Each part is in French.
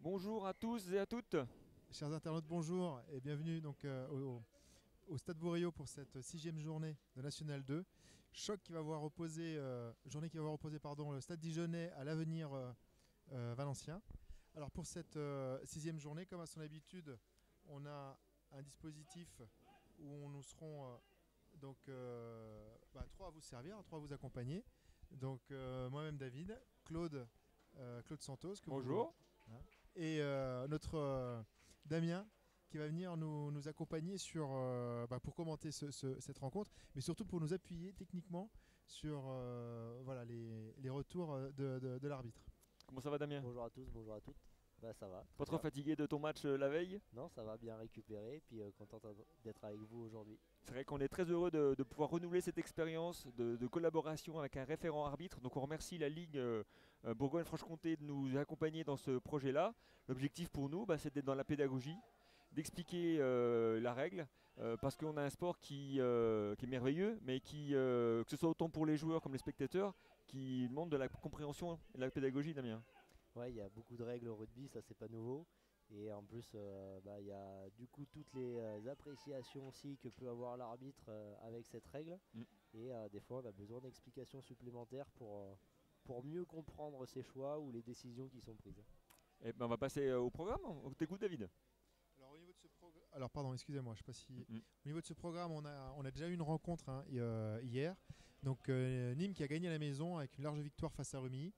Bonjour à tous et à toutes. Chers internautes, bonjour et bienvenue donc euh, au, au Stade Bourrio pour cette sixième journée de National 2. Choc qui va voir opposer, euh, journée qui va voir opposer pardon, le Stade Dijonais à l'avenir euh, euh, valencien. Alors pour cette sixième journée, comme à son habitude, on a un dispositif où nous serons donc bah, trois à vous servir, trois à vous accompagner. Donc moi-même David, Claude, Claude Santos. que vous- Bonjour. Et euh, notre euh, Damien qui va venir nous, nous accompagner sur, euh, bah, pour commenter ce- ce- cette rencontre, mais surtout pour nous appuyer techniquement sur euh, voilà, les, les retours de, de- de l'arbitre. Comment ça va Damien? Bonjour à tous, bonjour à toutes. Bah ça va. très Pas trop bien. fatigué de ton match euh, la veille? Non, ça va bien récupérer, puis euh, content d'être avec vous aujourd'hui. C'est vrai qu'on est très heureux de, de pouvoir renouveler cette expérience de, de collaboration avec un référent arbitre. Donc on remercie la Ligue euh, Bourgogne-Franche-Comté de nous accompagner dans ce projet-là. L'objectif pour nous, bah, c'est d'être dans la pédagogie, d'expliquer euh, la règle, euh, parce qu'on a un sport qui, euh, qui est merveilleux, mais qui, que ce soit autant pour les joueurs comme les spectateurs, qui demande de la compréhension et de la pédagogie, Damien. Ouais, il y a beaucoup de règles au rugby, ça c'est pas nouveau. Et en plus, euh, bah, il y a du coup toutes les euh, appréciations aussi que peut avoir l'arbitre euh, avec cette règle. Mm. Et euh, des fois, on a besoin d'explications supplémentaires pour, euh, pour mieux comprendre ses choix ou les décisions qui sont prises. Et ben, on va passer euh, au programme. On t'écoute, David. Alors, au niveau de ce progr- Alors pardon, excusez-moi, je sais pas si... Mhm. Au niveau de ce programme, on a, on a déjà eu une rencontre hein, hi- hier. Donc euh, Nîmes qui a gagné à la maison avec une large victoire face à. Mhm.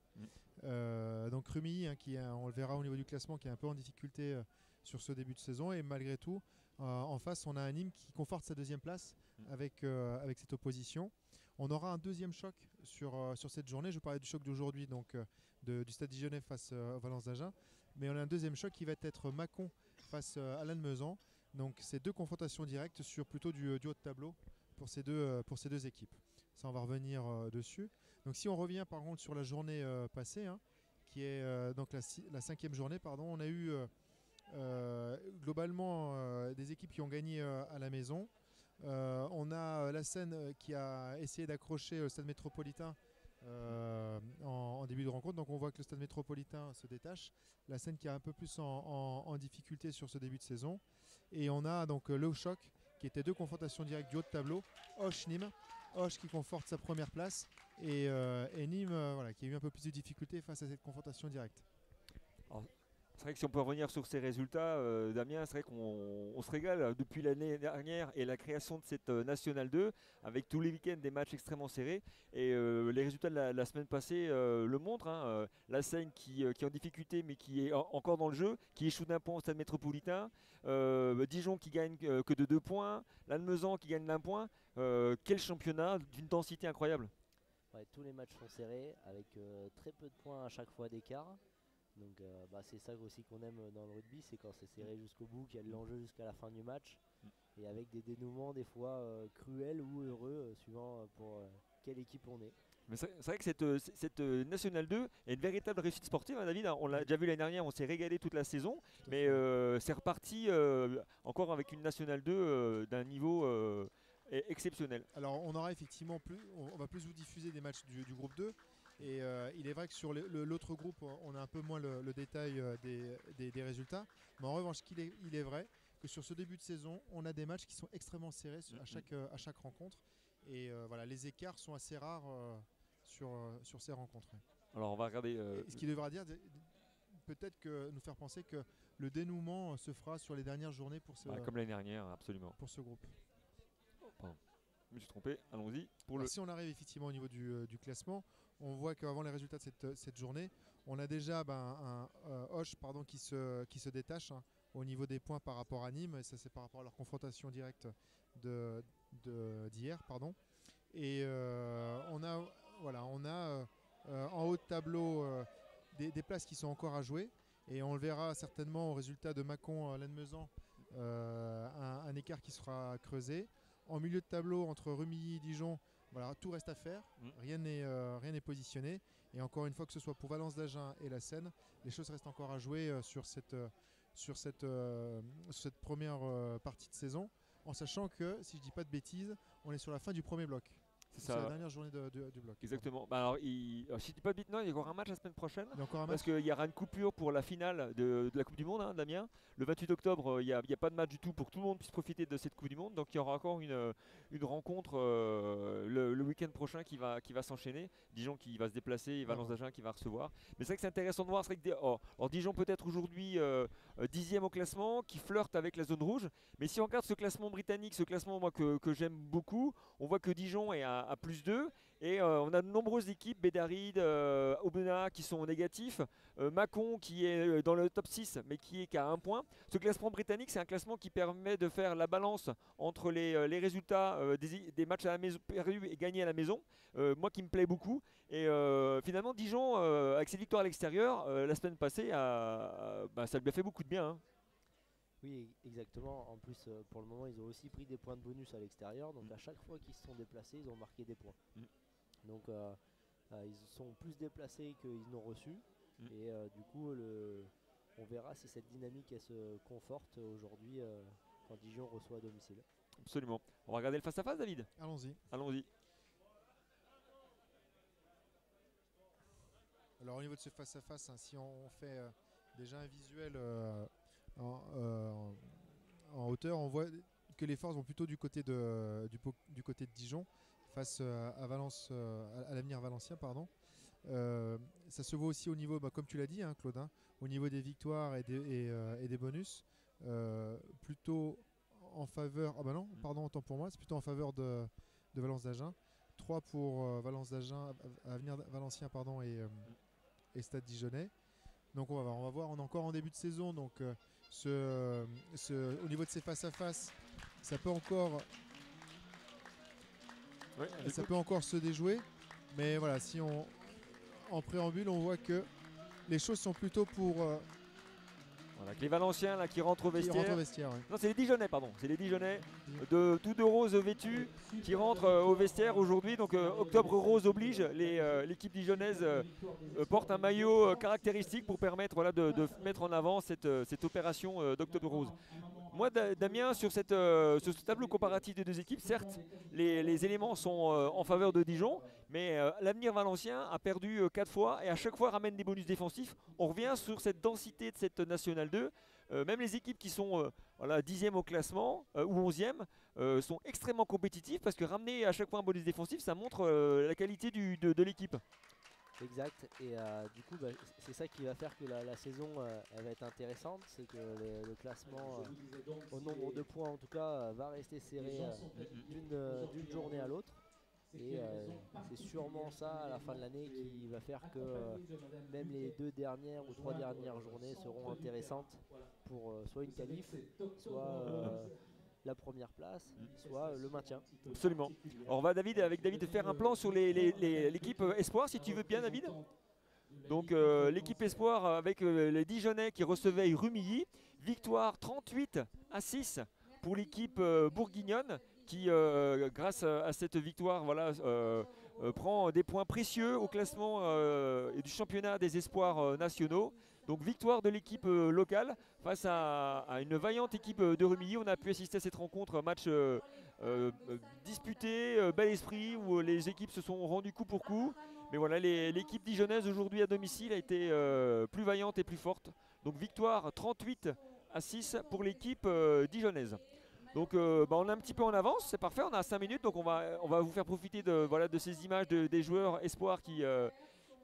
Euh, donc Rumilly, hein, qui on le verra au niveau du classement, qui est un peu en difficulté euh, sur ce début de saison. Et malgré tout, euh, en face, on a un Nîmes qui conforte sa deuxième place Mhm. avec, avec cette opposition. On aura un deuxième choc sur, sur cette journée. Je parlais du choc d'aujourd'hui, donc de- du Stade Dijonais face au Valence d'Agen. Mais on a un deuxième choc qui va être Mâcon face à Lannemezan. Donc c'est deux confrontations directes sur plutôt du, du haut de tableau pour ces deux, pour ces deux équipes. Ça, on va revenir dessus. Donc si on revient par contre sur la journée euh, passée, hein, qui est euh, donc la, ci- la cinquième journée, pardon, on a eu euh, globalement des équipes qui ont gagné à la maison. On a la Seine qui a essayé d'accrocher le stade métropolitain en, début de rencontre. Donc on voit que le stade métropolitain se détache. La Seine qui est un peu plus en, difficulté sur ce début de saison. Et on a donc le choc qui était deux confrontations directes du haut de tableau. Hoche-Nîmes. Hoche qui conforte sa première place. Et, euh, et Nîmes euh, voilà, qui a eu un peu plus de difficultés face à cette confrontation directe. C'est vrai que si on peut revenir sur ces résultats, euh, Damien, c'est vrai qu'on on se régale depuis l'année dernière et la création de cette Nationale 2, avec tous les week-ends des matchs extrêmement serrés. Et les résultats de la, semaine passée le montrent. la Seine qui, est en difficulté mais qui est en- encore dans le jeu, qui échoue d'un point au stade métropolitain. Dijon qui gagne que de deux points. Lannemezan qui gagne d'un point. Quel championnat d'une densité incroyable. Ouais, tous les matchs sont serrés avec euh, très peu de points à chaque fois d'écart. Donc euh, bah, c'est ça aussi qu'on aime dans le rugby, c'est quand c'est serré jusqu'au bout, qu'il y a de l'enjeu jusqu'à la fin du match. Et avec des dénouements des fois euh, cruels ou heureux, suivant pour quelle équipe on est. Mais c'est vrai que cette, Nationale 2 est une véritable réussite sportive, hein, David. On l'a déjà vu l'année dernière, on s'est régalé toute la saison. Mais euh, c'est reparti euh, encore avec une Nationale 2 euh, d'un niveau exceptionnel. Alors on aura effectivement plus, on va plus vous diffuser des matchs du, du groupe 2. Et euh, il est vrai que sur l'autre groupe, on a un peu moins le, le détail euh, des, des- des résultats. Mais en revanche, qu'il est, il est vrai que sur ce début de saison, on a des matchs qui sont extrêmement serrés à, Mhm. chaque, euh, à chaque rencontre. Et euh, voilà, les écarts sont assez rares euh, sur, sur ces rencontres. Alors on va regarder. Et ce qui devra dire, peut-être que nous faire penser que le dénouement se fera sur les dernières journées pour ce, bah, comme l'année dernière, absolument. pour ce groupe. Je me suis trompé, allons-y. Pour le... Alors, Si on arrive effectivement au niveau du, euh, du classement, on voit qu'avant les résultats de cette, cette journée, on a déjà ben, un euh, Hoche pardon, qui, se, qui se détache hein, au niveau des points par rapport à Nîmes, et ça c'est par rapport à leur confrontation directe de- de- d'hier. pardon. Et euh, on a, voilà, on a euh, euh, en haut de tableau euh, des, des places qui sont encore à jouer. Et on le verra certainement au résultat de Mâcon-Lannemezan, euh, un, un écart qui sera creusé. En milieu de tableau, entre Rumilly et Dijon, voilà, tout reste à faire. Mm. Rien n'est euh, rien n'est positionné. Et encore une fois, que ce soit pour Valence d'Agen et la Seine, les choses restent encore à jouer euh, sur cette, euh, sur cette, sur cette première partie de saison. En sachant que, si je dis pas de bêtises, on est sur la fin du premier bloc. C'est la dernière journée du bloc. Exactement. Bah alors, il, si tu dis pas de non, il y a encore un match la semaine prochaine. Il y a encore un parce qu'il y aura une coupure pour la finale de, la Coupe du Monde, hein, Damien. Le 28 octobre, il n'y a, a, pas de match du tout pour que tout le monde puisse profiter de cette Coupe du Monde. Donc il y aura encore une, une rencontre euh, le, week-end prochain qui va, qui va s'enchaîner. Dijon qui va se déplacer et Valence d'Agen qui va recevoir. Mais c'est vrai que c'est intéressant de voir. Que oh, Dijon peut-être aujourd'hui euh, euh, dixième au classement, qui flirte avec la zone rouge. Mais si on regarde ce classement britannique, ce classement moi, que, que j'aime beaucoup, on voit que Dijon est à, à plus 2 et euh, on a de nombreuses équipes, Bédaride, euh, qui sont négatifs, euh, Macon qui est dans le top 6 mais qui est qu'à un point. Ce classement britannique, c'est un classement qui permet de faire la balance entre les, résultats des, matchs perdus et gagnés à la maison. moi qui me plaît beaucoup. Et finalement, Dijon, avec ses victoires à l'extérieur, la semaine passée, bah, ça lui a fait beaucoup de bien. Hein. Oui, exactement. En plus, pour le moment, ils ont aussi pris des points de bonus à l'extérieur. Donc, mm. à chaque fois qu'ils se sont déplacés, ils ont marqué des points. Mm. Donc euh, euh, ils sont plus déplacés qu'ils n'ont reçu. Mm. Et euh, du coup, le, on verra si cette dynamique elle se conforte aujourd'hui quand Dijon reçoit à domicile. Absolument. On va regarder le face-à-face, David? Allons-y. Allons-y. Alors au niveau de ce face-à-face, hein, si on fait déjà un visuel en, hauteur, on voit que les forces vont plutôt du côté de, du côté de Dijon face euh, à Valence, euh, à l'avenir valencien, pardon. Euh, ça se voit aussi au niveau, bah, comme tu l'as dit, hein, Claude, hein, au niveau des victoires et des, et, des bonus, plutôt en faveur. Ah bah non, pardon, autant pour moi, c'est plutôt en faveur de, de Valence d'Agen. 3 pour Valence d'Agen, Avenir Valencien pardon, et, et, Stade Dijonais. Donc on va voir, on va voir, on est encore en début de saison, donc ce, ce, au niveau de ces face à face, ça peut encore ça peut encore se déjouer. Mais voilà, si on en préambule, on voit que les choses sont plutôt pour. Euh, les Valenciens là, qui rentrent au vestiaire. Non, c'est les Dijonais, pardon. C'est les Dijonais de tout de rose vêtus qui rentrent euh, au vestiaire aujourd'hui. Donc euh, Octobre Rose oblige. L'équipe dijonnaise porte un maillot caractéristique pour permettre voilà, de, mettre en avant cette, cette opération d'Octobre Rose. Moi, Damien, sur, euh, ce tableau comparatif des deux équipes, certes, les, éléments sont euh, en faveur de Dijon, mais euh, l'avenir valencien a perdu 4 fois et à chaque fois ramène des bonus défensifs. On revient sur cette densité de cette Nationale 2. même les équipes qui sont voilà, 10e au classement ou 11e sont extrêmement compétitives parce que ramener à chaque fois un bonus défensif, ça montre la qualité de l'équipe. Exact. Et euh, du coup, bah, c'est ça qui va faire que la, saison euh, elle va être intéressante. C'est que le, classement, euh, au nombre de points en tout cas, va rester serré d'une journée à l'autre. Et c'est sûrement ça à la fin de l'année qui va faire que même les deux dernières ou trois dernières journées seront intéressantes pour soit une qualif, soit la première place, soit le maintien. Absolument. on va David avec David faire un plan sur l'équipe Espoir, si tu veux bien David. Donc euh, l'équipe Espoir avec euh, les Dijonais qui recevaient Rumilly. Victoire 38 à 6 pour l'équipe euh, bourguignonne qui, grâce à cette victoire, voilà, prend des points précieux au classement du championnat des espoirs nationaux. Donc victoire de l'équipe euh, locale face à, une vaillante équipe euh, de Rumilly. On a pu assister à cette rencontre, match euh, disputé, bel esprit, où les équipes se sont rendues coup pour coup. Mais voilà, l'équipe dijonnaise aujourd'hui à domicile a été plus vaillante et plus forte. Donc victoire 38 à 6 pour l'équipe dijonnaise. Donc bah, on est un petit peu en avance, c'est parfait, on a 5 minutes, donc on va, on va vous faire profiter de, voilà, de ces images des joueurs espoirs qui,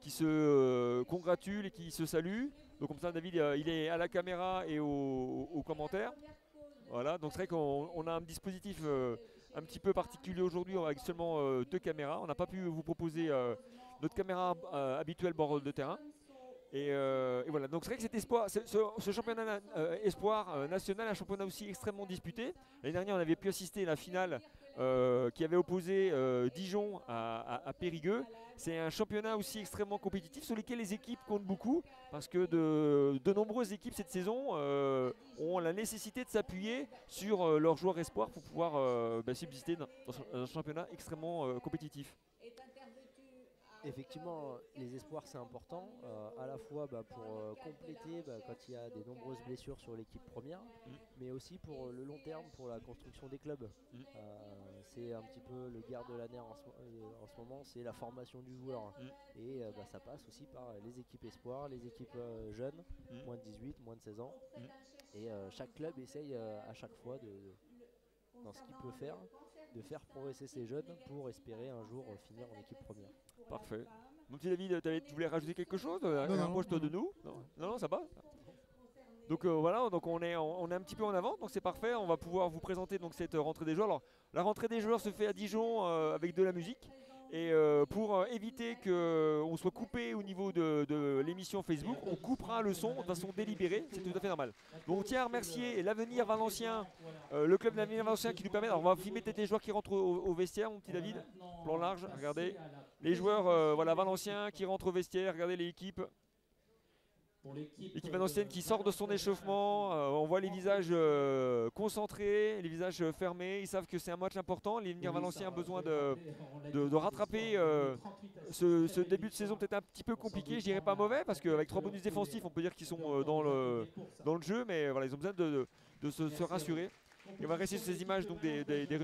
qui se congratulent et qui se saluent. Donc comme ça, David, euh, il est à la caméra et aux, commentaires. Voilà, donc c'est vrai qu'on a un dispositif euh, un petit peu particulier aujourd'hui avec seulement euh, deux caméras. On n'a pas pu vous proposer notre caméra habituelle bord de terrain. Et, voilà, donc c'est vrai que cet espoir, ce, championnat espoir national, un championnat aussi extrêmement disputé. L'année dernière, on avait pu assister à la finale qui avait opposé Dijon à Périgueux. C'est un championnat aussi extrêmement compétitif sur lequel les équipes comptent beaucoup parce que de, nombreuses équipes cette saison euh, ont la nécessité de s'appuyer sur euh, leurs joueurs espoirs pour pouvoir euh, bah, subsister dans, un championnat extrêmement compétitif. Effectivement, les espoirs c'est important, euh, à la fois bah, pour euh, compléter bah, quand il y a des nombreuses blessures sur l'équipe première, Mm. mais aussi pour le long terme, pour la construction des clubs. Mm. Euh, c'est un petit peu le guerre de la nerf en ce, euh, en ce moment, c'est la formation du joueur. Mm. Et euh, bah, ça passe aussi par les équipes espoirs, les équipes euh, jeunes, moins de 18, moins de 16 ans. Et euh, chaque club essaye euh, à chaque fois de, dans ce qu'il peut faire, de faire progresser ces jeunes pour espérer un jour euh, finir en équipe première. Parfait. Mon petit David, t'avais- tu voulais rajouter quelque chose euh, Non, non, Rapproche-toi de nous. Non, non, non, ça va. Donc euh, voilà, donc on est, on est un petit peu en avant, donc c'est parfait. On va pouvoir vous présenter donc cette euh, rentrée des joueurs. Alors, la rentrée des joueurs se fait à Dijon euh, avec de la musique. Et euh, pour euh, éviter qu'on soit coupé au niveau de, de l'émission Facebook, on coupera le son de façon délibérée, c'est tout à fait normal. Donc on tient à remercier l'avenir Valencien, euh, le club d'avenir Valencien qui nous permet. On va filmer peut-être les joueurs qui rentrent au, vestiaire, mon petit David. Plan large, regardez. Les joueurs euh, voilà, Valenciens qui rentrent au vestiaire, regardez l'équipe. L'équipe valencienne qui sort de son échauffement, euh, on voit les visages euh, concentrés, les visages euh, fermés, ils savent que c'est un match important, l'avenir Valencien a besoin de, de- de rattraper euh, ce, ce début de saison peut-être un petit peu compliqué, je dirais pas mauvais, parce qu'avec trois bonus défensifs, on peut dire qu'ils sont euh, dans, le, dans le jeu, mais voilà, ils ont besoin de, de- de se, se rassurer. Et on va rester sur ces images donc, des, des, des.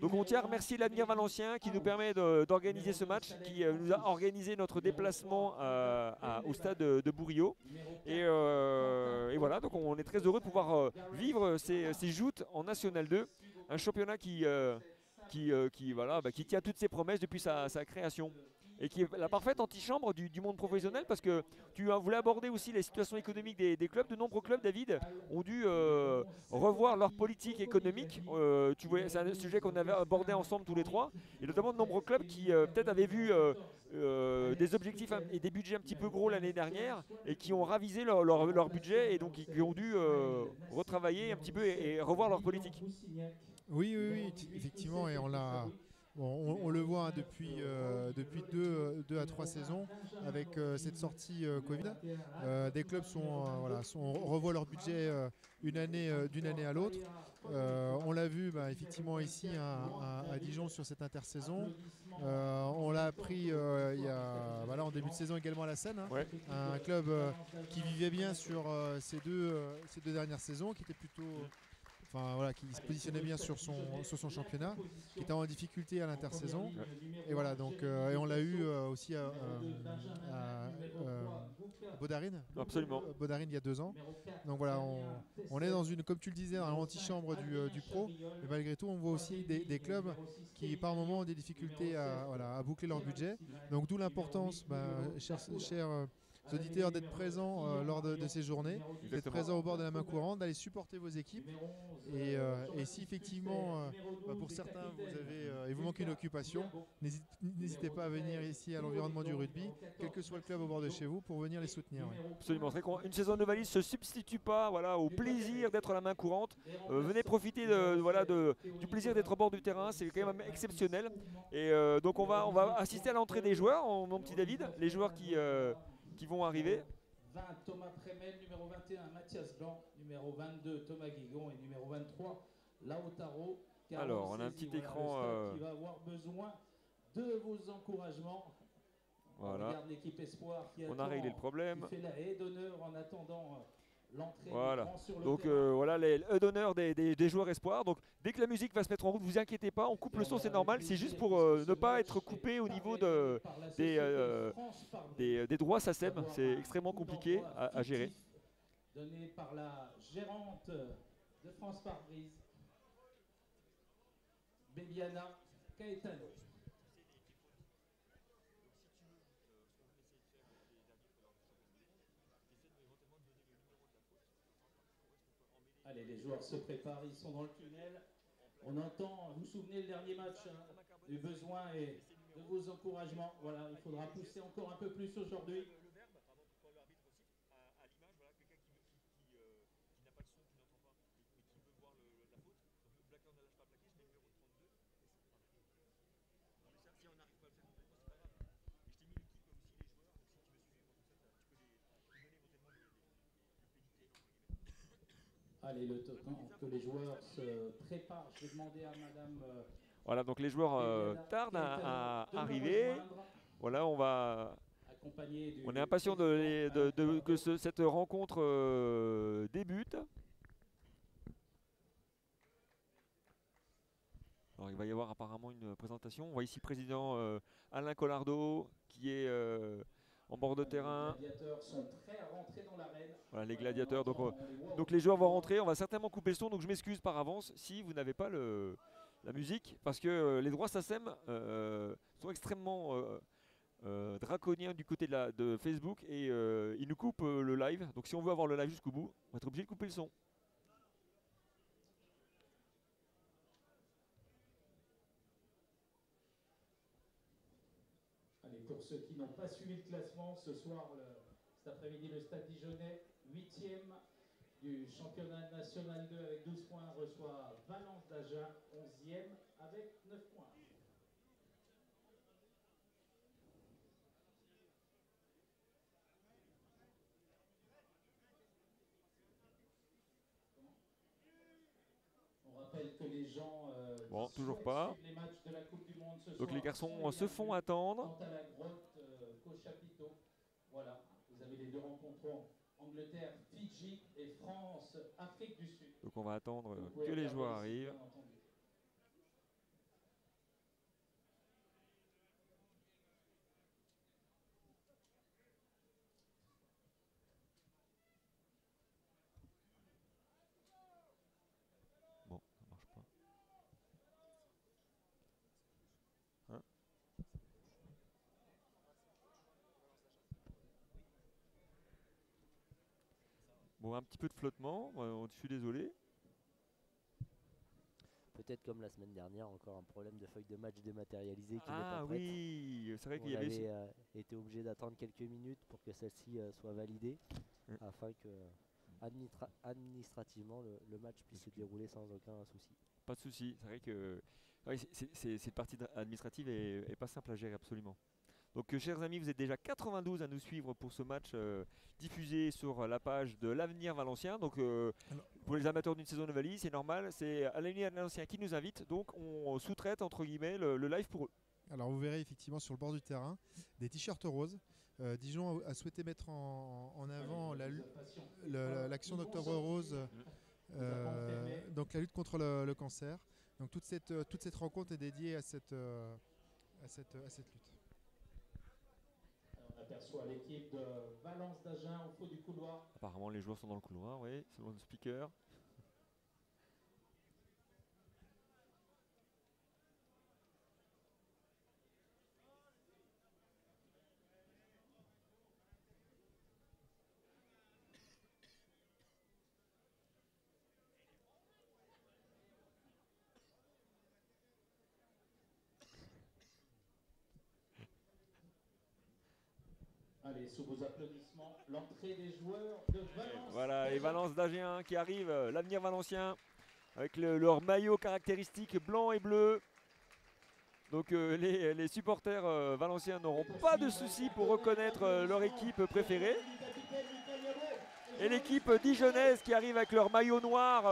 Donc on tient à remercier l'avenir valencien qui nous permet d'organiser ce match, qui euh, nous a organisé notre déplacement euh, au stade de, de Bourriot. Et, euh, et voilà, donc on est très heureux de pouvoir vivre ces, ces joutes en National 2, un championnat qui, qui, qui, voilà, bah, qui tient toutes ses promesses depuis sa création. Et qui est la parfaite antichambre du, monde professionnel parce que tu voulais aborder aussi les situations économiques des, clubs. De nombreux clubs, David, ont dû euh, revoir leur politique économique. Euh, c'est un sujet qu'on avait abordé ensemble tous les trois. Et notamment de nombreux clubs qui euh, peut-être avaient vu des objectifs et des budgets un petit peu gros l'année dernière et qui ont ravisé leur, budget et donc qui, ont dû retravailler un petit peu et, revoir leur politique. Oui, oui, oui, effectivement, et on l'a. Bon, on, on le voit hein, depuis, euh, depuis deux, deux à trois saisons avec euh, cette sortie euh, Covid. Des clubs sont, voilà, sont, revoient leur budget une année d'une année à l'autre. On l'a vu bah, effectivement ici à, à- à Dijon sur cette intersaison. On l'a appris il y a, voilà, en début de saison également à la Seine. hein. Ouais. Un club qui vivait bien sur ces, deux, ces deux dernières saisons, qui était plutôt enfin voilà, qui se positionnait bien sur son, sur son championnat, qui était en difficulté à l'intersaison. Et voilà, donc euh, et on l'a eu euh, aussi à, à, à Bodarine, Absolument. euh, Bodarine il y a deux ans. Donc voilà, on, on est dans une, comme tu le disais, dans l'antichambre du, du pro, mais malgré tout, on voit aussi des, des clubs qui par moment ont des difficultés à, voilà, à boucler leur budget. Donc d'où l'importance, bah, chers, euh, auditeurs, d'être présents euh, lors de, de ces journées, d'être présents au bord de la main courante, d'aller supporter vos équipes. Et, euh, et si effectivement, euh, bah, pour certains, vous avez, il vous manque une occupation, n'hésite- n'hésitez pas à venir ici à l'environnement du rugby, quel que soit le club au bord de chez vous, pour venir les soutenir. ouais. Absolument. Qu'une saison de valise se substitue pas voilà, au plaisir d'être à la main courante. Euh, venez profiter de, voilà, de- du plaisir d'être au bord du terrain, c'est quand même exceptionnel. Et euh, donc on va, on va assister à l'entrée des joueurs, mon petit David, les joueurs qui, euh, qui vont arriver. 20 Thomas Prémel, numéro 21 Mathias Blanc, numéro 22 Thomas Guigon et numéro 23 Lautaro. Alors, on a un petit Voilà, écran, euh, qui va avoir besoin de vos encouragements. On Voilà. regarde l'équipe Espoir qui On a réglé le problème. qui fait la haie d'honneur en attendant euh, Voilà. sur le Donc euh, voilà les eux d'honneur des, des- des joueurs espoirs. Donc dès que la musique va se mettre en route, vous inquiétez pas, on coupe le son, c'est normal. C'est juste pour euh, ne pas être coupé au niveau de, la des, euh, des, des droits SACEM. C'est extrêmement compliqué à, à gérer. fictif Donné par la gérante de France Parbrise, Caetano. Les joueurs se préparent, ils sont dans le tunnel. On entend, vous vous souvenez le dernier match, hein, du besoin et de vos encouragements. Voilà, il faudra pousser encore un peu plus aujourd'hui. Allez, le temps que les joueurs se préparent, je vais demander à Madame Voilà, donc les joueurs euh, tardent à, arriver. Voilà, on va. du On est impatient de, que ce- cette rencontre euh, débute. Alors, il va y avoir apparemment une présentation. On voit ici président euh, Alain Collardo qui est en bord de terrain. Les gladiateurs sont prêts à rentrer dans l'arène. Voilà, les gladiateurs. Donc, voit donc les joueurs vont rentrer. On va certainement couper le son. Donc je m'excuse par avance si vous n'avez pas le, la musique parce que euh, les droits SACEM euh, sont extrêmement euh, euh, draconiens du côté de, la, de Facebook et euh, ils nous coupent euh, le live. Donc si on veut avoir le live jusqu'au bout, on va être obligé de couper le son. Allez, pour ceux qui n'ont pas suivi le classement, ce soir, cet après-midi, le Stade Dijonais, 8e du championnat national 2 avec 12 points, reçoit Valence d'Agen, 11e avec 9 points. On rappelle que les gens euh, Bon, toujours pas. suivre les matchs de la Coupe du Monde ce Donc les garçons se font attendre. Quant à la grotte euh, qu'au chapiteau, voilà, vous avez les deux rencontrants Angleterre, Fidji et France, Afrique du Sud. Donc on va attendre euh, que les joueurs arrivent. bien entendu. Bon, ça marche pas. Hein Bon, un petit peu de flottement, euh, je suis désolé. Peut-être comme la semaine dernière, encore un problème de feuille de match dématérialisée qui n'est Ah pas prête. oui, c'est vrai qu'il y avait. avait euh, été obligé d'attendre quelques minutes pour que celle-ci euh, soit validée Mm. afin que administra- administrativement le, le match puisse se dérouler sans aucun souci. Pas de souci. C'est vrai que c'est- c'est- cette partie administrative est, est pas simple à gérer absolument. Donc, euh, chers amis, vous êtes déjà 92 à nous suivre pour ce match euh, diffusé sur la page de l'Avenir Valencien. Donc, euh, pour les amateurs d'une saison nouvelle, c'est normal. C'est l'Avenir Valencien qui nous invite. Donc, on sous-traite entre guillemets le, le live pour eux. Alors vous verrez effectivement sur le bord du terrain des t-shirts roses. Euh, Dijon a, a souhaité mettre en, en avant la l'action d'Octobre Rose, euh, donc la lutte contre le, le cancer. Donc toute cette, toute cette rencontre est dédiée à cette, à cette, à cette lutte. On aperçoit l'équipe de Valence d'Agen au fond du couloir. Apparemment, les joueurs sont dans le couloir, oui, selon le speaker. Allez, sous vos applaudissements, l'entrée des joueurs de Valence. Voilà, et. Valence d'Agen qui arrive, euh, l'avenir valencien, avec le- leur maillot caractéristique blanc et bleu. Donc euh, les, les supporters euh, valenciens n'auront pas de soucis pour reconnaître euh, leur équipe préférée. Et l'équipe dijonnaise qui arrive avec leur maillot noir.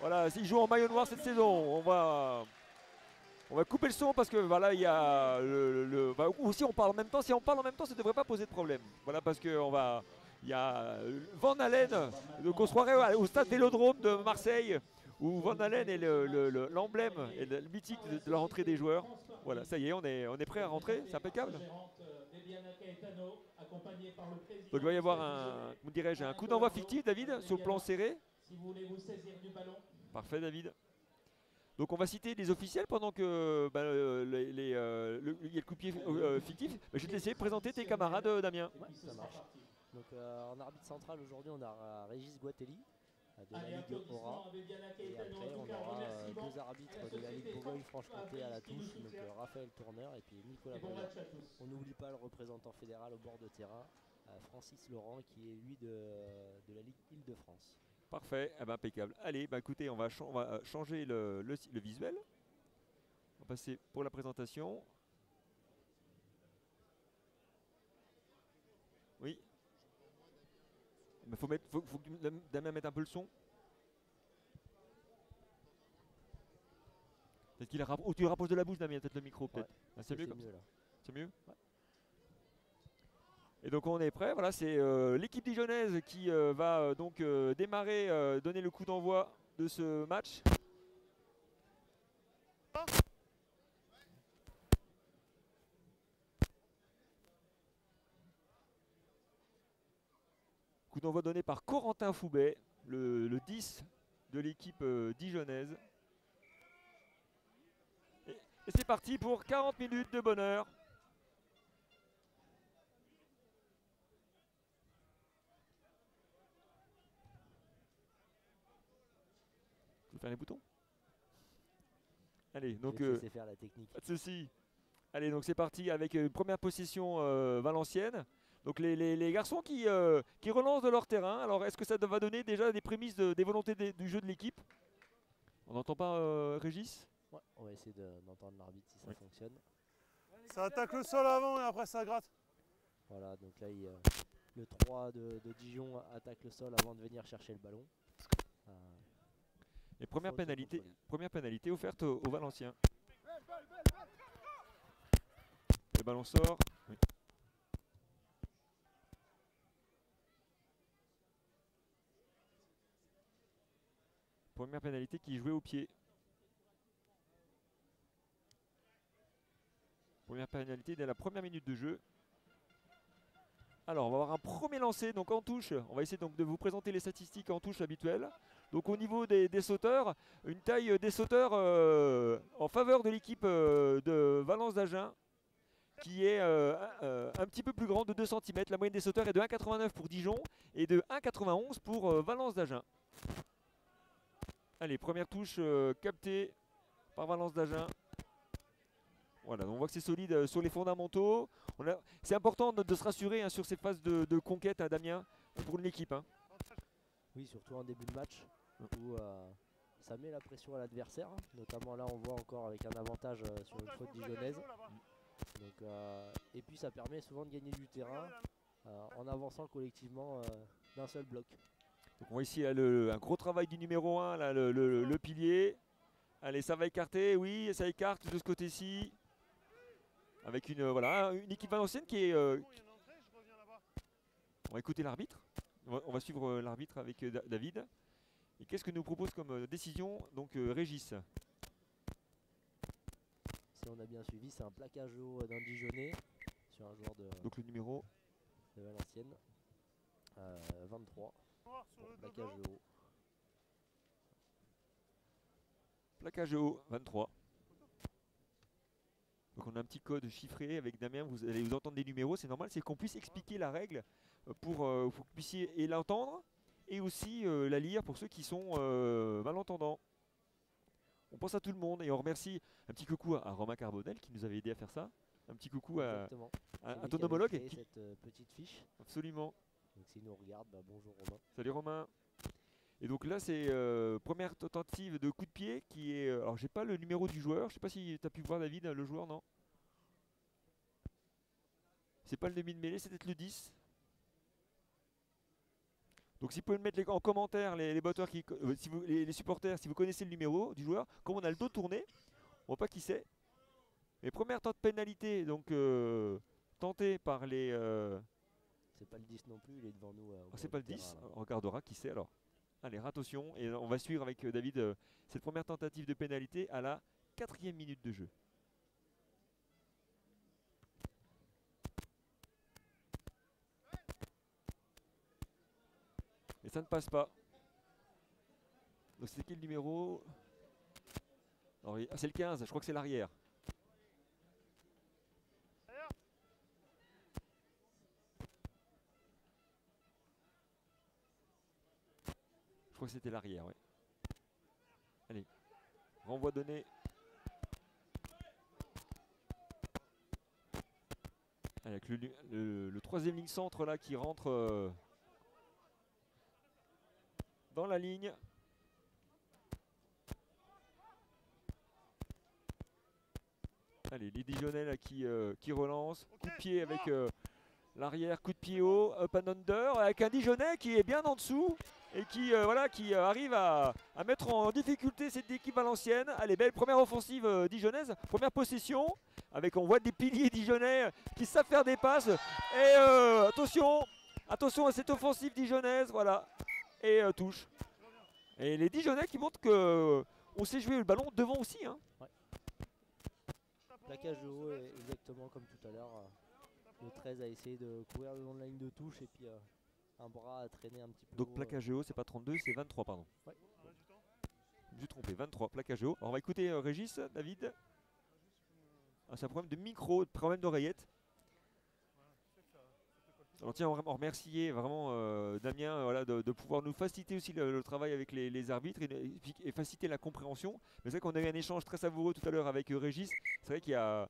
voilà, s'ils jouent en maillot noir cette saison, on va, on va couper le son parce que voilà, il y a le, bah, ou si on parle en même temps, si on parle en même temps, ça ne devrait pas poser de problème. Voilà, parce que on va, il y a euh, Van Halen, donc on se croirait au stade Vélodrome de Marseille, où Van Halen est le- le- le- l'emblème et le mythique de, la rentrée des joueurs. Voilà, ça y est, on est, on est prêt à rentrer, c'est impeccable. Donc il va y avoir un, dirais-je, un coup d'envoi fictif, David, sur le plan serré. Si vous voulez vous saisir du ballon, Parfait, David. Donc on va citer les officiels pendant que bah, euh, les- les, euh, le- il y a le coupier euh, fictif. Bah, je vais te laisser présenter tes camarades, Damien. Ouais, ça marche. Donc euh, en arbitre central aujourd'hui on a Régis Guatelli de la Ligue Aura. Et après on aura euh, deux arbitres de la Ligue Bourgogne-Franche-Comté à la touche, donc euh, Raphaël Tourneur et puis Nicolas Boyer. On n'oublie pas le représentant fédéral au bord de terrain, euh, Francis Laurent, qui est lui de, de la Ligue Île-de-France. Parfait, eh ben, impeccable. Allez, bah, écoutez, on va, on va, euh, changer le, le, le visuel. On va passer pour la présentation. Oui. Il faut, mettre, faut, faut que Dam- Damien mette un peu le son. Peut-être qu'il rapp- ou tu rapproches de la bouche, Damien, peut-être le micro, peut-être. Ah, c'est mieux. C'est mieux Et donc on est prêt. Voilà, c'est euh, l'équipe dijonnaise qui euh, va euh, donc démarrer, donner le coup d'envoi de ce match. Coup d'envoi donné par Corentin Foubet, le, le 10 de l'équipe dijonnaise. Et c'est parti pour 40 minutes de bonheur. Faire les boutons? Allez, donc je euh, faire la technique. pas de. Allez, donc c'est parti avec euh, une première possession euh, valencienne. Donc les, les- les garçons qui, euh, qui relancent de leur terrain. Alors est-ce que ça va donner déjà des prémices de- des volontés du jeu de l'équipe? On n'entend pas euh, Régis? Ouais, on va essayer de- d'entendre l'arbitre si ça fonctionne. Ça attaque le sol avant et après ça gratte. Voilà, donc là, il, euh, le 3 de, de Dijon attaque le sol avant de venir chercher le ballon. Et première pénalité, contrôle. première pénalité offerte aux, aux Valenciens. Le ballon sort. Oui. Première pénalité qui jouée au pied. Première pénalité dès la première minute de jeu. Alors, on va avoir un premier lancé donc en touche. On va essayer donc de vous présenter les statistiques en touche habituelles. Donc au niveau des, sauteurs, une taille des sauteurs euh, en faveur de l'équipe euh, de Valence d'Agen qui est euh, un- euh, petit peu plus grande de 2 cm. La moyenne des sauteurs est de 1,89 pour Dijon et de 1,91 pour euh, Valence d'Agen. Allez, première touche euh, captée par Valence d'Agen. Voilà, on voit que c'est solide euh, sur les fondamentaux. C'est important de, se rassurer hein, sur ces phases de, conquête, Damien, pour une équipe. hein. Oui, surtout en début de match où euh, ça met la pression à l'adversaire. Notamment là, on voit encore avec un avantage euh, sur une faute dijonnaise. Donc, euh, et puis ça permet souvent de gagner du terrain euh, en avançant collectivement euh, d'un seul bloc. Donc on voit ici là, le- un gros travail du numéro 1, là, le, le- le pilier. Allez, ça va écarter, oui, ça écarte de ce côté-ci. Avec une, euh, voilà, une équipe valencienne qui est... euh, on va écouter l'arbitre. On va, on va suivre euh, l'arbitre avec euh, Da- David. Et qu'est-ce que nous propose comme euh, décision donc euh, Régis? Si on a bien suivi, c'est un plaquage haut d'un Dijonais sur un joueur de, Donc le numéro de Valenciennes. Euh, 23. Bon, plaquage haut. plaquage haut 23. Donc on a un petit code chiffré avec Damien, vous allez vous entendre des numéros, c'est normal, c'est qu'on puisse expliquer la règle euh, pour, euh, pour que vous puissiez l'entendre et aussi euh, la lire pour ceux qui sont euh, malentendants. On pense à tout le monde et on remercie un petit coucou à, à Romain Carbonel qui nous avait aidé à faire ça. Un petit coucou à, ton homologue. qui- cette euh, petite fiche. Absolument. Donc s'il nous regarde, bah, bonjour Romain. Salut Romain. Et donc là, c'est première tentative de coup de pied qui est. alors, j'ai pas le numéro du joueur. Je sais pas si tu as pu voir David, le joueur, non? C'est pas le demi de mêlée, c'est peut-être le 10. Donc, si vous pouvez le mettre les- en commentaire, les, les batteurs qui, euh, si vous, les, les supporters, si vous connaissez le numéro du joueur, comme on a le dos tourné, on voit pas qui c'est. Mais première tente pénalité, donc euh, tentée par les. euh, C'est pas le 10 non plus, il est devant nous. euh, ah, c'est pas le du 10, terrain, là. on regardera qui c'est alors. Allez, attention, et on va suivre avec David cette première tentative de pénalité à la quatrième minute de jeu. Ça ne passe pas. C'est quel numéro? Alors, il- ah, C'est le 15, je crois que c'est l'arrière. Je crois que c'était l'arrière, ouais. Allez, renvoi donné. Avec le, le- le troisième ligne centre là qui rentre euh, dans la ligne. Allez, les Dijonais qui, euh, qui relance. Coup de pied avec euh, L'arrière, coup de pied haut, up and under, avec un Dijonais qui est bien en dessous et qui, euh, voilà, qui euh, arrive à, à mettre en difficulté cette équipe valencienne. Allez, belle première offensive dijonnaise, première possession, avec on voit des piliers dijonnais qui savent faire des passes. Et attention, attention à cette offensive dijonnaise, voilà, et euh, touche. Et les Dijonnais qui montrent que on sait jouer le ballon devant aussi. Hein. Plaquage de haut, et exactement comme tout à l'heure. euh, Le 13 a essayé de courir le long de la ligne de touche et puis euh, un bras a traîné un petit peu. Donc euh. plaquage haut, c'est pas 32, c'est 23, pardon. Ouais. Je me suis trompé, 23, plaquage haut. Alors on va écouter euh, Régis, David. Ah, c'est un problème de micro, problème d'oreillette. On va remercier vraiment euh, Damien euh, de, pouvoir nous faciliter aussi le, travail avec les, arbitres et, faciliter la compréhension. C'est vrai qu'on a eu un échange très savoureux tout à l'heure avec euh, Régis. C'est vrai qu'il y a,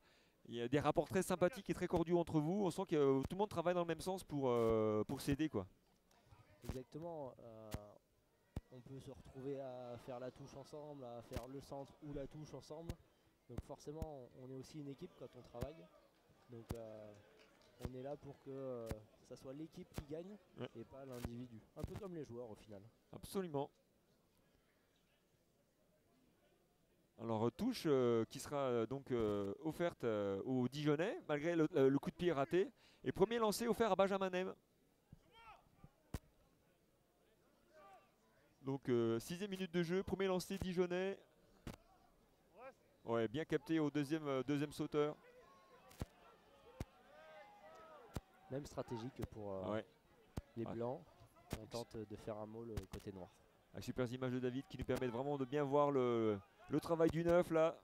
des rapports très sympathiques et très cordiaux entre vous. On sent que tout le monde travaille dans le même sens pour, pour s'aider. Exactement. on peut se retrouver à faire la touche ensemble, à faire le centre ou la touche ensemble. Donc forcément, on est aussi une équipe quand on travaille. Donc on est là pour que ça soit l'équipe qui gagne Ouais. et pas l'individu. Un peu comme les joueurs au final. Absolument. Alors euh, touche euh, qui sera euh, donc euh, offerte euh, aux Dijonnais malgré le, le coup de pied raté. Et premier lancé offert à Benjamin Nem. Donc sixième minute de jeu, premier lancé Dijonnais. Ouais, bien capté au deuxième, deuxième sauteur. Même stratégie que pour euh, Ouais. les blancs. On tente de faire un maul côté noir. Avec super images de David qui nous permettent vraiment de bien voir le, le travail du neuf là.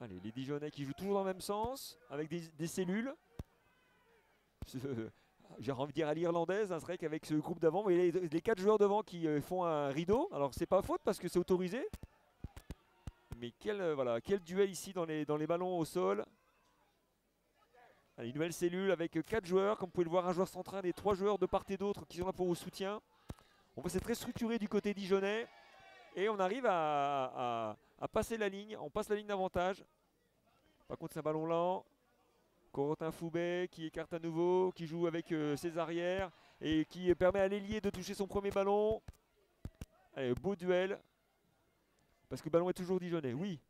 Allez, les Dijonnais qui jouent toujours dans le même sens, avec des, des cellules. Ce- J'ai envie de dire à l'irlandaise, hein, c'est vrai qu'avec ce groupe d'avant, vous voyez les, les quatre joueurs devant qui euh, font un rideau. Alors c'est pas faute parce que c'est autorisé. Mais quel, euh, voilà, quel duel ici dans les, dans les ballons au sol. Allez, une nouvelle cellule avec 4 joueurs, comme vous pouvez le voir, un joueur central et trois joueurs de part et d'autre qui sont là pour vos soutiens. On voit c'est très structuré du côté dijonnais. Et on arrive à, passer la ligne. On passe la ligne d'avantage. Par contre, c'est un ballon lent. Corotin Foubet qui écarte à nouveau, qui joue avec euh, ses arrières et qui permet à l'ailier de toucher son premier ballon. Allez, beau duel. Parce que le ballon est toujours dijonnais, oui.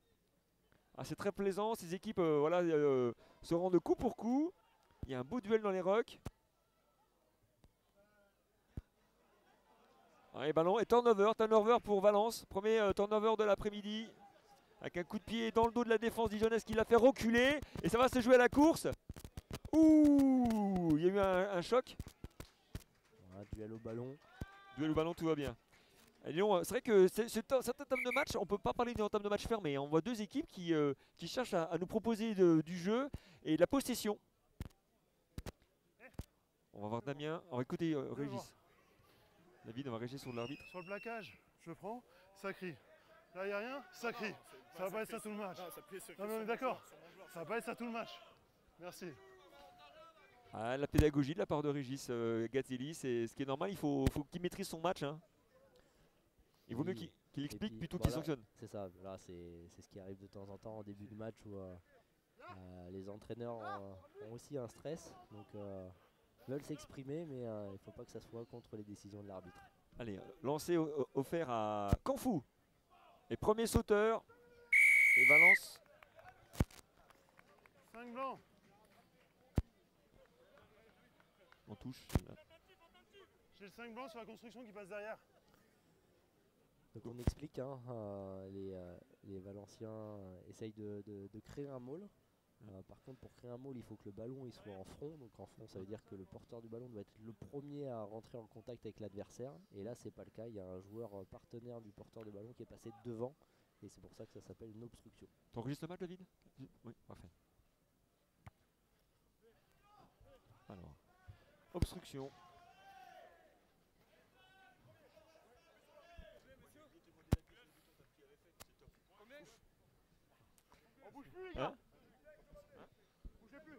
Ah, c'est très plaisant. Ces équipes euh, voilà, euh, se rendent coup pour coup. Il y a un beau duel dans les rocks. Allez, ballon et turnover, turnover pour Valence. Premier euh, turnover de l'après-midi. Avec un coup de pied dans le dos de la défense dijonnaise qui l'a fait reculer. Et ça va se jouer à la course. Ouh Il y a eu un, un choc. Voilà, duel au ballon. Duel au ballon, tout va bien. Lyon, euh, c'est vrai que c'est- c'est un certain terme de match, on peut pas parler d'un terme de match fermé. hein. On voit deux équipes qui, euh, qui cherchent à, à nous proposer de- du jeu et de la possession. On va voir Damien. On va écouter euh, Régis. David, on va régir sur l'arbitre. Sur le plaquage, je prends, ça crie. Là, il n'y a rien, ça crie. Ça va pas être ça tout le match. Non, mais on est d'accord. Ça va pas être ça tout le match. Merci. Ah, la pédagogie de la part de Régis euh, Gazzelli, c'est ce qui est normal. Il faut, faut qu'il maîtrise son match. hein. Il vaut mieux qu'il explique puis, plutôt qu'il voilà. sanctionne. C'est ça, là c'est c'est ce qui arrive de temps en temps en début de match où euh, euh, les entraîneurs ont, ont aussi un stress, donc euh, veulent s'exprimer, mais euh, il ne faut pas que ça soit contre les décisions de l'arbitre. Allez, o- offert à Canfou. Et premier sauteur. Et Valence. 5 blancs. On touche. J'ai le 5 blancs sur la construction qui passe derrière. Donc on explique, hein, euh, les, euh, les Valenciens euh, essayent de, de- de créer un maul. Euh, par contre, pour créer un maul, il faut que le ballon il soit en front. Donc en front, ça veut dire que le porteur du ballon doit être le premier à rentrer en contact avec l'adversaire. Et là, c'est pas le cas. Il y a un joueur partenaire du porteur de ballon qui est passé devant. Et c'est pour ça que ça s'appelle une obstruction. T'enregistres le match, David? Oui, parfait. Alors, obstruction. On bouge plus, les Hein plus.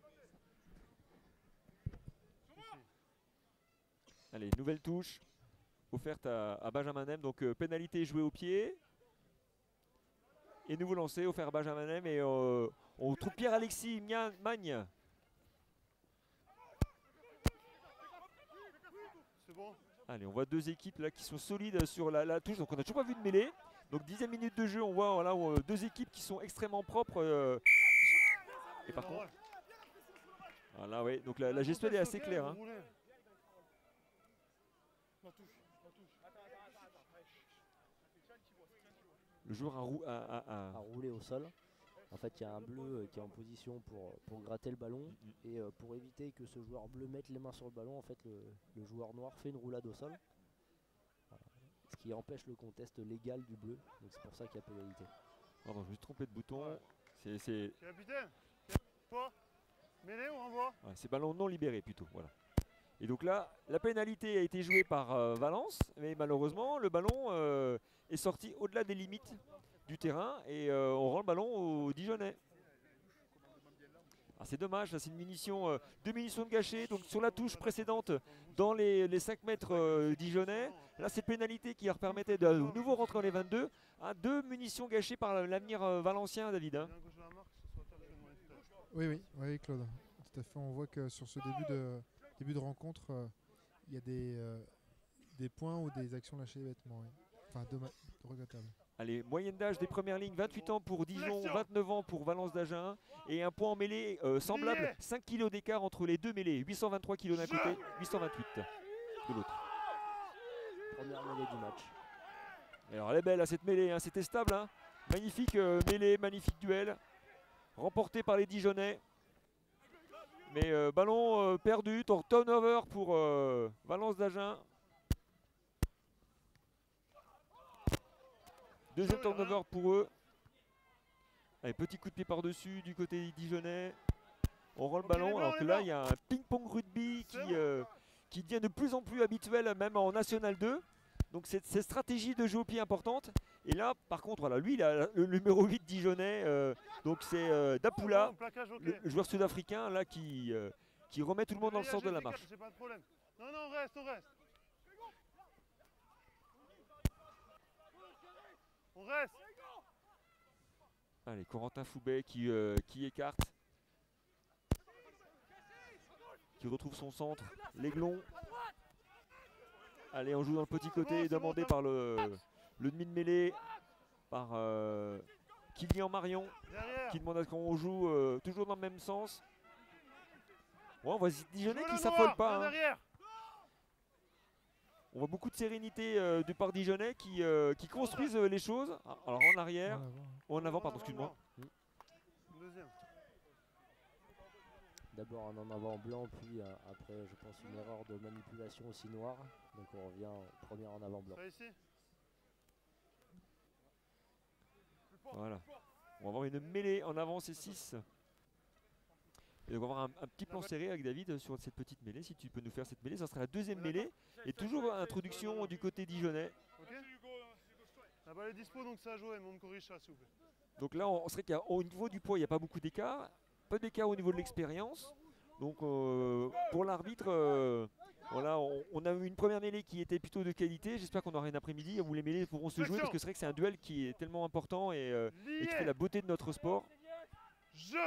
Allez, nouvelle touche offerte à, à Benjamin Nem. Donc euh, pénalité jouée au pied. Et nouveau lancé offert à Benjamin Nem. Et euh, On trouve Pierre-Alexis Magne. C'est bon. Allez, on voit deux équipes là qui sont solides sur la, touche. Donc on n'a toujours pas vu de mêlée. Donc dixième minute de jeu, on voit voilà, euh, deux équipes qui sont extrêmement propres. Euh. et par contre, voilà, ouais. Donc la, la gestuelle est assez claire. Hein. Le joueur a, a, roulé au sol. En fait, il y a un bleu euh, qui est en position pour, pour gratter le ballon. Mm, mm. Et pour éviter que ce joueur bleu mette les mains sur le ballon, en fait, le, joueur noir fait une roulade au sol. Qui empêche le contest légal du bleu. Donc c'est pour ça qu'il y a pénalité. Pardon, je me suis trompé de bouton. C'est. Capitaine Toi Mêlé ou renvoi C'est ballon non libéré plutôt. Voilà. Et donc là, la pénalité a été jouée par euh, Valence, mais malheureusement, le ballon est sorti au-delà des limites du terrain et euh, on rend le ballon au Dijonais. Ah, c'est dommage, c'est une munition, euh, deux munitions de gâchées. Donc sur la touche précédente, dans les, 5 mètres euh, Dijonais, là c'est pénalité qui leur permettait de, nouveau rentrer dans les 22. Ah, deux munitions gâchées par l'avenir valencien, David. Hein. Oui, oui, oui, Claude. Tout à fait. On voit que sur ce début de, début de rencontre, il y a des, des points ou des actions lâchées bêtement. Enfin, regrettable. Allez, moyenne d'âge des premières lignes, 28 ans pour Dijon, 29 ans pour Valence d'Agen. Et un point en mêlée euh, semblable, 5 kg d'écart entre les deux mêlées. 823 kg d'un côté, 828 de l'autre. Première mêlée du match. Alors elle est belle à cette mêlée, hein. c'était stable. Hein. magnifique euh, mêlée, magnifique duel. Remporté par les Dijonnais. Mais euh, ballon perdu, turnover pour Valence d'Agen. Deuxième turnover pour eux. Allez, petit coup de pied par-dessus du côté Dijonais. On rend le ballon alors que là il y a un ping-pong rugby qui, euh, qui devient de plus en plus habituel même en National 2. Donc c'est cette stratégie de jeu au pied importante. Et là par contre voilà, lui il a le numéro 8 Dijonais. Euh, donc c'est euh, Dapula, le, joueur sud-africain là qui, qui remet tout le monde dans le sens de la marche. Non, non, on reste, on reste. Allez, Corentin Foubet qui, euh, qui écarte. Qui retrouve son centre. L'aiglon. Allez, on joue dans le petit côté demandé par le, le demi de mêlée. Par euh, Kylian Marion. Qui demande à ce qu'on joue euh, toujours dans le même sens. Bon, on voit Dijonais qui s'affole pas. Hein. On voit beaucoup de sérénité euh, du part Dijonais qui, euh, qui construisent euh, les choses. Ah, alors en arrière, ou en avant, pardon, excuse-moi. D'abord un en avant blanc, puis après, je pense, une erreur de manipulation aussi noire. Donc on revient en premier en avant blanc. Voilà. On va avoir une mêlée en avant, c'est 6. Et donc on va avoir un, petit plan serré avec David sur cette petite mêlée. Si tu peux nous faire cette mêlée, ça sera la deuxième mêlée. Et toujours introduction du côté dijonnais. La balle est dispo donc ça a joué, mon corrige ça s'il vous plaît. Donc là on serait qu'au niveau du poids il n'y a pas beaucoup d'écart. Pas d'écart au niveau de l'expérience. Donc euh, pour l'arbitre, euh, voilà, on, a eu une première mêlée qui était plutôt de qualité. J'espère qu'on aura une après-midi où les mêlées pourront se jouer parce que c'est vrai que c'est un duel qui est tellement important et, euh, et qui fait la beauté de notre sport. Je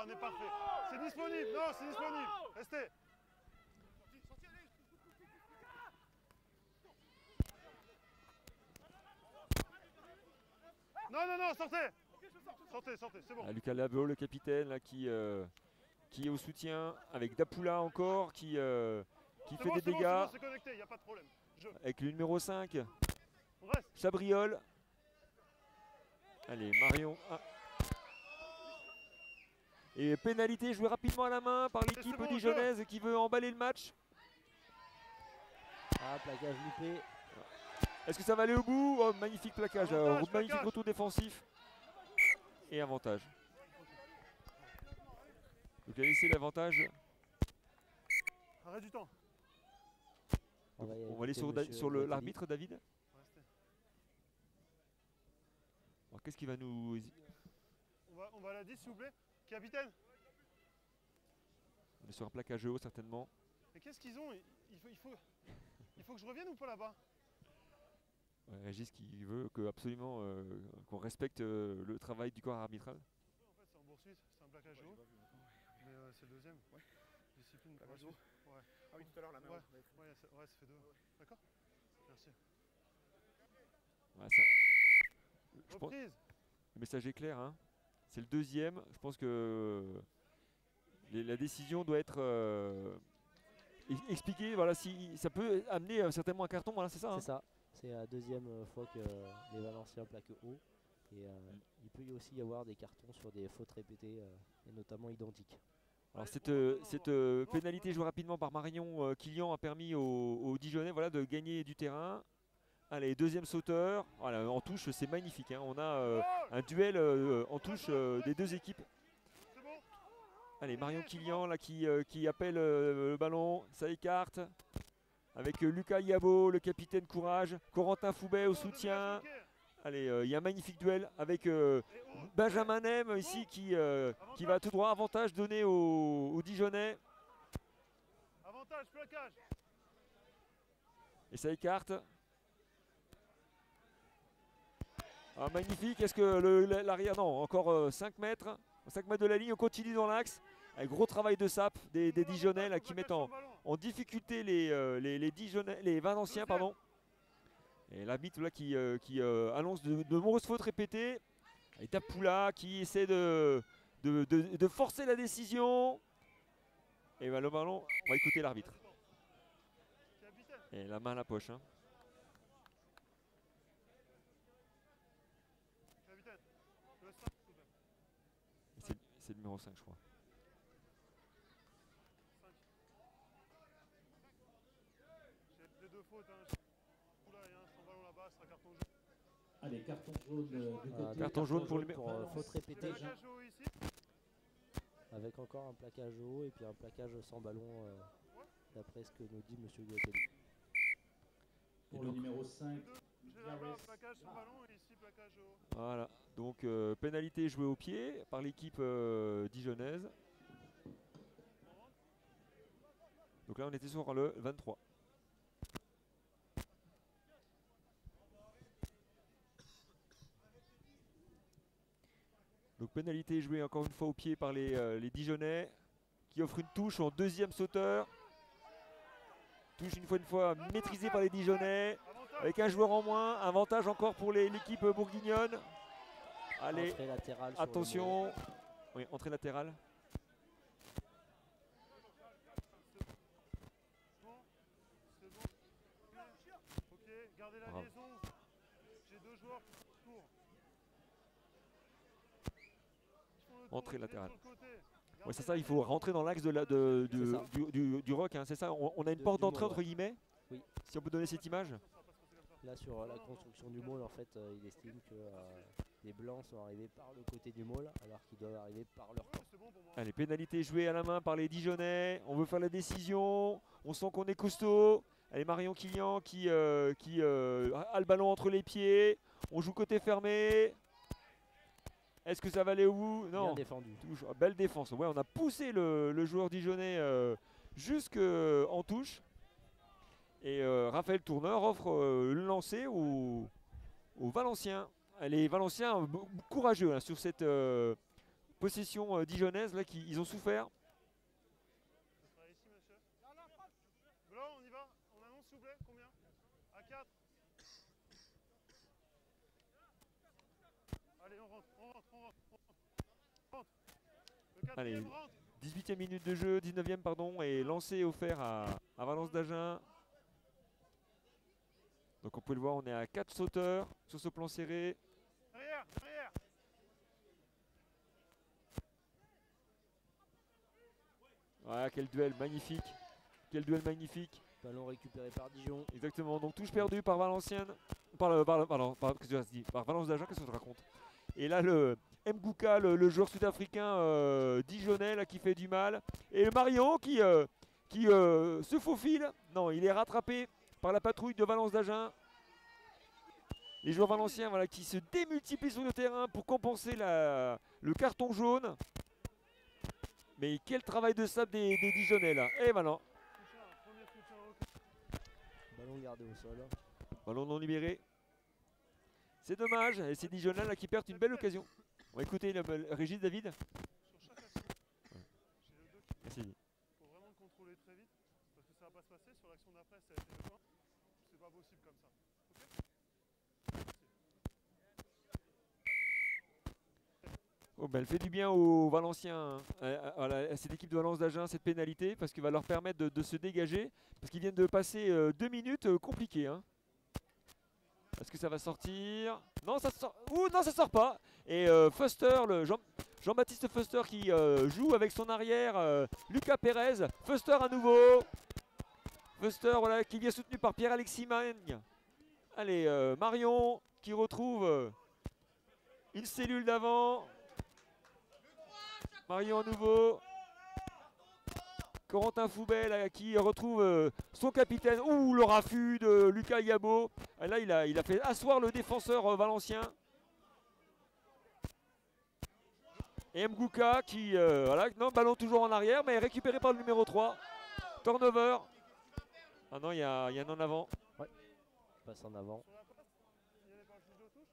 voilà, on est parfait. C'est disponible. Non, c'est disponible. Restez. Non, non, non, sortez. Sortez, sortez, c'est bon. Ah, Lucas Labo, le capitaine, là, qui, euh, qui est au soutien, avec Dapula encore, qui, euh, qui fait des dégâts. Bon, connecté, y a pas de problème. Avec le numéro 5, Chabriol. Allez, Marion. Ah. Et pénalité jouée rapidement à la main par l'équipe dijonnaise qui veut emballer le match. Ah, plaquage loupé. Est-ce que ça va aller au bout? Oh, Magnifique plaquage, magnifique retour défensif. Et avantage. Donc a laissé l'avantage. Arrête du temps. On va, aller sur, sur l'arbitre David. Qu'est-ce qui va nous... On va, on va la 10 s'il vous plaît. Capitaine On est sur un plaquage haut certainement. Mais qu'est-ce qu'ils ont? Il faut, il, faut, il faut que je revienne ou pas là-bas? Ouais, Régis qui veut que absolument euh, qu'on respecte euh, le travail du corps arbitral. En fait, c'est en bourse suisse, c'est un plaquage haut. Mais euh, c'est le deuxième. Discipline. Plaquage vas-y. haut. Ouais. Ah oui, tout à l'heure, la main. Ouais, ouais. ouais, ouais, ça fait deux. D'accord Merci. Ouais, ça- je pense- le message est clair. hein. C'est le deuxième. Je pense que les- la décision doit être euh, expliquée. Voilà, si ça peut amener euh, certainement un carton. Voilà, c'est ça. hein. C'est ça. C'est la deuxième euh, fois que les Valenciens plaquent haut. Et euh, Mm. il peut y aussi y avoir des cartons sur des fautes répétées, euh, et notamment identiques. Alors cette, euh, cette euh, pénalité jouée rapidement par Marion euh, Kilian a permis aux, aux Dijonais voilà, de gagner du terrain. Allez, deuxième sauteur. Voilà, en touche, c'est magnifique. hein. On a euh, un duel euh, en touche euh, des deux équipes. Allez, Marion Kilian là, qui, qui appelle le ballon. Ça écarte. Avec Lucas Yabo, le capitaine Courage. Corentin Foubet au soutien. Allez, il y a un magnifique duel avec Benjamin Nem ici qui, qui va tout droit. Avantage donné aux Dijonnais. Avantage, plaquage Et ça écarte. Ah, magnifique. Est-ce que l'arrière. Non, encore 5 mètres. 5 mètres de la ligne. On continue dans l'axe. Un gros travail de sap des, des Dijonnais là, qui mettent en, en difficulté les, euh, les, les, les Valenciens. Pardon. Et l'arbitre là, qui, euh, qui euh, annonce de, de nombreuses fautes répétées. Et Tapoula qui essaie de, de, de- forcer la décision. Et ben, le ballon, on va écouter l'arbitre. Et la main à la poche. hein. Capitaine Le 5, s'il vous plaît. C'est le numéro 5, je crois. 5. J'ai les deux fautes. Hein. Oula, il y a un sans ballon là-bas, c'est un carton jaune. Allez, carton jaune euh, du Ah, côté. carton jaune pour le mé- pour, euh, faute répétée. Avec encore un plaquage haut et puis un plaquage sans ballon, euh, d'après ce que nous dit Monsieur Guattoli. Pour le numéro 5. J'ai là-bas Jarvis. plaquage sans ballon et ici plaquage haut. Voilà. Donc euh, pénalité jouée au pied par l'équipe euh, dijonnaise. Donc là on était sur le 23. Donc pénalité jouée encore une fois au pied par les, euh, les Dijonnais qui offre une touche en deuxième sauteur. Touche une fois une fois maîtrisée par les Dijonnais. Avec un joueur en moins, avantage encore pour l'équipe bourguignonne. Allez, attention. Oui, entrée latérale. Bravo. Entrée latérale. Ouais, c'est ça, il faut rentrer dans l'axe de la, de, C'est du, ça. du, du- du rock, hein, c'est ça on, on a une porte d'entrée entre guillemets Oui. Si on peut donner cette image Là, sur euh, la construction du môle, en fait, euh, il estime que euh, les blancs sont arrivés par le côté du môle, alors qu'ils doivent arriver par leur camp. Allez, pénalité jouée à la main par les Dijonnais. On veut faire la décision. On sent qu'on est costaud. Allez, Marion Kilian qui, euh, qui euh, a le ballon entre les pieds. On joue côté fermé. Est-ce que ça va aller au bout? Bien Non. défendu. Touche. Belle défense. Ouais, on a poussé le, le joueur dijonnais euh, jusque euh, en touche. Et euh, Raphaël Tourneur offre euh, le lancer aux, aux Valenciens. Les Valenciens euh, courageux hein, sur cette possession dijonnaise là, qui, ils ont souffert. Ce sera ici, monsieur. Blanc, on y va On annonce, s'il vous plaît, combien À 4 Allez, on rentre, on rentre, on rentre, on rentre. On rentre. Le quatrième Allez. rentre. 18e minute de jeu, 19e pardon, et lancé offert à, à Valence d'Agen. Donc on peut le voir, on est à 4 sauteurs sur ce plan serré. Derrière, derrière. Voilà, quel duel magnifique. Quel duel magnifique. Ballon récupéré par Dijon. Exactement, donc touche perdue par Valenciennes. Par, le- par, le- pardon, par, Valence d'Agen, qu'est-ce que je raconte? Et là, le Mgouka, le, le joueur sud-africain euh, dijonnais, là, qui fait du mal. Et le Marion qui, euh, qui euh, se faufile. Non, il est rattrapé par la patrouille de Valence d'Agen. Les joueurs valenciens voilà, qui se démultiplient sur le terrain pour compenser la- le carton jaune. Mais quel travail de sable des, des Dijonnais là. Et maintenant, soutien, ok. Ballon gardé au sol. ballon non libéré. C'est dommage, et c'est Dijonal là qui perd une belle occasion. On va écouter le, le- Régis David. Sur chaque action, j'ai le 2 qui Merci. faut vraiment le contrôler très vite parce que ça va pas se passer. Sur l'action d'après, ça a été le point. C'est pas possible comme ça. Ok Oh, ben, elle fait du bien aux Valenciens, hein. Euh, à, la- à cette équipe de Valence d'Agen, cette pénalité, parce qu'il va leur permettre de, se dégager, parce qu'ils viennent de passer euh, deux minutes euh, compliquées. hein. Est-ce que ça va sortir? Non, ça sort. Sort pas. Et euh, Jean- Jean-Baptiste Fuster qui euh, joue avec son arrière, euh, Lucas Pérez. Fuster à nouveau. Fuster, voilà, qui vient soutenu par Pierre-Alexis Magne. Allez, euh, Marion qui retrouve euh, une cellule d'avant. Marion à nouveau. Corentin Foubel euh, qui retrouve euh, son capitaine. Ouh, le raffut de Lucas Yabo. Là, il a, fait asseoir le défenseur euh, valencien. Et Mgouka qui. euh, voilà, non, ballon toujours en arrière, mais récupéré par le numéro 3. Turnover. Ah non, il y y a un en avant. Passe en avant. Sur la passe, il y avait pas le juge de touche,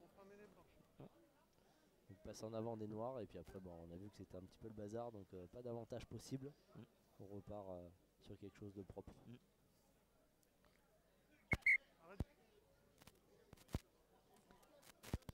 on fera mêlée blanche. Donc passe en avant des noirs et puis après bon, on a vu que c'était un petit peu le bazar donc euh, pas d'avantage possible. Mm. On repart euh, sur quelque chose de propre.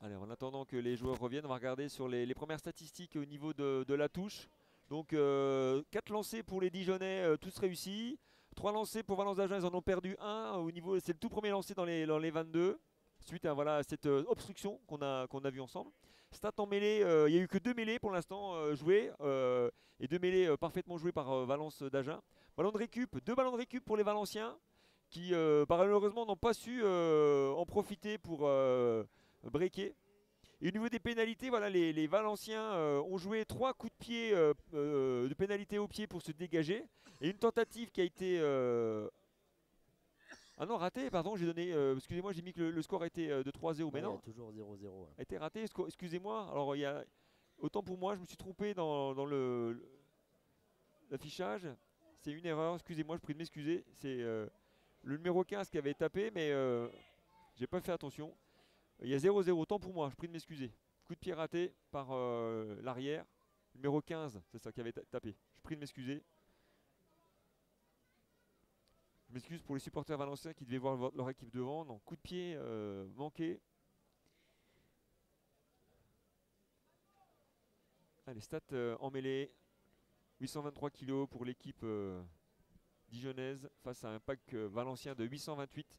Allez, en attendant que les joueurs reviennent, on va regarder sur les, les premières statistiques au niveau de, de la touche. Donc 4 lancés pour les Dijonais, euh, tous réussis. 3 lancés pour Valence d'Agen, ils en ont perdu un au niveau. C'est le tout premier lancé dans les, dans les 22. Suite à voilà, cette euh, obstruction qu'on a, qu'on a vu ensemble. Stat en mêlée, euh, il n'y a eu que deux mêlées pour l'instant euh, jouées. euh, et deux mêlées parfaitement jouées par Valence d'Agen. Ballon de récup, deux ballons de récup pour les Valenciens qui euh, malheureusement n'ont pas su en profiter pour breaker. Et au niveau des pénalités, voilà, les, les Valenciens ont joué trois coups de pied de pénalité au pied pour se dégager. Et une tentative qui a été. Ah non, raté, pardon, j'ai donné. euh, Excusez-moi, j'ai mis que le, le score était euh, de 3-0. Ouais, Mais il y a non, toujours 0-0. ouais. a été raté. excu- Excusez-moi. Alors, il y a. Autant pour moi, je me suis trompé dans, dans le l'affichage. C'est une erreur. Excusez-moi, je prie de m'excuser. C'est euh, le numéro 15 qui avait tapé, mais j'ai pas fait attention. Il y a 0-0. Autant pour moi, je prie de m'excuser. Coup de pied raté par l'arrière. Numéro 15, c'est ça qui avait ta- tapé. Je prie de m'excuser. Je m'excuse pour les supporters valenciens qui devaient voir leur- équipe devant. Non, coup de pied euh, manqué. Allez, stats euh, en mêlée. 823 kg pour l'équipe euh, dijonnaise face à un pack euh, valencien de 828.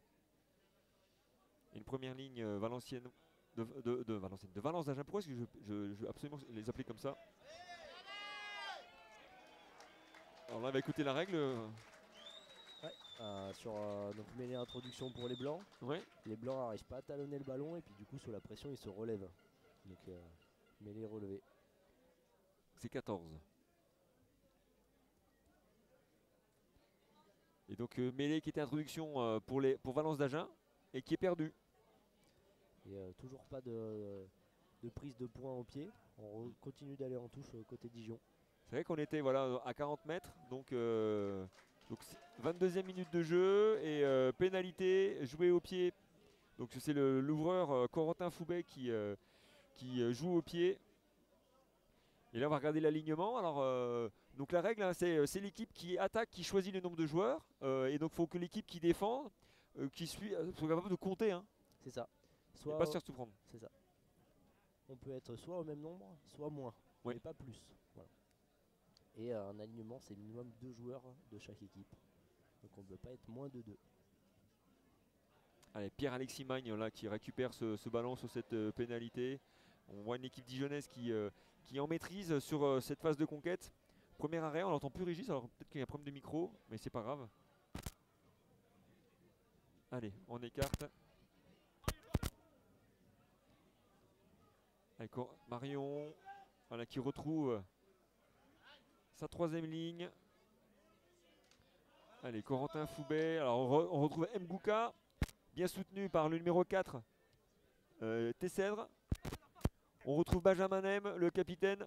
Et une première ligne euh, valencienne de, Valence d'Agen. Est-ce que je, je, absolument les appeler comme ça? Alors là, on va écouter la règle. Euh, sur euh, donc mêlée introduction pour les blancs. Ouais. Les blancs n'arrivent pas à talonner le ballon et puis du coup sous la pression ils se relèvent. Donc euh, mêlée relevée. C'est 14. Et donc euh, mêlée qui était introduction euh, pour, les, pour Valence d'Agen et qui est perdu. Et euh, toujours pas de, de prise de points au pied. On continue d'aller en touche côté Dijon. C'est vrai qu'on était voilà, à 40 mètres, donc, euh, donc c'est 22e minute de jeu et euh, pénalité jouée au pied. Donc c'est l'ouvreur euh, Corentin Foubet qui, euh, qui joue au pied. Et là on va regarder l'alignement. Alors donc la règle hein, c'est l'équipe qui attaque qui choisit le nombre de joueurs et donc il faut que l'équipe qui défend, qui suit, soit capable de compter, hein, C'est ça. et pas se faire tout prendre. C'est ça. On peut être soit au même nombre, soit moins, Oui. mais pas plus. Voilà. Et un alignement, c'est minimum deux joueurs de chaque équipe. Donc on ne peut pas être moins de deux. Allez, Pierre-Alexis Magne là, qui récupère ce, ce ballon sur cette euh, pénalité. On voit une équipe dijonnaise qui, euh, qui en maîtrise sur euh, cette phase de conquête. Premier arrêt, on n'entend plus Régis, alors peut-être qu'il y a un problème de micro, mais c'est pas grave. Allez, on écarte. Cor- Marion, voilà, qui retrouve sa troisième ligne. Allez, Corentin Foubet. Alors, on, retrouve Mgouka, bien soutenu par le numéro 4, euh, On retrouve Benjamin M, le capitaine.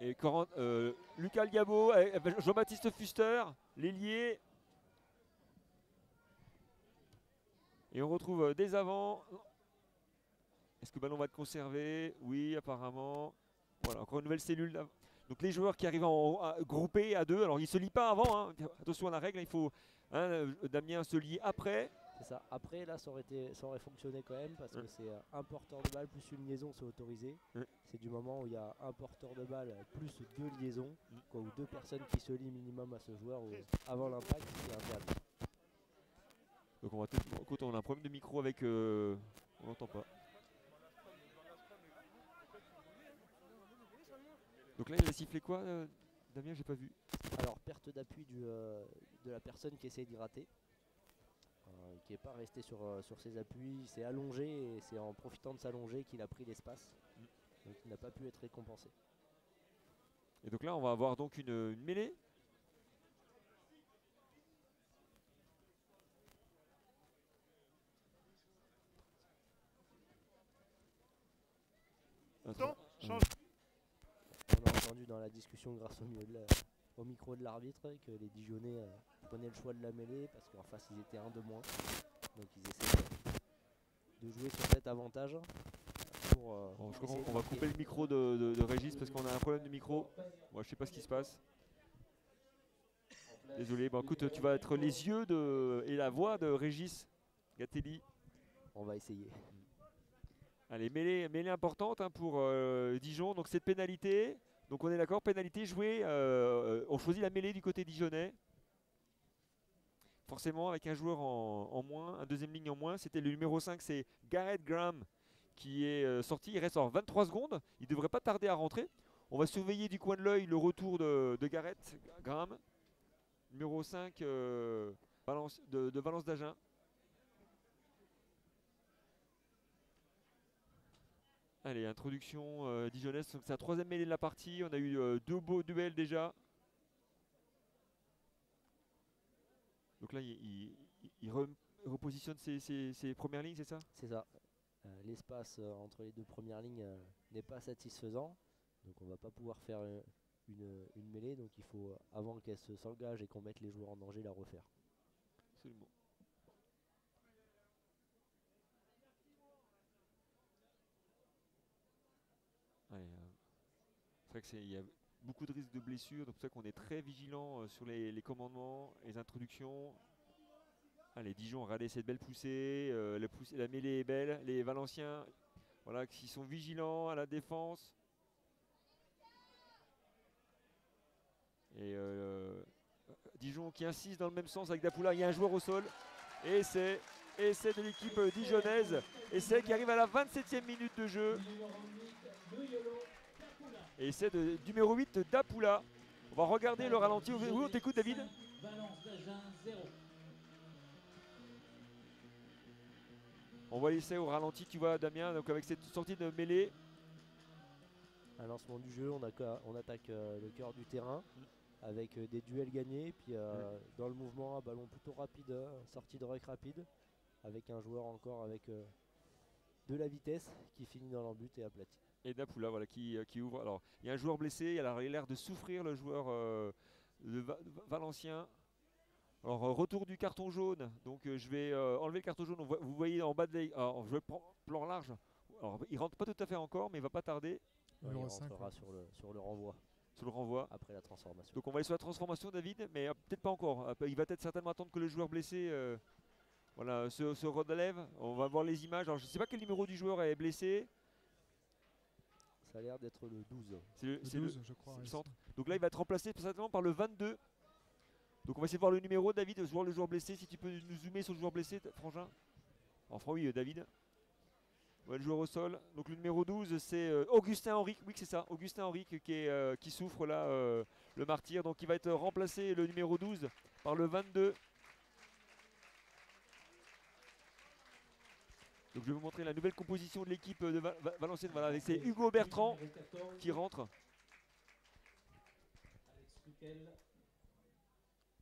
Et euh, Lucas Gabo, eh, eh, ben, Jean-Baptiste Fuster, l'ailier. Et on retrouve euh, des avants. Est-ce que le ballon va être conservé? Oui, apparemment. Voilà, encore une nouvelle cellule. là. Donc les joueurs qui arrivent en à- groupés à deux, alors ils ne se lient pas avant. hein. Attention à la règle, il faut hein, euh, Damien se lie après. C'est ça. Après, là, ça aurait, été, ça aurait fonctionné quand même parce que c'est euh, un porteur de balle plus une liaison, c'est autorisé. C'est du moment où il y a un porteur de balle plus deux liaisons, quoi, ou deux personnes qui se lient minimum à ce joueur ou avant l'impact, c'est. Donc on va peut-être- écoute, on a un problème de micro avec. euh, on n'entend pas. Donc là il a sifflé quoi, euh, Damien J'ai pas vu. Alors, perte d'appui euh, de la personne qui essaie d'y rater. euh, qui n'est pas resté sur, euh, sur ses appuis, il s'est allongé et c'est en profitant de s'allonger qu'il a pris l'espace. Mm. Donc il n'a pas pu être récompensé. Et donc là on va avoir donc une, une mêlée. Attends, change. Entendu dans la discussion grâce au, milieu de la- au micro de l'arbitre que les Dijonais euh, prenaient le choix de la mêlée parce qu'en face ils étaient un de moins. Donc ils essaient de, jouer sur cet avantage. Pour, euh, Bon, je crois essayer qu'on de va couper le micro de, de- de Régis parce qu'on a un problème de micro. Moi je sais pas ce qui se passe. Désolé, bon écoute, tu vas être les yeux de, et la voix de Régis Gatelli. On va essayer. Allez, mêlée, mêlée importante hein, pour euh, Dijon. Donc cette pénalité. Donc on est d'accord, pénalité jouée. euh, on choisit la mêlée du côté dijonnais. Forcément avec un joueur en, moins, un deuxième ligne en moins. C'était le numéro 5, c'est Gareth Graham qui est euh, sorti. Il reste en 23 secondes. Il ne devrait pas tarder à rentrer. On va surveiller du coin de l'œil le retour de, de Gareth Graham. Numéro 5 euh, Valence- de, de Valence d'Agen. Allez, introduction euh. Donc c'est la troisième mêlée de la partie. On a eu euh, deux beaux duels déjà. Donc là, il, il- il- il re- repositionne ses, ses- ses premières lignes, c'est ça? C'est ça. Euh, L'espace euh, entre les deux premières lignes n'est pas satisfaisant. Donc on va pas pouvoir faire une, une mêlée. Donc il faut, avant qu'elle se s'engage et qu'on mette les joueurs en danger, la refaire. Absolument. Allez, euh, c'est vrai que c'est- il y a beaucoup de risques de blessures, donc c'est pour ça qu'on est très vigilant euh, sur les, commandements, les introductions. Allez, Dijon a regardé cette belle poussée, euh, la, poussée- la mêlée est belle, les Valenciens, voilà, qui sont vigilants à la défense. Et euh, Dijon qui insiste dans le même sens avec Dapoula. Il y a un joueur au sol. Et c'est essai de l'équipe dijonnaise. Essai qui arrive à la 27e minute de jeu. Et essai de numéro 8 de Dapoula. On va regarder le ralenti. Oui, on t'écoute David? Valence d'Agen 0. On voit l'essai au ralenti, tu vois Damien, donc avec cette sortie de mêlée. Un lancement du jeu, on, attaque euh, le cœur du terrain avec euh, des duels gagnés. Puis euh, dans le mouvement, un ballon plutôt rapide, sortie de rec rapide, avec un joueur encore avec de la vitesse qui finit dans l'embut et aplati. Et Dapoula voilà, qui, euh, qui ouvre. Alors, il y a un joueur blessé, alors, il a l'air de souffrir le joueur euh, Va- Valencien. Alors, euh, retour du carton jaune. Donc, euh, je vais euh, enlever le carton jaune. Voit- vous voyez en bas de la- alors, je prends plan large. Alors, il rentre pas tout à fait encore, mais il va pas tarder Ouais, il 5, rentrera sur, le, sur le renvoi sur le renvoi. après la transformation. Donc, on va aller sur la transformation, David, mais euh, peut-être pas encore. Euh, Il va peut-être certainement attendre que le joueur blessé euh, voilà, se, se relève. On va voir les images. Alors, je sais pas quel numéro du joueur est blessé. Ça a l'air d'être le 12. C'est le- Le c'est le- 12, je crois. c'est le ouais. centre. Donc là, il va être remplacé certainement par le 22. Donc on va essayer de voir le numéro, David, voir le joueur blessé. Si tu peux nous zoomer sur le joueur blessé, Frangin. Enfin oui, euh, David. Ouais, le joueur au sol. Donc le numéro 12, c'est euh, Augustin Henrique. Oui, c'est ça. Augustin Henrique qui, est, euh, qui souffre là, euh, le martyr. Donc il va être remplacé, le numéro 12, par le 22. Donc je vais vous montrer la nouvelle composition de l'équipe de Va- Va- Valenciennes. Voilà, c'est Hugo Bertrand Numéro 14, qui rentre.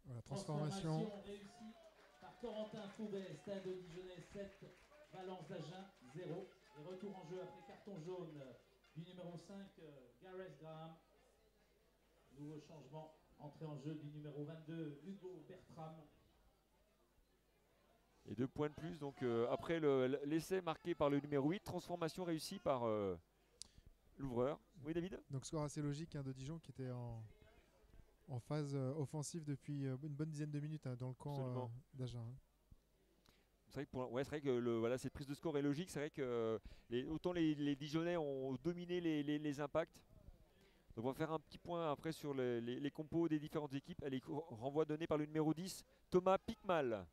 Voilà, transformation. réussie par Corentin Foubet, Stade Dijonais 7, Valence d'Agen 0. Et retour en jeu après carton jaune du numéro 5, euh, Gareth Graham. Nouveau changement, entrée en jeu du numéro 22, Hugo Bertram. Et deux points de plus. Donc euh, après l'essai marqué par le numéro 8, transformation réussie par euh, l'ouvreur. Oui David? Donc score assez logique hein, de Dijon qui était en, en phase euh, offensive depuis une bonne dizaine de minutes hein, dans le camp d'Agen. Hein. C'est vrai, que le, voilà, cette prise de score est logique. C'est vrai que autant les, Dijonnais ont dominé les, impacts. Donc on va faire un petit point après sur les, compos des différentes équipes. Elle est renvoi donné par le numéro 10, Thomas Picmal.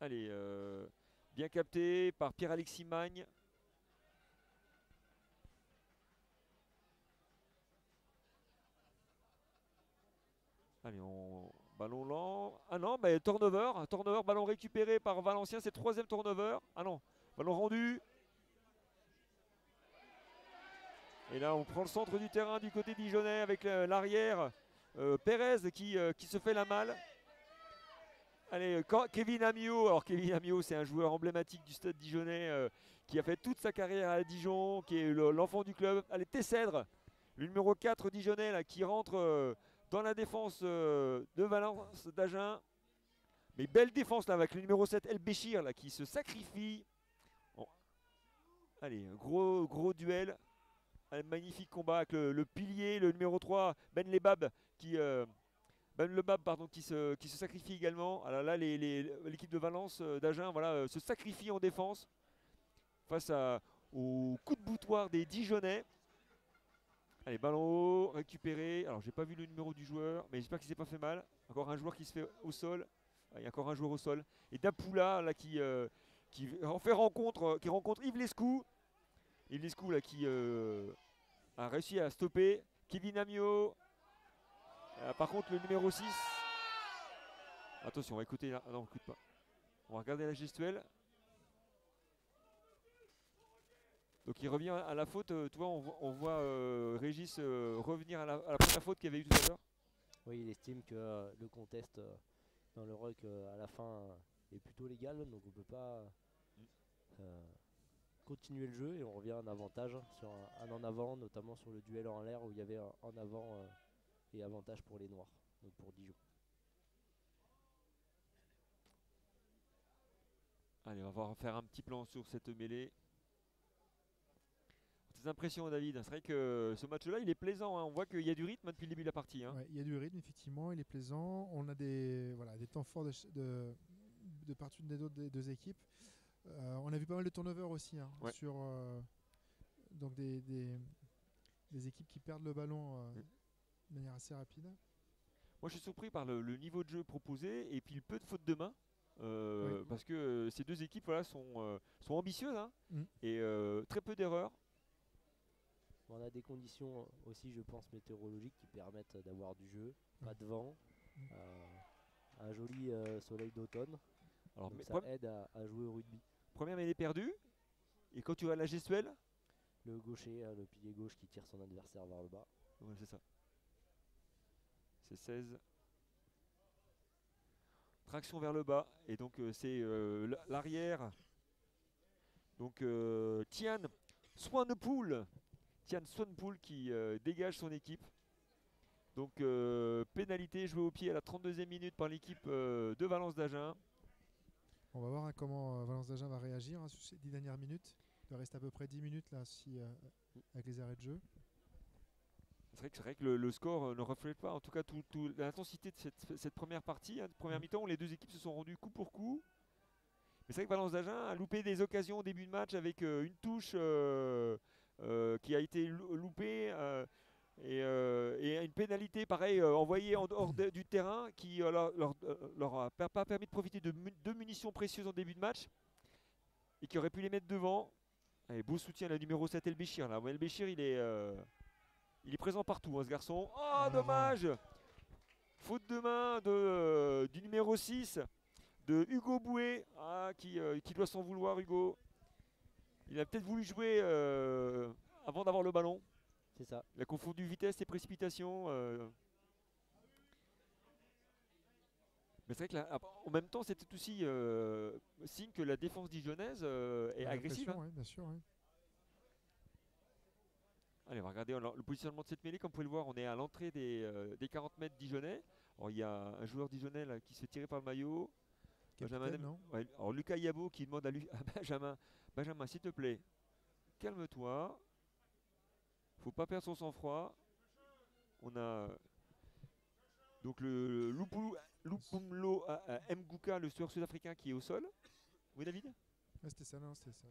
Allez, euh, bien capté par Pierre-Alexis Magne. Allez, on... ballon lent. Ah non, mais turnover. Turnover, ballon récupéré par Valencien. C'est troisième turnover. Ah non, ballon rendu. Et là, on prend le centre du terrain du côté dijonnais avec l'arrière. Euh, Pérez euh, qui se fait la malle. Allez, Kevin Amiot. Alors, Kevin Amiot, c'est un joueur emblématique du stade dijonnais euh, qui a fait toute sa carrière à Dijon, qui est l'enfant du club. Allez, Tessèdre, le numéro 4 dijonnais, là, qui rentre euh, dans la défense euh, de Valence d'Agen. Mais belle défense là avec le numéro 7 El Béchir là qui se sacrifie. Allez, gros gros duel. Un magnifique combat avec le, pilier, le numéro 3 Ben Lebab qui ben Lebab pardon, qui, se, sacrifie également. Alors là, l'équipe de Valence euh, d'Agen voilà, euh, se sacrifie en défense face au coup de boutoir des Dijonnais. Allez, ballon haut, récupéré. Alors, j'ai pas vu le numéro du joueur, mais j'espère qu'il s'est pas fait mal. Encore un joueur qui se fait au sol. il y a encore un joueur au sol. Et Dapoula, là, qui, euh, en fait rencontre, qui rencontre Yves Lescou. Yves Lescou, là, qui a réussi à stopper. Kevin Amio, euh, par contre, le numéro 6. Attention, on va écouter là. Ah non, on écoute pas. On va regarder la gestuelle. Donc il revient à la faute. Euh, tu vois, on, voit euh, Régis revenir à la, première faute qu'il avait eu tout à l'heure. Oui, il estime que le contest dans le rock à la fin est plutôt légal, donc on ne peut pas continuer le jeu et on revient en avantage sur un, en avant, notamment sur le duel en l'air où il y avait un en avant et avantage pour les Noirs, donc pour Dijon. Allez, on va faire un petit plan sur cette mêlée. Tes impressions, David? C'est vrai que ce match-là, il est plaisant. Hein. On voit qu'il y a du rythme depuis le début de la partie. Hein. il y a du rythme, effectivement. Il est plaisant. On a des, voilà, des temps forts de, de, de partout des, des deux équipes. Euh, on a vu pas mal de turnover aussi hein, sur euh, donc des, des, équipes qui perdent le ballon euh, mm de manière assez rapide. Moi, je suis surpris par le, niveau de jeu proposé et puis le peu de fautes de main. Euh, parce que euh, ces deux équipes voilà, sont, euh, sont ambitieuses hein, mm. et très peu d'erreurs. On a des conditions aussi, je pense, météorologiques qui permettent d'avoir du jeu, pas de vent, mm. un joli soleil d'automne. Alors, ça aide à, jouer au rugby. Première mêlée perdue, et quand tu vois la gestuelle Le gaucher, le pilier gauche qui tire son adversaire vers le bas. c'est ça. C'est 16. Traction vers le bas. Et donc euh, c'est euh, l'arrière. Donc euh, Tian Swanepoel. Tian Swanepoel qui dégage son équipe. Donc pénalité jouée au pied à la 32e minute par l'équipe de Valence d'Agen. On va voir hein, comment Valence d'Agen va réagir hein, sur ces 10 dernières minutes. Il reste à peu près 10 minutes là si, avec les arrêts de jeu. C'est vrai que, le, score euh, ne reflète pas, en tout cas, l'intensité de cette, première partie, hein, première mm. mi-temps, où les deux équipes se sont rendues coup pour coup. Mais c'est vrai que Valence d'Agen a loupé des occasions au début de match avec euh, une touche euh, qui a été loupée et, une pénalité, pareil, envoyée en dehors du terrain qui leur, leur, a pas permis de profiter de deux munitions précieuses en début de match et qui aurait pu les mettre devant. Allez, beau soutien, la numéro 7, El Béchir. Là. El Béchir, il est. Il est présent partout, hein, ce garçon. Oh, dommage Faute de main de, euh, du numéro 6 de Hugo Bouet, ah, qui, euh, qui, doit s'en vouloir, Hugo. Il a peut-être voulu jouer euh, avant d'avoir le ballon. C'est ça. Il a confondu vitesse et précipitation. Mais c'est vrai qu'en même temps, c'était aussi signe que la défense dijonnaise est agressive. Hein. bien sûr, Allez, on va regarder le positionnement de cette mêlée. Comme vous pouvez le voir, on est à l'entrée des, 40 euh, mètres dijonnais. il y a un joueur dijonnais qui se fait tirer par le maillot. Benjamin Capitaine, non ouais, alors Lucas Yabo qui demande à, Lu- à Benjamin, Benjamin, s'il te plaît, calme-toi. Faut pas perdre son sang-froid. On a donc le Lupu- Lupumlo euh, euh, Mguka, le joueur sud-africain qui est au sol. Oui, David? Ah, C'était ça, non, c'était ça.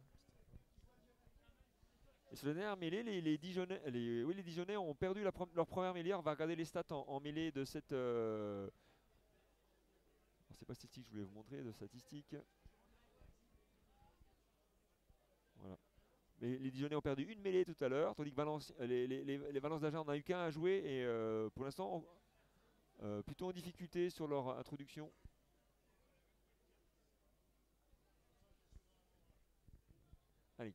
Sur les, les Dijonais, les, Dijonais ont perdu leur première mêlée. On va regarder les stats en, mêlée de cette. Euh... C'est pas statistique, je voulais vous montrer de statistiques. Voilà. Mais les Dijonais ont perdu une mêlée tout à l'heure, tandis que euh, les, les, les, Valence d'Agen n'en a eu qu'un à jouer et euh, pour l'instant, plutôt en difficulté sur leur introduction. Allez,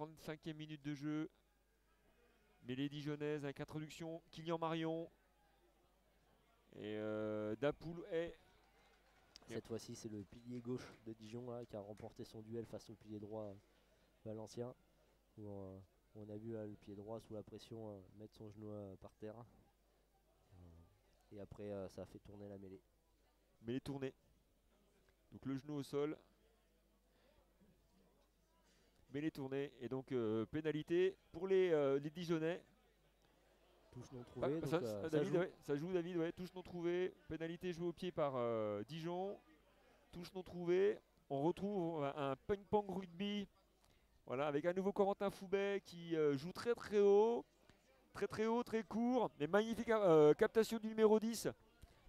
35e minute de jeu. Mêlée dijonnaise avec introduction, Kylian Marion. Et euh, Dapoul est. Cette fois-ci, c'est le pilier gauche de Dijon là, qui a remporté son duel face au pilier droit valencien. Où euh, on a vu là, le pied droit sous la pression euh, mettre son genou euh, par terre. Euh, et après, euh, ça a fait tourner la mêlée. mêlée tournée. Donc le genou au sol. Mêlée tournée. Et donc euh, pénalité pour les, euh, les Dijonnais. Touche non Ah, trouvée. donc, ça, euh, ça, joue. ouais, ça joue David, ouais, touche non trouvée. Pénalité jouée au pied par euh, Dijon. Touche non trouvée. On retrouve un, ping-pong rugby. Voilà, avec un nouveau Corentin Foubet qui joue très très haut. Très très haut, très court. Mais magnifique captation du numéro 10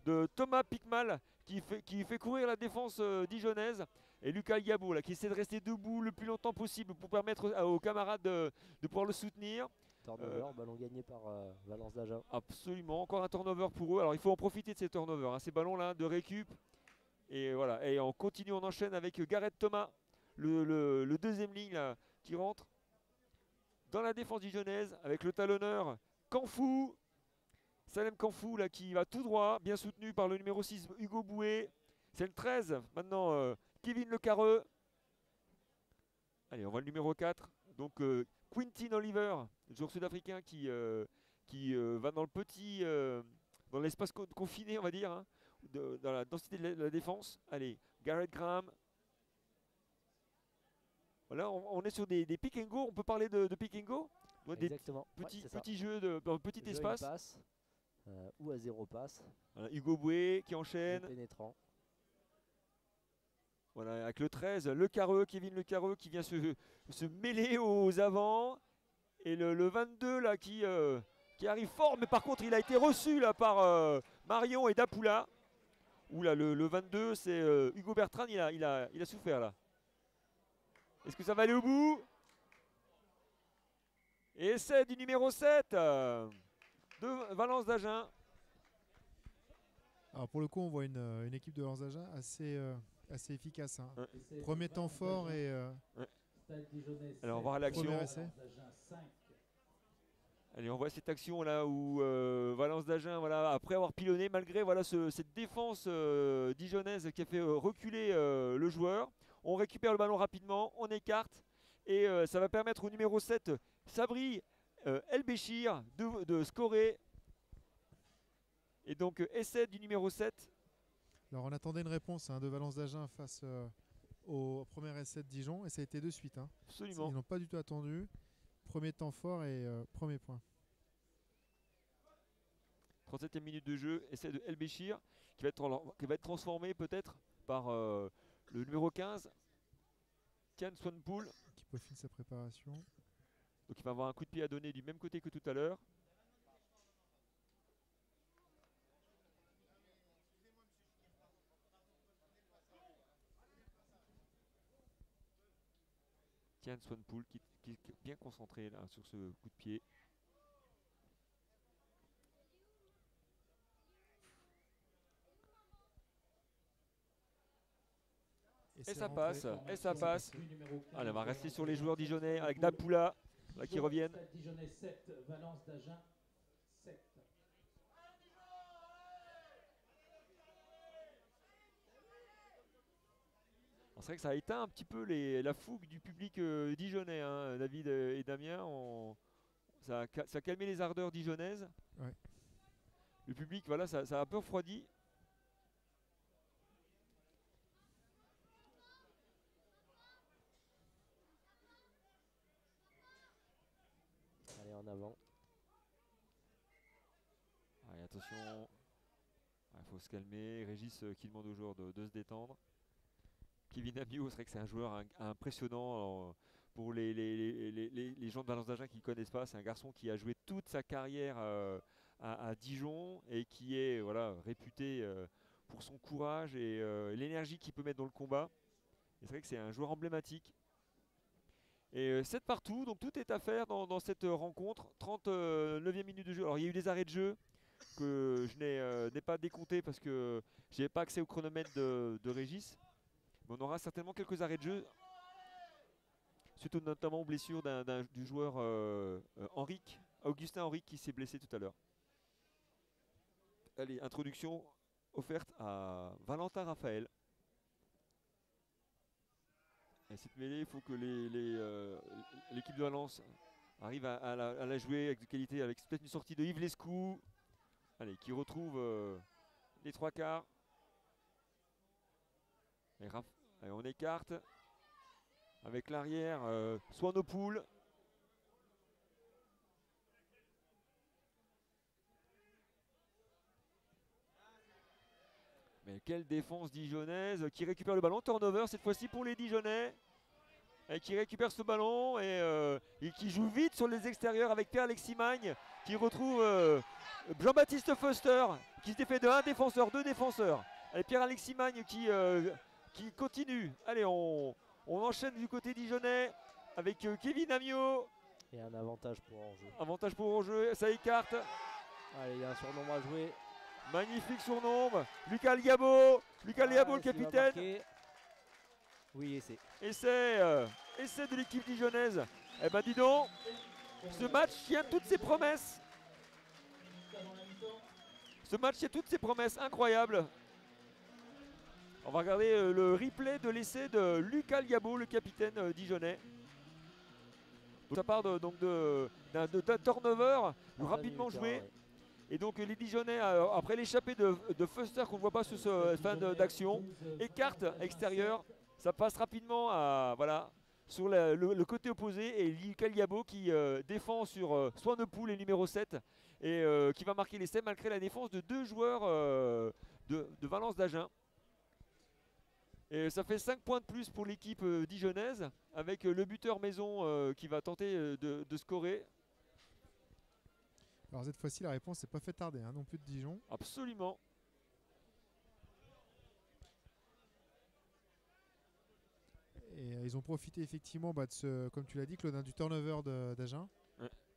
de Thomas Picmal qui fait, qui fait courir la défense dijonnaise. Et Lucas Yabo là, qui essaie de rester debout le plus longtemps possible pour permettre aux camarades de, de pouvoir le soutenir. Turnover, ballon gagné par euh, Valence d'Agen. Absolument, encore un turnover pour eux. Alors il faut en profiter de ces turnovers, hein, ces ballons-là de récup. Et voilà, et on continue, on enchaîne avec Gareth Thomas, le, le- le deuxième ligne là, qui rentre dans la défense dijonnaise avec le talonneur Canfou. Salem Canfou là, qui va tout droit, bien soutenu par le numéro 6 Hugo Bouet. C'est le 13 maintenant, euh, Kevin Le Carreux. Allez, on voit le numéro 4. Donc euh, Quintin Oliver, le joueur sud-africain qui, euh, qui euh, va dans le petit, euh, dans l'espace co- confiné, on va dire, hein, de- dans la densité de la, de la défense. Allez, Garrett Graham. Voilà, on, on est sur des, des pick and go. On peut parler de, de pick and go Des Exactement. Ouais, petits, jeux de, dans le petit Jeu espace. passe, ou à zéro passe. Voilà, Hugo Bouet qui enchaîne. pénétrant. Voilà, avec le 13, le Carreux, Kevin Le Carreux qui vient se, se mêler aux avants. Et le, le 22 là qui, euh, qui arrive fort, mais par contre il a été reçu là par euh, Marion et Dapoula. Ouh là, le, le 22 c'est euh, Hugo Bertrand, il a, il, a, il a souffert là. Est-ce que ça va aller au bout? Et c'est du numéro 7 euh, de Valence d'Agen. Alors pour le coup, on voit une, une équipe de Lens d'Agen assez, assez efficace. hein. Ouais. Premier temps Valence fort et euh, Alors, on va voir l'action. Allez, on voit cette action là où euh, Valence d'Agen, voilà, après avoir pilonné, malgré voilà, ce- cette défense euh, dijonnaise qui a fait euh, reculer euh, le joueur, on récupère le ballon rapidement, on écarte et euh, ça va permettre au numéro 7, Sabri euh, El Béchir, de, de scorer. Et donc, essai du numéro 7. Alors on attendait une réponse hein, de Valence d'Agen face euh, au premier essai de Dijon et ça a été de suite. hein. Absolument. Ils n'ont pas du tout attendu. Premier temps fort et euh, premier point. 37e minute de jeu, essai de El Béchir qui va être, alors- qui va être transformé peut-être par euh, le numéro 15, Tian Swanpool. Qui peaufine sa préparation. Donc il va avoir un coup de pied à donner du même côté que tout à l'heure. Tiens, Swanpool qui, qui- qui est bien concentré là sur ce coup de pied. Et ça passe, et ça passe. Du numéro 15, Allez, on va rester sur les joueurs dijonnais avec Dapoula là, qui reviennent. Stade Dijonnais 7, Valence d'Agen c'est vrai que ça a éteint un petit peu la fougue du public euh, dijonnais. Hein. David euh, et Damien, ça, a, calmé les ardeurs dijonnaises. Le public, voilà, ça, a un peu refroidi. Allez, en avant. Allez, attention. Il faut se calmer. Régis euh, qui demande aux joueurs de se détendre. Kevin Amiot, c'est vrai que c'est un joueur impressionnant. euh, pour les, gens de Valence d'Agen qui ne connaissent pas, c'est un garçon qui a joué toute sa carrière euh, à, Dijon et qui est voilà, réputé euh, pour son courage et l'énergie qu'il peut mettre dans le combat. C'est vrai que c'est un joueur emblématique. Et 7 partout, donc tout est à faire dans, cette rencontre. 39e minute de jeu. Alors il y a eu des arrêts de jeu que je n'ai pas décompté parce que je n'avais pas accès au chronomètre de Régis. On aura certainement quelques arrêts de jeu. Suite notamment aux blessures du joueur euh, euh, Henrique, Augustin Henrique qui s'est blessé tout à l'heure. Allez, introduction offerte à Valentin Raphaël. Et cette mêlée, il faut que euh, l'équipe de Valence arrive à, la, jouer avec de qualité, avec peut-être une sortie de Yves Lescou. Allez, qui retrouve les trois quarts. Et allez, on écarte. Avec l'arrière, euh, Swanopoul. Mais quelle défense dijonnaise qui récupère le ballon. Turnover cette fois-ci pour les Dijonais. Et qui récupère ce ballon et, euh, et qui joue vite sur les extérieurs avec Pierre-Alexis Magne qui retrouve euh, Jean-Baptiste Foster qui s'était fait de un défenseur, deux défenseurs. Allez, Pierre-Alexis Magne qui, euh, qui continue. Allez, on, on enchaîne du côté dijonnais avec euh, Kevin Amiot. Et un avantage pour Orgeux. Avantage pour Orgeux, ça écarte. Allez, il y a un surnombre à jouer. Magnifique surnombre. Lucas Liabo. Lucas Liabo, Ah, le capitaine. Oui. Essai, euh, essai de l'équipe dijonnaise. Eh ben dis donc, ce match tient toutes ses promesses. Ce match tient toutes ses promesses incroyables. On va regarder euh, le replay de l'essai de Lucas Liabo, le capitaine euh, dijonnais. Ça part de, donc de, d'un, de- turnover plein rapidement joué. ouais. Et donc les Dijonnais, euh, après l'échappée de, de Fuster qu'on ne voit pas sur ce fin d'action, écarte extérieur, ça passe rapidement à, voilà, sur la- le, le côté opposé et Lucas Liabo qui euh, défend sur euh, Swanepoel, les numéro 7, et euh, qui va marquer l'essai malgré la défense de deux joueurs de, de Valence d'Agen. Et ça fait 5 points de plus pour l'équipe euh, dijonnaise, avec euh, le buteur maison euh, qui va tenter de, de scorer. Alors cette fois-ci, la réponse n'est pas fait tarder hein, non plus de Dijon. Absolument. Et ils ont profité effectivement bah, de ce, comme tu l'as dit, Claude, hein, du turnover d'Agen.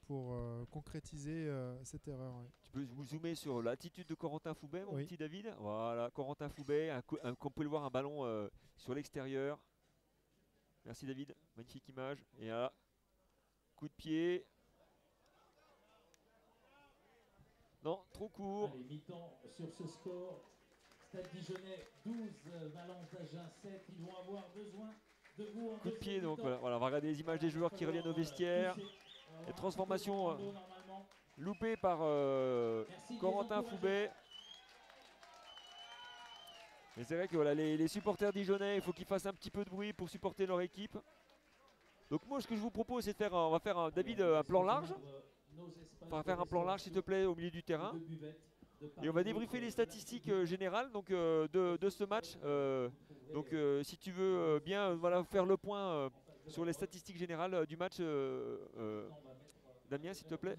Pour euh, concrétiser euh, cette erreur. ouais. Tu peux vous zoomer sur l'attitude de Corentin Foubet, mon Oui. petit David? Voilà, Corentin Foubet, un co- un- qu'on peut le voir un ballon euh, sur l'extérieur. Merci David, magnifique image. Et là, coup de pied. Non, trop court. Allez, mi-temps sur ce score. Stade Dijonnais 12, Valence d'Agen 7. Ils vont avoir besoin de vous en Coup de pied, donc voilà, voilà, on va regarder les images des joueurs qui reviennent au vestiaire. Les transformations, euh, Loupé par euh, Corentin Foubet. Mais c'est vrai que voilà, les, les supporters dijonnais, il faut qu'ils fassent un petit peu de bruit pour supporter leur équipe. Donc moi, ce que je vous propose, c'est de faire, un- on va faire un, David euh, un plan large. On va faire un plan large, s'il te plaît, au milieu du terrain. Et on va débriefer les statistiques euh, générales donc, euh, de, de ce match. Euh, donc si tu veux bien voilà, faire le point sur les statistiques générales du match, Damien, s'il te plaît.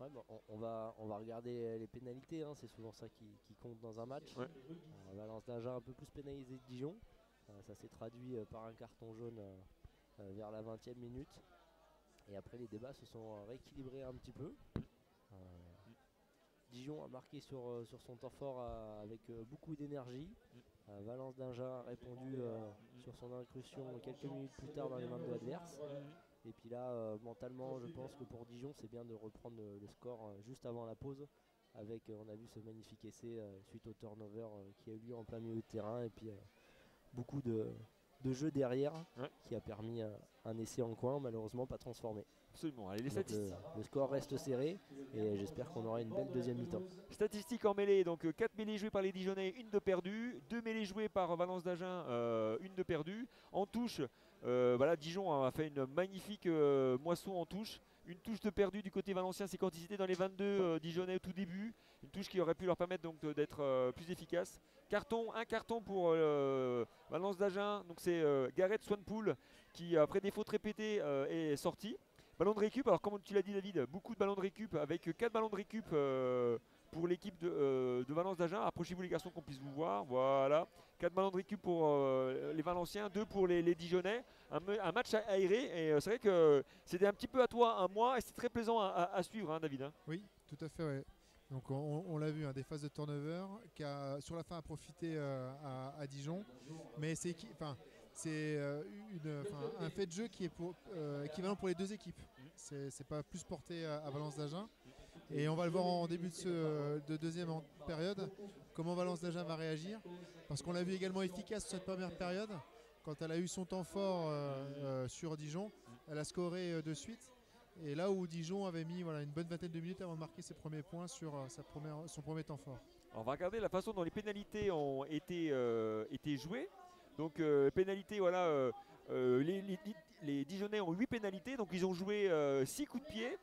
Ouais, on, on va, on va regarder euh, les pénalités, hein, c'est souvent ça qui, qui compte dans un match. Ouais. Euh, Valence d'Agen un peu plus pénalisé que Dijon. Euh, ça s'est traduit par un carton jaune vers la 20e minute. Et après les débats se sont rééquilibrés un petit peu. Dijon a marqué sur, sur son temps fort avec beaucoup d'énergie. Euh, Valence d'Agen a répondu euh, sur son incursion quelques minutes plus tard dans les 22 adverses. Et puis là, euh, mentalement, je pense que pour Dijon, c'est bien de reprendre le, score euh, juste avant la pause. Avec, euh, on a vu ce magnifique essai suite au turnover qui a eu lieu en plein milieu de terrain. Et puis beaucoup de, de jeu derrière Ouais. qui a permis un essai en coin, malheureusement pas transformé. Absolument. Allez, les Donc, statistiques. le score reste serré et j'espère qu'on aura une belle deuxième mi-temps. Statistiques en mêlée, donc 4 mêlées jouées par les Dijonnais, une de perdue. 2 mêlées jouées par Valence d'Agen, euh, une de perdue. En touche, voilà, Dijon a fait une magnifique euh, moisson en touche. Une touche de perdu du côté valencien, c'est quand ils étaient dans les 22 euh, Dijonais au tout début. Une touche qui aurait pu leur permettre donc d'être euh, plus efficace. Carton, un carton pour euh, Valence d'Agen. Donc c'est euh, Gareth Swanpool qui, après des fautes répétées, euh, est sorti. Ballon de récup, alors comme tu l'as dit David, beaucoup de ballons de récup avec 4 ballons de récup euh, pour l'équipe de, euh, de Valence d'Agen. Approchez-vous les garçons qu'on puisse vous voir. Voilà. 4 ballons de récup pour euh, les Valenciens, 2 pour les, les Dijonais. Un, match aéré et euh, c'est vrai que c'était un petit peu à toi, à moi et c'est très plaisant à, suivre hein, David. hein. Oui, tout à fait. Donc on, l'a vu, hein, des phases de turnover qui a sur la fin a profité à, Dijon, mais c'est un fait de jeu qui est pour, équivalent pour les deux équipes. C'est pas plus porté à Valence d'Agen. Et on va le voir en début de, deuxième période, comment Valence d'Agen va réagir? Parce qu'on l'a vu également efficace sur cette première période. Quand elle a eu son temps fort euh, euh, sur Dijon, elle a scoré euh, de suite. Et là où Dijon avait mis voilà, une bonne vingtaine de minutes avant de marquer ses premiers points sur sa première, son premier temps fort. On va regarder la façon dont les pénalités ont été, été jouées. Donc euh, voilà, les, les- les Dijonais ont 8 pénalités, donc ils ont joué 6 coups de pied,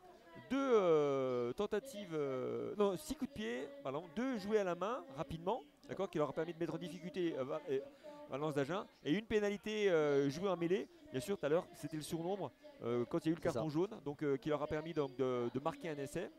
2 tentatives, euh, non 6 coups de pied, pardon, 2 joués à la main rapidement, d'accord, qui leur a permis de mettre en difficulté euh, Va- euh, Valence d'Agen, et une pénalité euh, jouée en mêlée, bien sûr tout à l'heure c'était le surnombre euh, quand il y a eu le carton jaune, donc euh, qui leur a permis donc, de, de marquer un essai.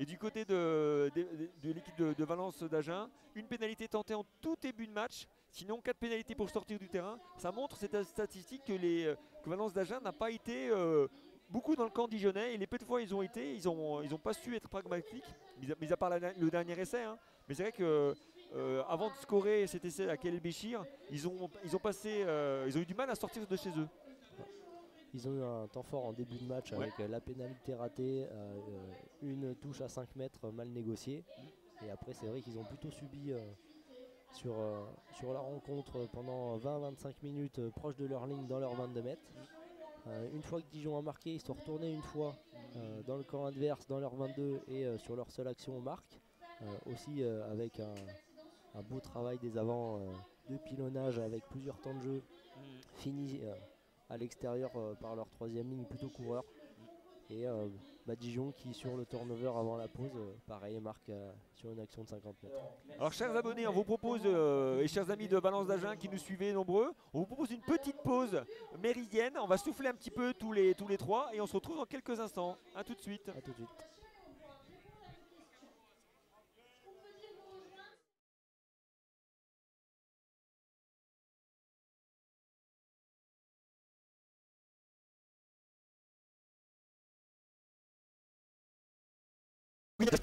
Et du côté de, de- de- de l'équipe de, Valence d'Agen, une pénalité tentée en tout début de match, sinon quatre pénalités pour sortir du terrain. Ça montre cette statistique que, les, euh, que Valence d'Agen n'a pas été euh, beaucoup dans le camp dijonnais. Et les peu de fois ils ont été, ils n'ont ils ont pas su être pragmatiques, mis à, mis à part la- le dernier essai. hein. Mais c'est vrai que euh, avant de scorer cet essai à Kelly Béchir, ils ont, ils, ont passé, euh, ils ont eu du mal à sortir de chez eux. Ils ont eu un temps fort en début de match Ouais. avec euh, la pénalité ratée, euh, une touche à 5 mètres mal négociée. Et après, c'est vrai qu'ils ont plutôt subi sur, sur la rencontre pendant 20-25 minutes proche de leur ligne dans leurs 22 mètres. Euh, une fois que Dijon a marqué, ils sont retournés une fois euh, dans le camp adverse, dans leur 22 et euh, sur leur seule action on marque. Aussi avec un, un beau travail des avants de pilonnage avec plusieurs temps de jeu fini euh, à l'extérieur par leur troisième ligne plutôt coureur. Et bah, Dijon qui sur le turnover avant la pause, euh, pareil, marque euh, sur une action de 50 mètres. Alors chers abonnés, on vous propose, euh, et chers amis de Valence d'Agen qui nous suivez nombreux, on vous propose une petite pause méridienne. On va souffler un petit peu tous les, tous les trois et on se retrouve dans quelques instants. A tout de suite. A tout de suite.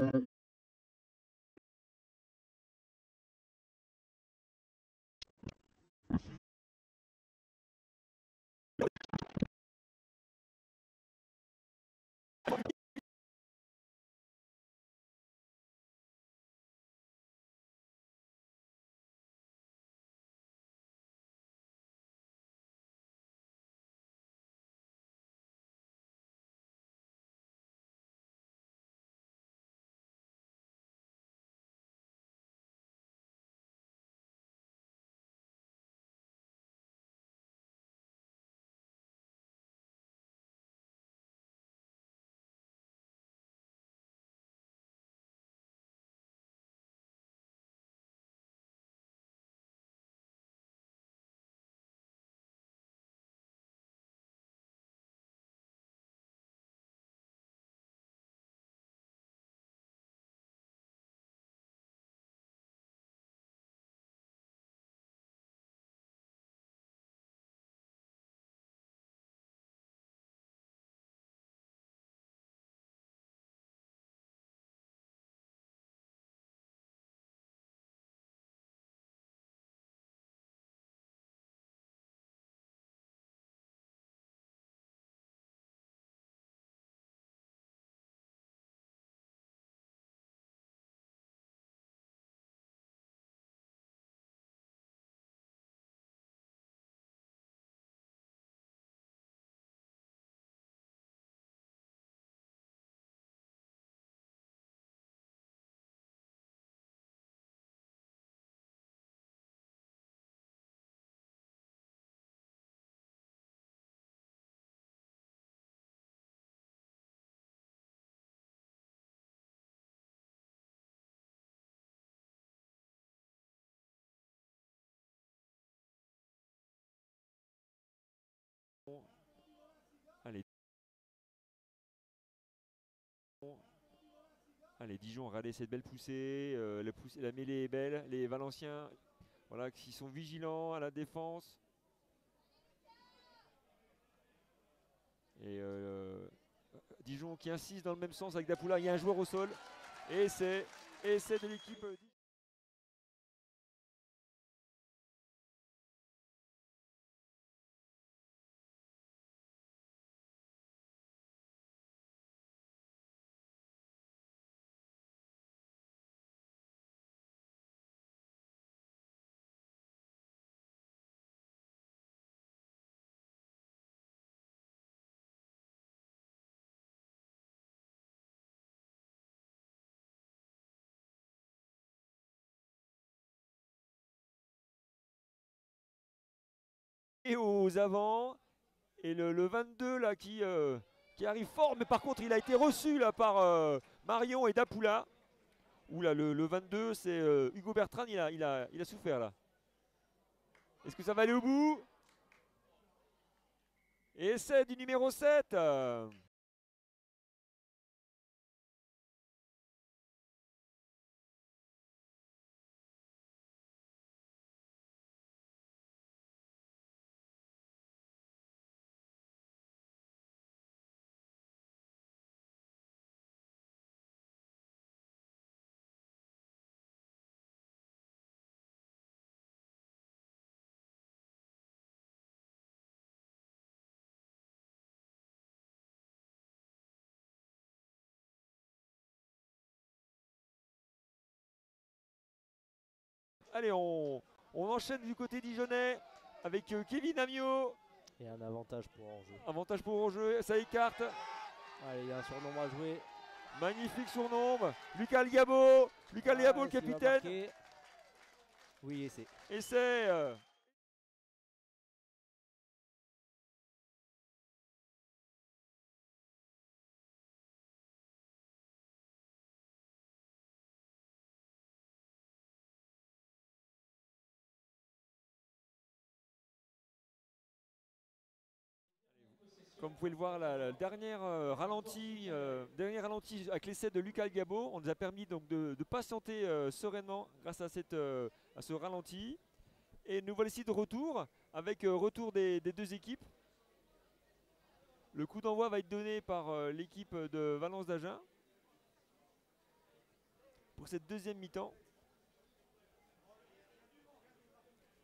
Uh, Allez. Dijon, regardez cette belle poussée. euh, la, poussée- la mêlée est belle. Les Valenciens, voilà, qui sont vigilants à la défense. Et euh, Dijon qui insiste dans le même sens avec Dapoula. Il y a un joueur au sol. Et c'est de l'équipe. Aux avants. Et le, le 22 là qui, euh, qui arrive fort, mais par contre il a été reçu là par euh, Marion et Dapoula. Ouh là, le, le 22 c'est euh, Hugo Bertrand, il a, il, a, il a souffert là. Est-ce que ça va aller au bout? Et c'est du numéro 7. Allez, on, on enchaîne du côté dijonnais avec euh, Kevin Amiot. Et un avantage pour hors-jeu. Avantage pour enjeu, ça écarte. Allez, il y a un surnombre à jouer. Magnifique surnombre. Lucas Liabo. Lucas Liabo, Ah, le qu'il va capitaine. Oui, c'est. Essai. Comme vous pouvez le voir, la, la dernière euh, euh, dernier ralenti avec l'essai de Lucas Gabo, on nous a permis donc de, patienter euh, sereinement grâce à, cette, à ce ralenti. Et nous voici de retour avec retour des, deux équipes. Le coup d'envoi va être donné par l'équipe de Valence d'Agen pour cette deuxième mi-temps.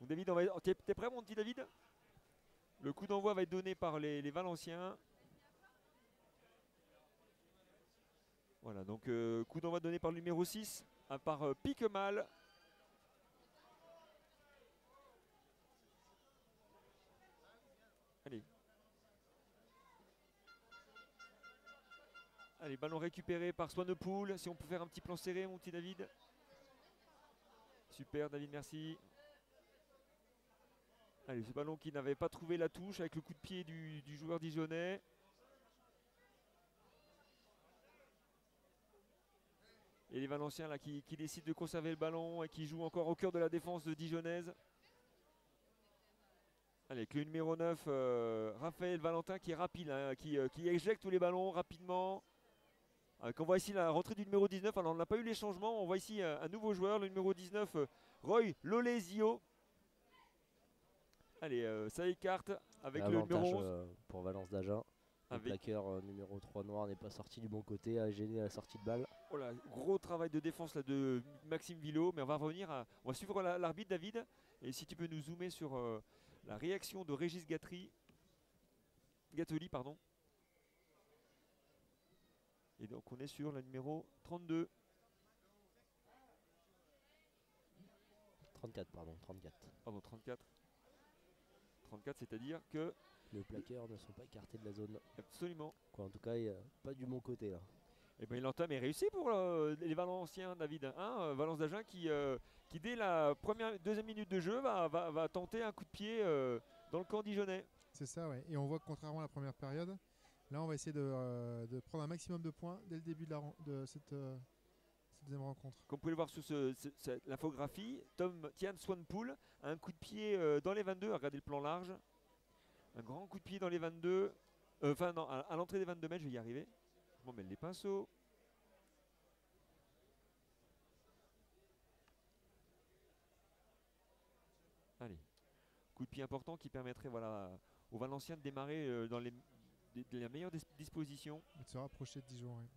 David, t'es prêt mon petit David? Le coup d'envoi va être donné par les, Valenciens. Voilà, donc euh, coup d'envoi donné par le numéro 6, hein, par euh, Piquemal. Allez. Allez, ballon récupéré par Swanepoel. Si on peut faire un petit plan serré, mon petit David. Super, David, merci. Allez, ce ballon qui n'avait pas trouvé la touche avec le coup de pied du, joueur dijonnais. Et les Valenciens là, qui, décident de conserver le ballon et qui jouent encore au cœur de la défense de Dijonnaise. Allez, avec le numéro 9, euh, Raphaël Valentin qui est rapide, hein, qui, euh, éjecte tous les ballons rapidement. Avec, on voit ici la rentrée du numéro 19. Alors on n'a pas eu les changements. On voit ici euh, un nouveau joueur, le numéro 19, euh, Roy Lolesio. Allez, euh, ça écarte avec le numéro 11. euh, pour Valence d'Agen. Le plaqueur euh, numéro 3 noir n'est pas sorti du bon côté, a gêné la sortie de balle. oh là, gros travail de défense là, de Maxime Villot. Mais on va revenir à, on va suivre la- l'arbitre David. Et si tu peux nous zoomer sur euh, la réaction de Régis Gatry, Gatoli, pardon. Et donc on est sur le numéro 32. 34, pardon, 34. Pardon, 34. 34, c'est-à-dire que Les plaqueurs ne sont pas écartés de la zone. absolument. Quoi, en tout cas, y a pas du bon côté là. Et ben il entame et réussi pour euh, les Valenciens, David. Hein, Valence d'Agen qui, euh, qui dès la première, deuxième minute de jeu va, va, va tenter un coup de pied euh, dans le camp dijonnais. C'est ça, ouais. Et on voit que contrairement à la première période, là, on va essayer de, euh, de prendre un maximum de points dès le début de, la, de cette, euh, cette deuxième rencontre. Comme vous pouvez le voir sur ce- ce- ce- l'infographie, Tom Tian Swanpool a un coup de pied euh, dans les 22. Regardez le plan large. Un grand coup de pied dans les 22. Euh, Enfin, non, à, à l'entrée des 22 mètres, je vais y arriver. Je m'en mêle les pinceaux. Allez. Coup de pied important qui permettrait voilà, aux Valenciens de démarrer euh, dans les, de, de la meilleure dis- disposition. Et de se rapprocher de Dijon.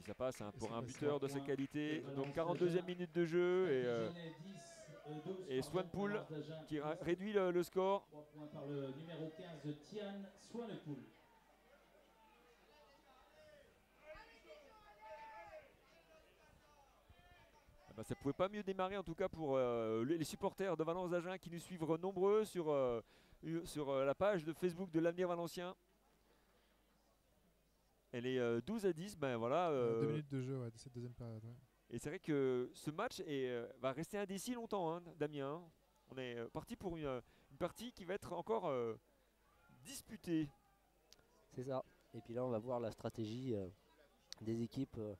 Puis ça passe hein, pour un buteur de sa Point qualité. de Donc Valence 42e Agen. minute de jeu et, euh, Dijonais 10, euh, 12 et Swanpool qui ra- 10. réduit le, le score. 3 points par le numéro 15, Tian Swanepoel. Ah bah, ça pouvait pas mieux démarrer en tout cas pour euh, les supporters de Valence d'Agen qui nous suivent nombreux sur, euh, eu- sur euh, la page de Facebook de l'Avenir Valencien. Elle est euh, 12 à 10, ben voilà. Euh, euh, Deux minutes de jeu ouais, de cette deuxième période. ouais. et c'est vrai que ce match est, euh, va rester indécis longtemps, hein, Damien. On est euh, parti pour une, euh, une partie qui va être encore euh, disputée. C'est ça. Et puis là, on va voir la stratégie euh, des équipes, euh,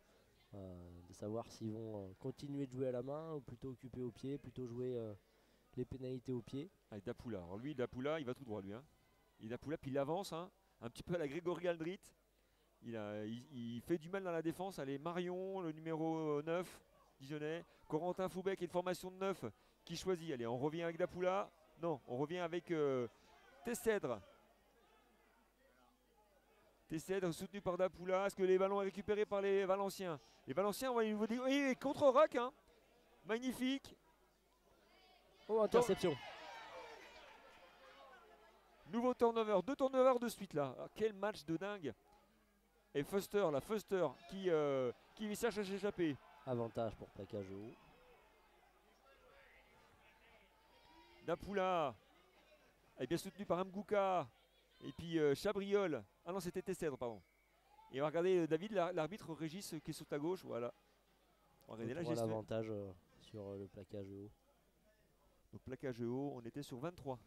euh, de savoir s'ils vont euh, continuer de jouer à la main ou plutôt occuper au pied, plutôt jouer euh, les pénalités au pied. Avec Dapoula. Alors lui, Dapoula, il va tout droit lui. Hein. Il Dapoula, puis il avance, hein, un petit peu à la Grégory Aldrit. Il, a- il- il fait du mal dans la défense. Allez, Marion, le numéro 9, Dijonais. Corentin est une formation de 9, qui choisit. Allez, on revient avec Dapoula. Non, on revient avec euh, Tessèdre. Tessèdre soutenu par Dapoula. Est-ce que les ballons sont récupérés par les Valenciens? Les Valenciens, on va vous dire, oui, contre-rack. Hein. Magnifique. Oh, interception Nouveau turnover, deux turnovers de suite là. Ah, quel match de dingue. Et Fuster, la Fuster qui, euh, qui cherche à s'échapper. Avantage pour haut. Napoula est bien soutenu par Mgouka. Et puis euh, Chabriol. Ah non, c'était Tessèdre, pardon. Et on va regarder euh, David, l'ar- l'arbitre Régis qui est sur ta gauche. Voilà. On va regarder la gestion. l'avantage euh, sur le plaquage haut. Donc plaquage haut, on était sur 23.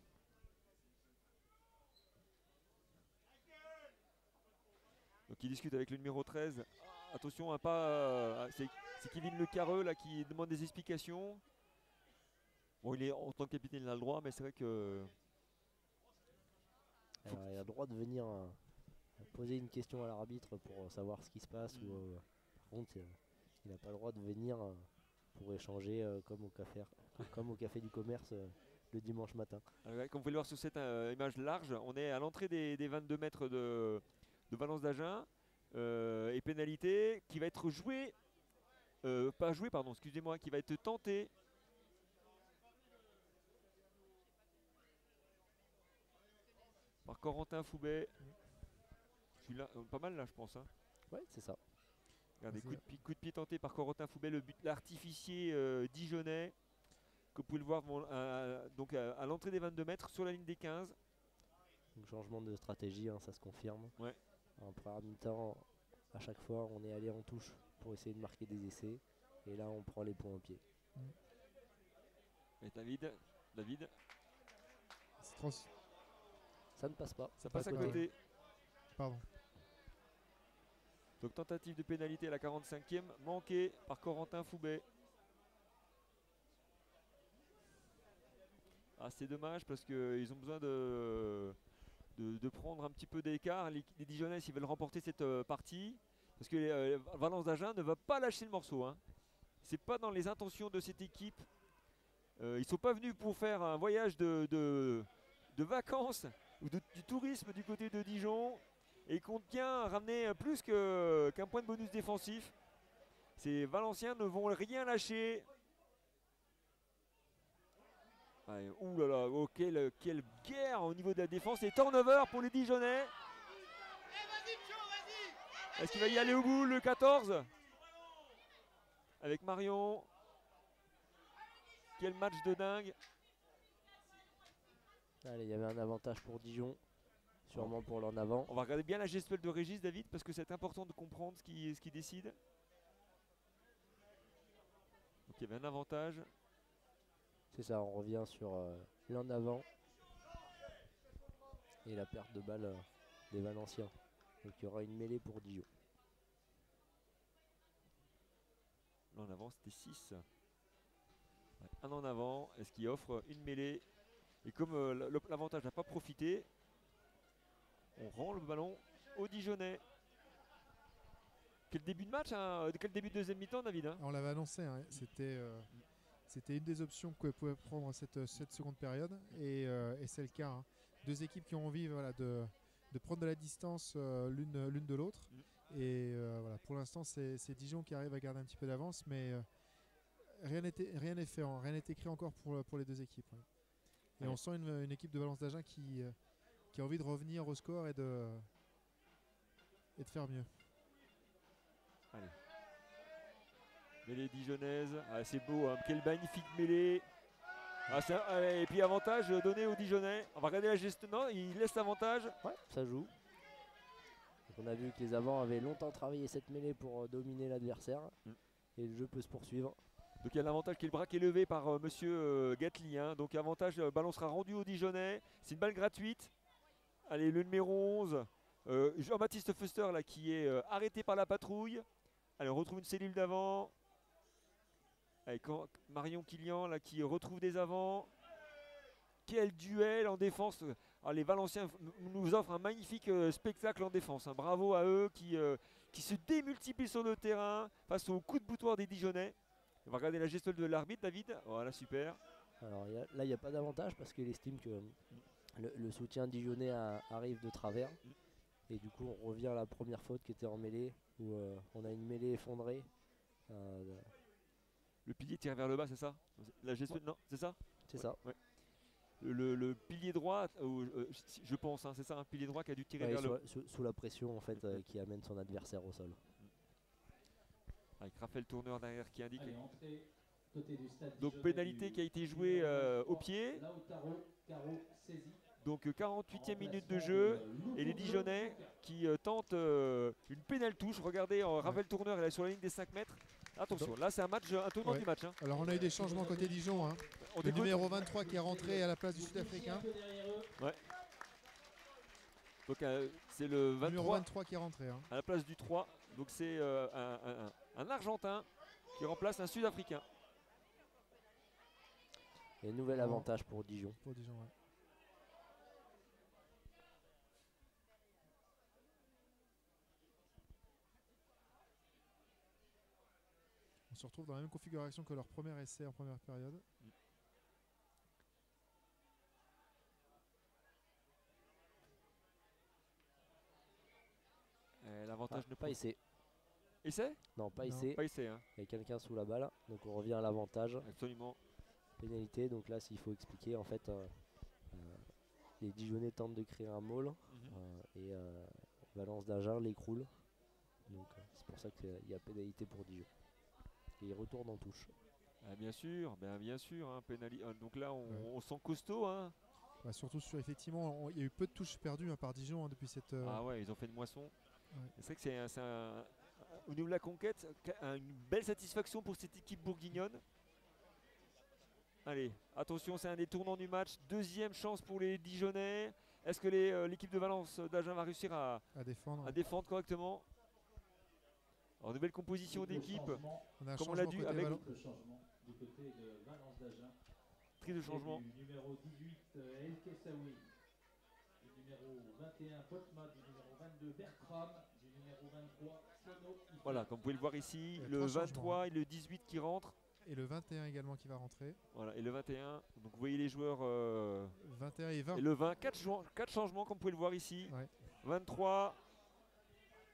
Discute avec le numéro 13. Ah, Attention à pas. euh, c'est Kevin Le Carreux là qui demande des explications. Bon, il est en tant que capitaine, il a le droit, mais c'est vrai que. Alors, il a le droit de venir euh, poser une question à l'arbitre pour euh, savoir ce qui se passe. Ou, euh, par contre, euh, il n'a pas le droit de venir euh, pour échanger euh, comme, au café, comme au café du commerce euh, le dimanche matin. Alors, ouais, comme vous pouvez le voir sur cette euh, image large, on est à l'entrée des, des 22 mètres de, de Valence d'Agen. euh, et pénalité qui va être jouée. euh, pas jouée, pardon, excusez-moi, qui va être tentée. Par Corentin Foubet. Celui-là, euh, pas mal là, je pense. hein. Ouais, c'est ça. Regardez, coup de, pi- coup de pied tenté par Corentin Foubet, le but l'artificier euh, dijonnais. Que vous pouvez le voir bon, à- donc à, à l'entrée des 22 mètres, sur la ligne des 15. Donc, changement de stratégie, hein, ça se confirme. Ouais. En première mi-temps, à chaque fois, on est allé en touche pour essayer de marquer des essais. Et là, on prend les points au pied. Et David, David, trans- Ça ne passe pas. ça passe à côté. côté. Pardon. Donc tentative de pénalité à la 45e, manquée par Corentin Foubet. Ah, c'est dommage parce qu'ils ont besoin de, de, prendre un petit peu d'écart. Les, les Dijonnais, s'ils veulent remporter cette euh, partie, parce que euh, Valence d'Agen ne va pas lâcher le morceau. Hein. C'est pas dans les intentions de cette équipe. Euh, ils sont pas venus pour faire un voyage de, vacances ou du tourisme du côté de Dijon et compte bien ramener plus qu'un point de bonus défensif. Ces Valenciens ne vont rien lâcher. Ouais, ouh là là, oh, quelle, quelle guerre au niveau de la défense. Et turnover pour les Dijonnais. Est-ce qu'il va y aller au bout le 14 Avec Marion. Quel match de dingue. Allez, il y avait un avantage pour Dijon. Sûrement pour l'en avant. On va regarder bien la gestuelle de Régis, David, parce que c'est important de comprendre ce qui, ce qui décide. Donc il y avait un avantage. C'est ça, on revient sur euh, l'en avant. Et la perte de balle euh, des Valenciens. Donc il y aura une mêlée pour Dijon. Là en avant c'était 6. Un en avant, est-ce qu'il offre une mêlée? Et comme euh, l'avantage n'a pas profité, on rend le ballon au Dijonais. Quel début de match, hein quel début de deuxième mi-temps David hein? On l'avait annoncé, hein. c'était euh, c'était une des options que pouvait prendre cette, cette seconde période et, euh, et c'est le cas. Hein. Deux équipes qui ont envie voilà, de, de prendre de la distance l'une l'une de l'autre. Mm. Et voilà, pour l'instant, c'est Dijon qui arrive à garder un petit peu d'avance, mais rien n'est rien fait, hein. rien n'est écrit encore pour, pour les deux équipes. Et on sent une, équipe de Valence d'Agen qui, euh, qui a envie de revenir au score et de, et de faire mieux. Allez. Mêlée dijonnaise, ah, c'est beau, hein. quelle magnifique mêlée. Ah, et puis avantage donné aux Dijonnais. On va regarder la gestion. Non, il laisse l'avantage. Ouais, ça joue. on a vu que les avants avaient longtemps travaillé cette mêlée pour euh, dominer l'adversaire. Mm. Et le jeu peut se poursuivre. Donc il y a l'avantage qui est le bras qui est levé par euh, monsieur euh, Gatli. Hein. Donc avantage, le euh, ballon sera rendu au Dijonais. C'est une balle gratuite. Allez, le numéro 11, Jean-Baptiste Fuster là, qui est arrêté par la patrouille. Allez, on retrouve une cellule d'avant. Marion Kilian là, qui retrouve des avants. Quel duel en défense. Ah, les Valenciens nous offrent un magnifique spectacle en défense. Hein. Bravo à eux qui, qui se démultiplient sur le terrain face au coup de boutoir des Dijonnais. On va regarder la gestuelle de l'arbitre, David. Voilà, super. Alors là, il n'y a pas d'avantage parce qu'il estime que le, soutien dijonnais arrive de travers. Et du coup, on revient à la première faute qui était en mêlée, où euh, on a une mêlée effondrée. Euh, le pilier tire vers le bas, c'est ça La non, c'est ça C'est ça. Le, pilier droit, euh, je pense, hein, c'est ça, un pilier droit qui a dû tirer vers le bas. Sous, la pression en fait, qui amène son adversaire au sol. Avec Raphaël Tourneur derrière qui indique. Donc pénalité qui a été jouée euh, au pied. Donc 48e euh, minute de jeu et les Dijonnais qui euh, tentent une pénale touche. Regardez, Raphaël Tourneur il est sur la ligne des 5 mètres. Attention, là c'est un match, un tournant du match. Hein. Alors on a eu des changements côté Dijon. Hein. Le numéro 23 qui est rentré à la place du Sud-Africain. Ouais. Donc c'est le 23, numéro 23 qui est rentré. Hein. À la place du 3. Donc c'est un, un Argentin qui remplace un Sud-Africain. Et nouvel avantage pour Dijon. Pour Dijon, On se retrouve dans la même configuration que leur premier essai en première période. L'avantage ne pas essai. Essai? Non, pas essai. Pas essai. Hein. Il y a quelqu'un sous la balle, donc on revient à l'avantage. Absolument. Pénalité, donc là, s'il faut expliquer, en fait, euh, euh, les Dijonnais tentent de créer un maul mhm. euh, et Valence d'Agen l'écroule. Donc c'est pour ça qu'il y a pénalité pour Dijon. Et il retourne en touche. Ah, bien sûr, ben, bien sûr. Hein, donc là, on, sent costaud. Hein. Bah, surtout sur effectivement, il y a eu peu de touches perdues par Dijon depuis cette. Ah ouais, ils ont fait une moisson. C'est vrai que c'est un, au niveau de la conquête, une belle satisfaction pour cette équipe bourguignonne. Allez, attention, c'est un des tournants du match. Deuxième chance pour les Dijonnais. Est-ce que euh, l'équipe de Valence d'Agen va réussir à, défendre. à défendre correctement? Alors, nouvelle composition d'équipe, comme on l'a dit avec le changement du côté de Valence d'Agen. Tri de changement. Du numéro 18, euh, El Kessaoui. Du numéro 21, Potma. Du numéro 22, Bertram. Du numéro 23, voilà, comme vous pouvez le voir ici, le 23 et le 18 qui rentrent. Et le 21 également qui va rentrer. Voilà, et le 21. Donc vous voyez les joueurs. 21 euh, et 20. Et le 20, 4, 4, changements comme vous pouvez le voir ici. 23,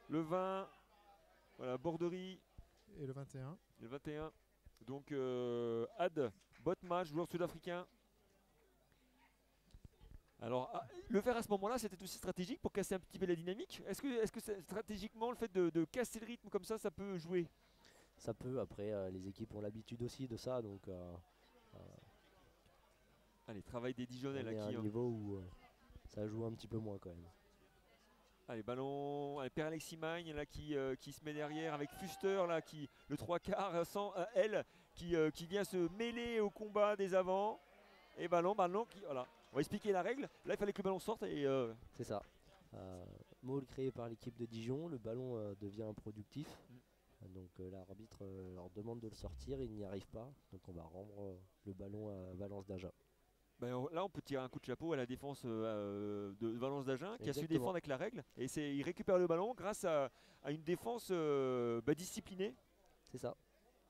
le 20, voilà, Borderie. Et le 21. Le 21. Donc euh, Ad, Botma, joueur sud-africain. Alors, ah, le faire à ce moment-là, c'était aussi stratégique pour casser un petit peu la dynamique. Est-ce que, est que stratégiquement, le fait de, casser le rythme comme ça, ça peut jouer? Ça peut. Après, euh, les équipes ont l'habitude aussi de ça, donc. Euh, euh, Allez, travail des Dijonnais là qui. un niveau où ça joue un petit peu moins quand même. Allez, ballon. Allez, Père Alexis Magne là qui, se met derrière avec Fuster là qui le 3 quarts sans elle qui, qui vient se mêler au combat des avants. Et ballon, ballon qui voilà. On va expliquer la règle. Là, il fallait que le ballon sorte et. Euh, C'est ça. Euh, maul créé par l'équipe de Dijon. Le ballon euh, devient improductif. Donc euh, l'arbitre euh, leur demande de le sortir, ils n'y arrivent pas. Donc on va rendre euh, le ballon à Valence d'Agen. On- là, on peut tirer un coup de chapeau à la défense euh, de Valence d'Agen qui a su défendre avec la règle. Et il récupère le ballon grâce à, à une défense euh, bah, disciplinée C'est ça.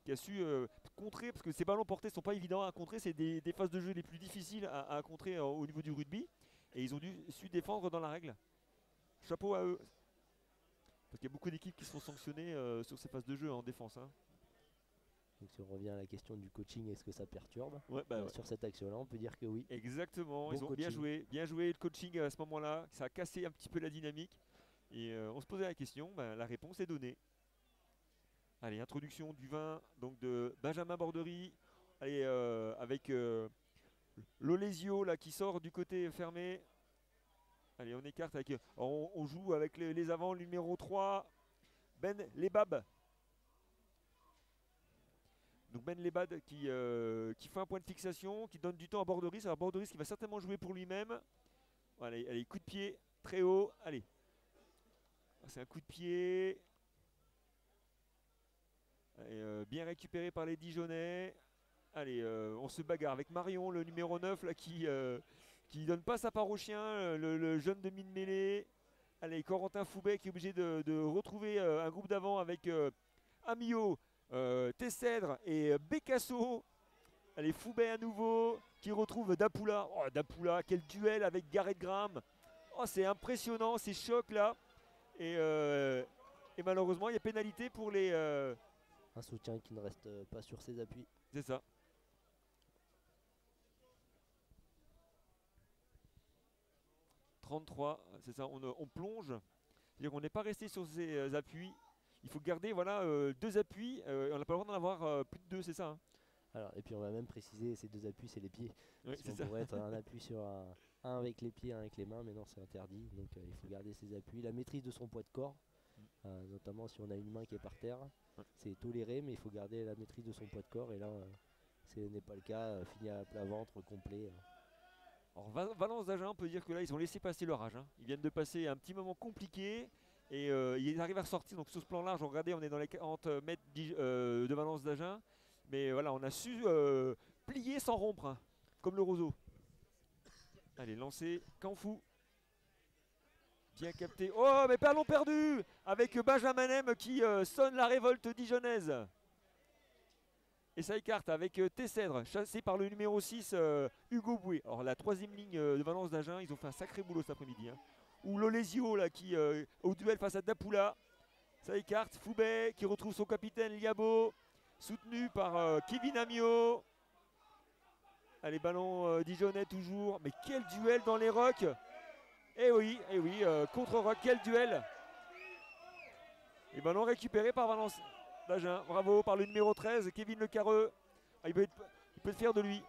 qui a su euh, contrer, parce que ces ballons portés sont pas évidents à contrer, c'est des, des phases de jeu les plus difficiles à, à contrer euh, au niveau du rugby. Et ils ont dû su défendre dans la règle. Chapeau à eux. Parce qu'il y a beaucoup d'équipes qui sont sanctionnées euh, sur ces phases de jeu en défense. hein. Donc si on revient à la question du coaching, est-ce que ça perturbe Ouais, bah Euh, ouais. Sur cette action-là, on peut dire que oui. Exactement, Bon ils ont bien joué, bien joué le coaching à ce moment-là, ça a cassé un petit peu la dynamique. Et euh, on se posait la question, ben, la réponse est donnée. Allez, introduction du vin donc de Benjamin Bordery, Allez, euh, avec l'Olesio là qui sort du côté fermé. Allez, on écarte avec, on, on joue avec les, les avants, le numéro 3, Ben Lebab. Ben Lebad qui, euh, qui fait un point de fixation, qui donne du temps à Borderis. Alors Borderis qui va certainement jouer pour lui-même. Allez, coup de pied, très haut. Allez. Ah, C'est un coup de pied. Euh, bien récupéré par les Dijonais. Allez, euh, on se bagarre avec Marion, le numéro 9, là, qui, qui donne pas sa part au chien, le, le jeune de mine mêlée. Allez, Corentin Foubet qui est obligé de, de retrouver un groupe d'avant avec Amio, euh, Tessèdre et euh, Becasso. Allez, Foubet à nouveau qui retrouve Dapula. Oh, Dapula, quel duel avec Gareth Graham. Oh, c'est impressionnant, ces chocs là. Et, euh, et malheureusement, il y a pénalité pour les. euh, Un soutien qui ne reste pas sur ses appuis. c'est ça. « 33, c'est ça, on, on plonge. C'est-à-dire qu'on n'est pas resté sur ses appuis. Il faut garder voilà, euh, deux appuis. euh, on n'a pas le droit d'en avoir euh, plus de deux, c'est ça hein? Alors, et puis on va même préciser, ces deux appuis, c'est les pieds. Oui, Parce ça. pourrait être un appui sur un, un avec les pieds, un avec les mains, mais non, c'est interdit. Donc il faut garder ses appuis. La maîtrise de son poids de corps, euh, notamment si on a une main qui est par terre, Ouais. c'est toléré, mais il faut garder la maîtrise de son poids de corps. Et là, ce n'est pas le cas. fini à plat ventre, complet. Alors Va- Valence d'Agen, on peut dire que là, ils ont laissé passer leur âge. hein. Ils viennent de passer un petit moment compliqué. Et euh, ils arrivent à ressortir. Donc sur ce plan large, regardez, on est dans les 40 mètres d'I- euh, de Valence d'Agen. Mais voilà, on a su euh, plier sans rompre, hein, comme le roseau. Allez, lancé, Canfou. Bien capté. Oh, mais ballon perdu Avec Benjamin M qui euh, sonne la révolte dijonnaise. Et ça écarte avec euh, Tessèdre, chassé par le numéro 6, euh, Hugo Boué. Alors la troisième ligne euh, de Valence d'Agen, ils ont fait un sacré boulot cet après-midi. hein. Ou Lolesio là, qui, euh, au duel face à Dapula. Ça écarte. Foubet qui retrouve son capitaine Liabo, soutenu par euh, Kevin Amio. Allez, ballon euh, toujours. Mais quel duel dans les rocks Eh oui, eh oui, euh, contre rock, quel duel Et ballon récupéré par Valence d'Agen. Bravo par le numéro 13, Kevin Le Carreux. Ah, il, peut il peut être fier de lui.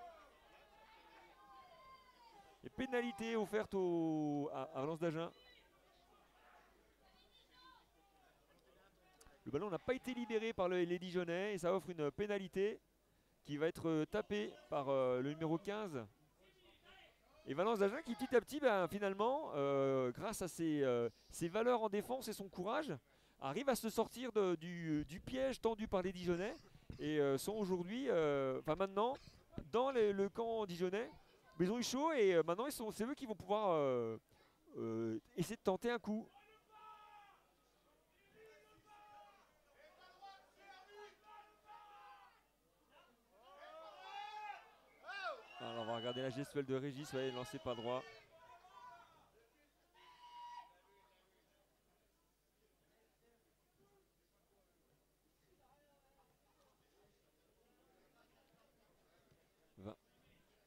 Pénalité offerte à, Valence d'Agen. Le ballon n'a pas été libéré par le- les Dijonais et ça offre une pénalité qui va être euh, tapée par euh, le numéro 15. Et Valence d'Agen qui petit à petit, ben, finalement, euh, grâce à ses, valeurs en défense et son courage, arrive à se sortir du, piège tendu par les Dijonais et sont aujourd'hui, enfin maintenant, dans le camp Dijonais. Mais ils ont eu chaud et euh, maintenant sont, c'est eux qui vont pouvoir euh, euh, essayer de tenter un coup. Alors on va regarder la gestuelle de Régis, ouais, lancé pas droit.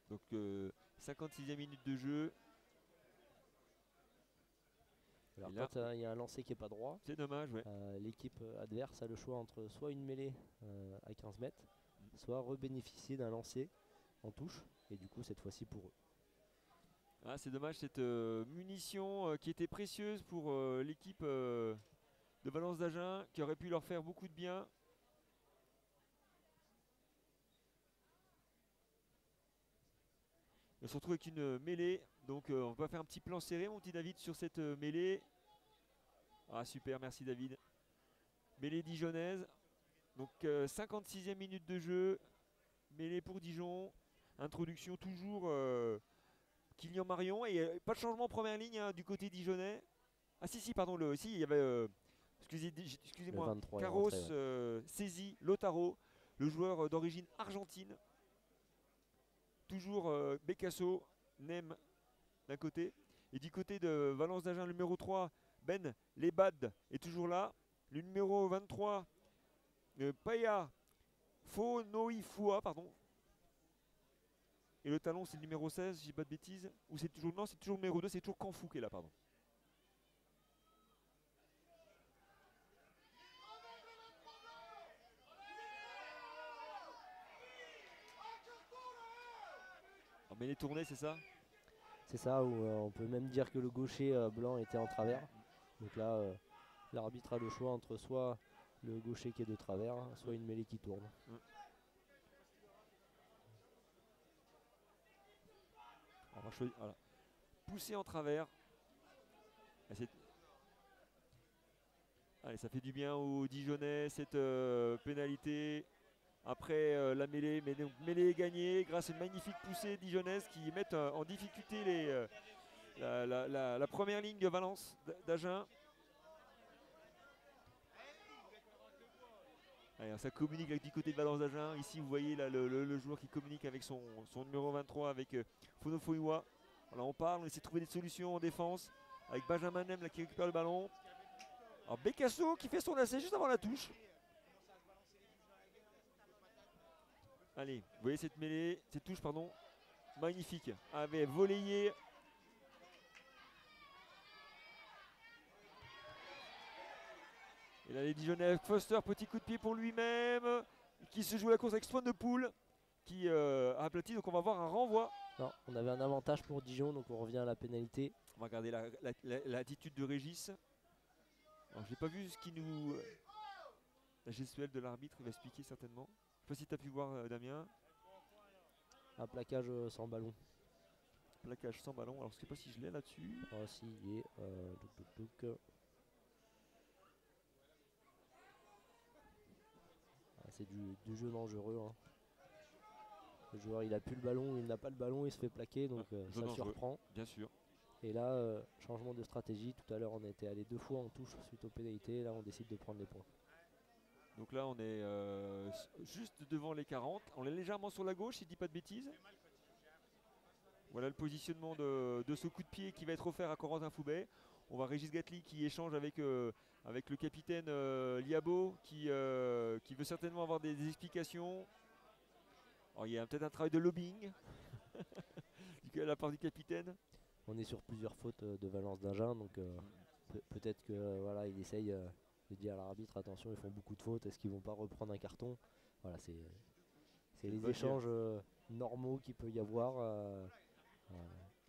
Donc euh, 56e minute de jeu, Alors là- quand euh, il y a un lancer qui est pas droit, c'est dommage, ouais. euh, l'équipe euh, adverse a le choix entre soit une mêlée euh, à 15 mètres, soit rebénéficier d'un lancer en touche. Et du coup, cette fois-ci pour eux. Ah, c'est dommage cette munition qui était précieuse pour l'équipe de Valence d'Agen qui aurait pu leur faire beaucoup de bien. On se retrouve avec une euh, mêlée, donc euh, on va faire un petit plan serré mon petit David sur cette euh, mêlée. Ah super, merci David. Mêlée dijonnaise. Donc 56e euh, minute de jeu. Mêlée pour Dijon. Introduction toujours Kylian Marion. Et pas de changement en première ligne hein, du côté dijonnais. Ah si si pardon, le, si, il y avait excusez-moi, Carros, Saisi, Lotaro, le joueur d'origine argentine. Toujours Becasso, Nem d'un côté. Et du côté de Valence d'Agen, numéro 3, Ben Lebad est toujours là. Le numéro 23, euh, Paya Fonoifua, pardon. Et le talon, c'est le numéro 16, j'ai pas de bêtises. Ou c'est toujours. Non, c'est toujours le numéro 2, c'est toujours Kanfou qui est là, pardon. Mais les tournées, c'est ça C'est ça, où euh, on peut même dire que le gaucher euh, blanc était en travers. Donc là, l'arbitre a le choix entre soit le gaucher qui est de travers, soit une mêlée qui tourne. Mm. Pousser en travers. Allez, ça fait du bien aux Dijonais cette euh, pénalité. Après euh, la mêlée, mais mêlée est gagnée grâce à une magnifique poussée dijonnaise qui met euh, en difficulté les, la, première ligne de Valence d'Agen. ça communique avec du côté de Valence d'Agen. Ici, vous voyez là, le, joueur qui communique avec son, numéro 23, avec euh, Fonofoiwa. on parle, on essaie de trouver des solutions en défense. Avec Benjamin Nem qui récupère le ballon. Alors Becasso qui fait son lacet juste avant la touche. Allez, vous voyez cette mêlée, cette touche, pardon, magnifique. Avec voléier Et là, les Dijonais, Foster, petit coup de pied pour lui-même, qui se joue la course avec Swan de Poule, qui euh, a aplati. Donc on va voir un renvoi. Non, on avait un avantage pour Dijon, donc on revient à la pénalité. On va regarder l'attitude de Régis. Alors j'ai pas vu ce qui nous. La gestuelle de l'arbitre, il va expliquer certainement. Pas si as pu voir euh, Damien. Un plaquage euh, sans ballon. Plaquage sans ballon, alors je sais pas si je l'ai là-dessus. Ah si, il est. c'est du, jeu dangereux. Hein. Le joueur il a plus le ballon, il n'a pas le ballon, il se fait plaquer, donc euh, ça surprend. Bien sûr. Et là, euh, changement de stratégie. Tout à l'heure, on était allé deux fois en touche suite aux pénalités. Là, on décide de prendre les points. Donc là, on est euh, juste devant les 40. On est légèrement sur la gauche, si je dis pas de bêtises. Voilà le positionnement de, de, ce coup de pied qui va être offert à Corentin Foubet. On voit Régis Gatli qui échange avec, euh, avec le capitaine euh, Liabo qui, qui veut certainement avoir des, explications. il y a peut-être un travail de lobbying de la part du capitaine. On est sur plusieurs fautes de Valence d'Agen, donc peut-être que voilà, il essaye de dire à l'arbitre attention, ils font beaucoup de fautes, est-ce qu'ils vont pas reprendre un carton? Voilà, c'est les échanges normaux qu'il peut y avoir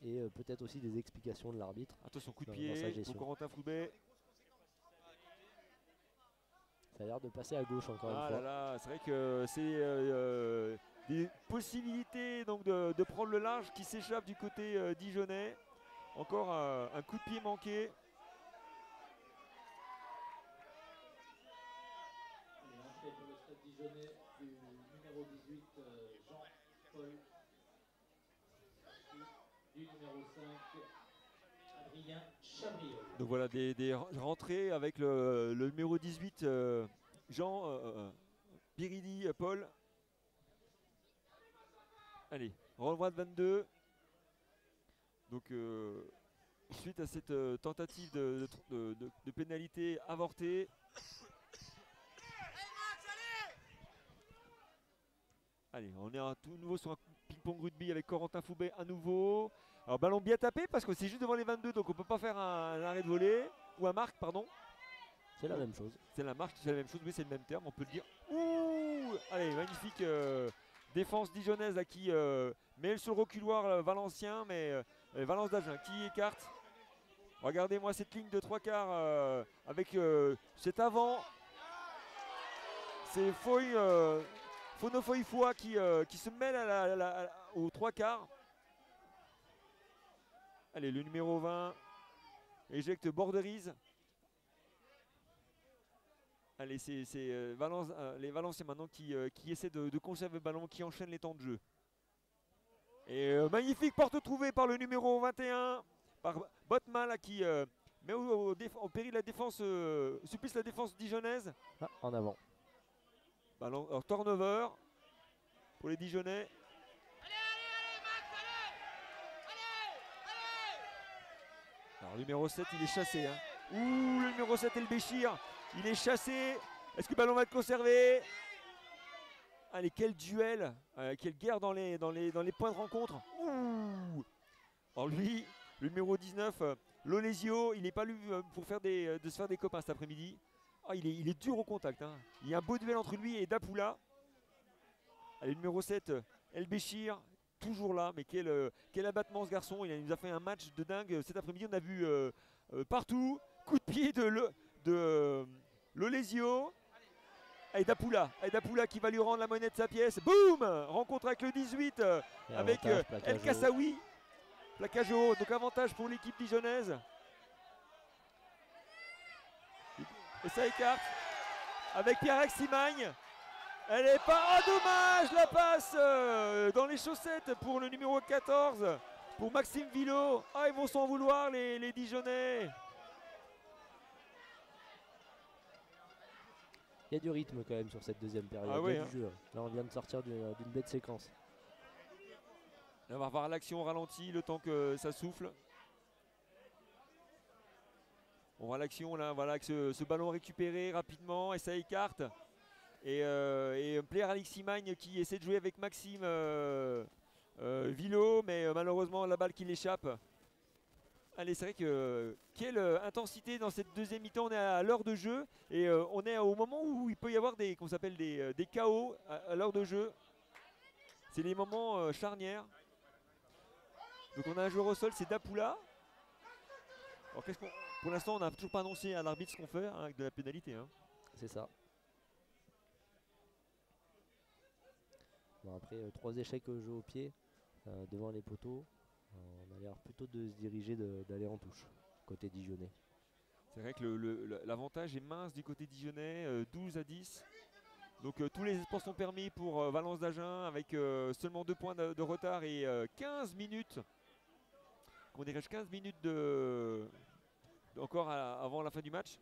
et euh, peut-être aussi des explications de l'arbitre. Attention, coup de pied pour Corentin Foubet. Ça a l'air de passer à gauche encore une ah fois. Là c'est vrai que c'est euh, euh, des possibilités donc de, prendre le large qui s'échappe du côté dijonnais. Encore un coup de pied manqué. Donc voilà, des, rentrées avec le, numéro 18, euh, Jean euh, euh, Biridi, Paul. Allez, renvoi de 22. Donc, suite à cette tentative de, pénalité avortée, Allez, on est à tout nouveau sur un ping-pong rugby avec Corentin Foubet à nouveau. Alors ballon bien tapé parce que c'est juste devant les 22 donc on peut pas faire un, arrêt de volée ou un marque pardon. C'est la même chose. C'est la marque, c'est la même chose, mais c'est le même terme, on peut le dire. Ouh Allez, magnifique euh, défense dijonnaise à qui euh, met sur le reculoir euh, valencien, mais Valence d'Agen qui écarte. Regardez-moi cette ligne de trois quarts avec cet avant. C'est Foy, Fono Foy qui, se mêle aux trois quarts. Allez, le numéro 20 éjecte Borderise. Allez, c'est euh, euh, les Valenciens maintenant qui, euh, qui essaient de, conserver le ballon, qui enchaînent les temps de jeu. Et euh, magnifique porte trouvée par le numéro 21, par Botman là, qui euh, met au, péril la défense, euh, supplice la défense dijonnaise. Ah, en avant. Ballon, alors, turnover pour les Dijonnais. Alors numéro 7 il est chassé. hein. Ouh le numéro 7 El Béchir. Il est chassé. Est-ce que le ballon va être conservé? Allez quel duel. Euh, quelle guerre dans les, dans, les, dans les points de rencontre. Ouh Alors lui, le numéro 19, euh, Lolesio, il n'est pas lu euh, pour faire des, de se faire des copains cet après-midi. Ah, il, est, il est dur au contact. hein. Il y a un beau duel entre lui et Dapula. Allez, numéro 7, euh, El Béchir, toujours là. Mais quel, euh, quel abattement ce garçon. Il nous a fait un match de dingue. Cet après-midi, on a vu euh, euh, partout. Coup de pied de, Le- de euh, Lolesio. Et Dapula qui va lui rendre la monnaie de sa pièce. Boum Rencontre avec le 18 euh, Et avec avantage, euh, El. Kassaoui. Plaquage haut. Donc avantage pour l'équipe dijonnaise. Et ça écarte avec Pierre Simagne. Elle est pas. Ah, dommage la passe euh, dans les chaussettes pour le numéro 14. Pour Maxime Villot. Ah, ils vont s'en vouloir les, les Dijonnais. Il y a du rythme quand même sur cette deuxième période. Ah Il y ouais, a hein. du jeu. Là, on vient de sortir d'une d'une bête séquence. On va revoir l'action au ralenti le temps que ça souffle. On voit l'action là, voilà, avec ce, ballon récupéré rapidement et ça écarte. Et, euh, et un player Alexis Magne qui essaie de jouer avec Maxime euh, euh, Villot, mais euh, malheureusement la balle qui l'échappe. Allez, c'est vrai que quelle euh, intensité dans cette deuxième mi-temps. On est à l'heure de jeu et euh, on est au moment où il peut y avoir des, qu'on s'appelle des, euh, des chaos à, l'heure de jeu. C'est les moments euh, charnières. Donc on a un joueur au sol, c'est Dapula. Alors qu'est-ce qu'on- Pour l'instant, on n'a toujours pas annoncé à l'arbitre ce qu'on fait hein, avec de la pénalité. hein. C'est ça. Bon, après, euh, trois échecs au jeu au pied euh, devant les poteaux. Euh, on a l'air plutôt de se diriger d'aller en touche, côté Dijonais. C'est vrai que l'avantage est mince du côté dijonnais, euh, 12 à 10. Donc euh, tous les espoirs sont permis pour euh, Valence d'Agen avec euh, seulement 2 points de, de retard et euh, 15 minutes. Qu'on dégage 15 minutes de encore avant la fin du match.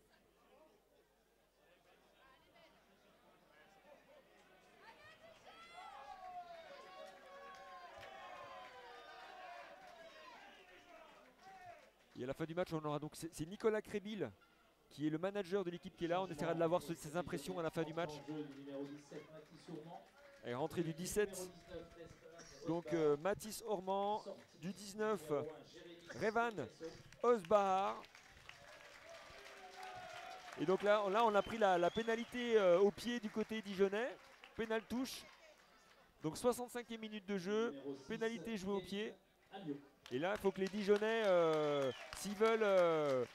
Et à la fin du match, on aura donc c'est Nicolas Crébil qui est le manager de l'équipe qui est là. On essaiera de l'avoir ses impressions à la fin du match. Et rentrée du 17. Donc euh, Mathis Ormand, du 19, Revan Osbahar. Et donc là, là on a pris la, la pénalité euh, au pied du côté dijonnais. Pénal touche. Donc 65e minute de jeu, pénalité jouée au pied. Et là, il faut que les Dijonnais, euh, s'ils veulent euh,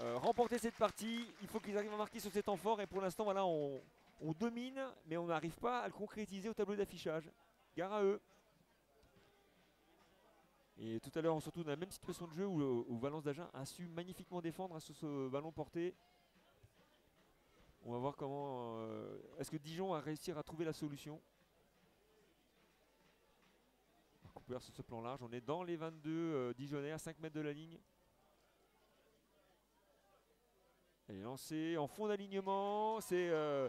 euh, remporter cette partie, il faut qu'ils arrivent à marquer sur cet temps. Et pour l'instant, voilà, on, on domine, mais on n'arrive pas à le concrétiser au tableau d'affichage. Gare à eux. Et tout à l'heure, on se retrouve dans la même situation de jeu où, où Valence d'Agen a su magnifiquement défendre sur ce ballon porté. On va voir comment. euh, Est-ce que Dijon va réussir à trouver la solution? Cooper sur ce plan large. On est dans les 22 euh, Dijonnais à 5 mètres de la ligne. Elle est lancée en fond d'alignement. C'est euh,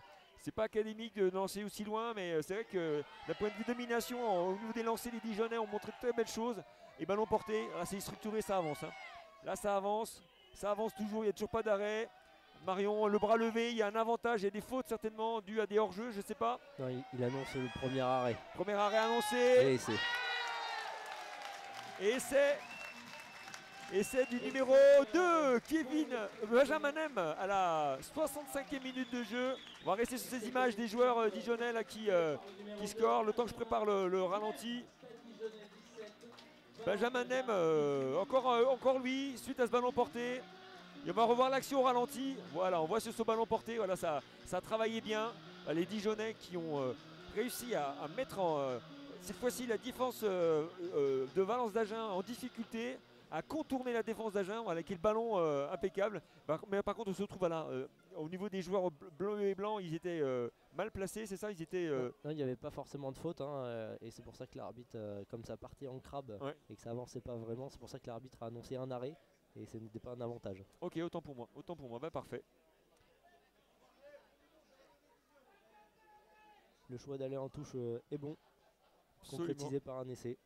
pas académique de lancer aussi loin, mais euh, c'est vrai que d'un point de vue domination, au niveau des lancers, les Dijonnais ont montré de très belles choses. Et ballon porté, là c'est structuré, ça avance. hein. Là ça avance, ça avance toujours, il n'y a toujours pas d'arrêt. Marion, le bras levé, il y a un avantage, il y a des fautes certainement dues à des hors-jeux, je sais pas. Non, il, il annonce le premier arrêt. Premier arrêt annoncé. Et c'est Et c'est du numéro 2, Kevin Benjamin Nem à la 65e minute de jeu. On va rester sur ces images des joueurs euh, qui, euh, qui scorent. Le temps que je prépare le, le ralenti. Benjamin Nem, euh, encore, euh, encore lui, suite à ce ballon porté. Et on va revoir l'action au ralenti. Voilà, on voit sur ce ballon porté, voilà, ça, ça a travaillé bien. Les Dijonnais qui ont euh, réussi à, à mettre en, euh, cette fois-ci la défense euh, de Valence d'Agen en difficulté à contourner la défense d'Agen, voilà, qui est le ballon impeccable. mais par contre, on se retrouve là, euh, au niveau des joueurs bleus et blancs, ils étaient mal placés, c'est ça? Ils étaient. Non, il n'y avait pas forcément de faute, hein, et c'est pour ça que l'arbitre, comme ça partait en crabe et que ça avançait pas vraiment, c'est pour ça que l'arbitre a annoncé un arrêt, et ce n'était pas un avantage. Ok, autant pour moi, autant pour moi, bah parfait. Le choix d'aller en touche est bon, concrétisé par un essai.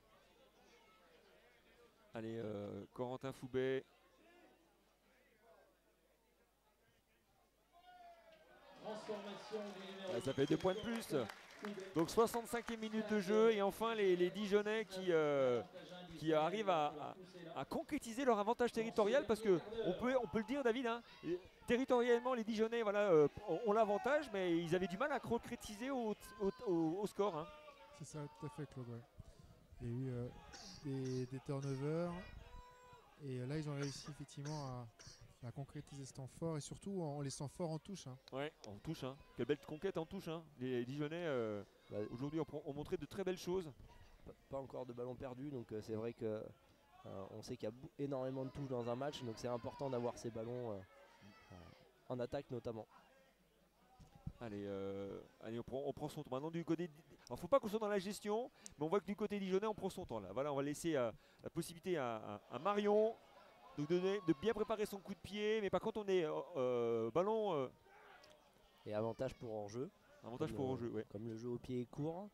Allez, euh, Corentin Foubet. ça fait deux points de plus. Donc 65e minute de jeu et enfin les, Dijonais qui, euh, qui arrivent à, concrétiser leur avantage territorial parce que on peut, le dire David, hein, territorialement les Dijonais voilà, euh, ont l'avantage mais ils avaient du mal à concrétiser au, score. Hein. C'est ça, tout à fait Claude. Il y a eu des, turnovers. Et là, ils ont réussi effectivement à, concrétiser ce temps fort et surtout en laissant fort en touche. Hein. Ouais, en touche. Hein. Quelle belle conquête en touche. Hein. Les Dijonais, euh, bah, aujourd'hui, ont, montré de très belles choses. Pas, encore de ballon perdu, donc euh, c'est vrai que euh, on sait qu'il y a énormément de touches dans un match, donc c'est important d'avoir ces ballons en attaque notamment. Allez, allez on, prend, on prend son temps. Maintenant, du côté alors faut pas qu'on soit dans la gestion, mais on voit que du côté Dijonais, on prend son temps là. Voilà, on va laisser euh, la possibilité à, Marion de, de, bien préparer son coup de pied, mais par contre on est euh, euh, ballon. Et avantage pour hors-jeu. Avantage pour hors-jeu, oui. Comme le jeu au pied est court,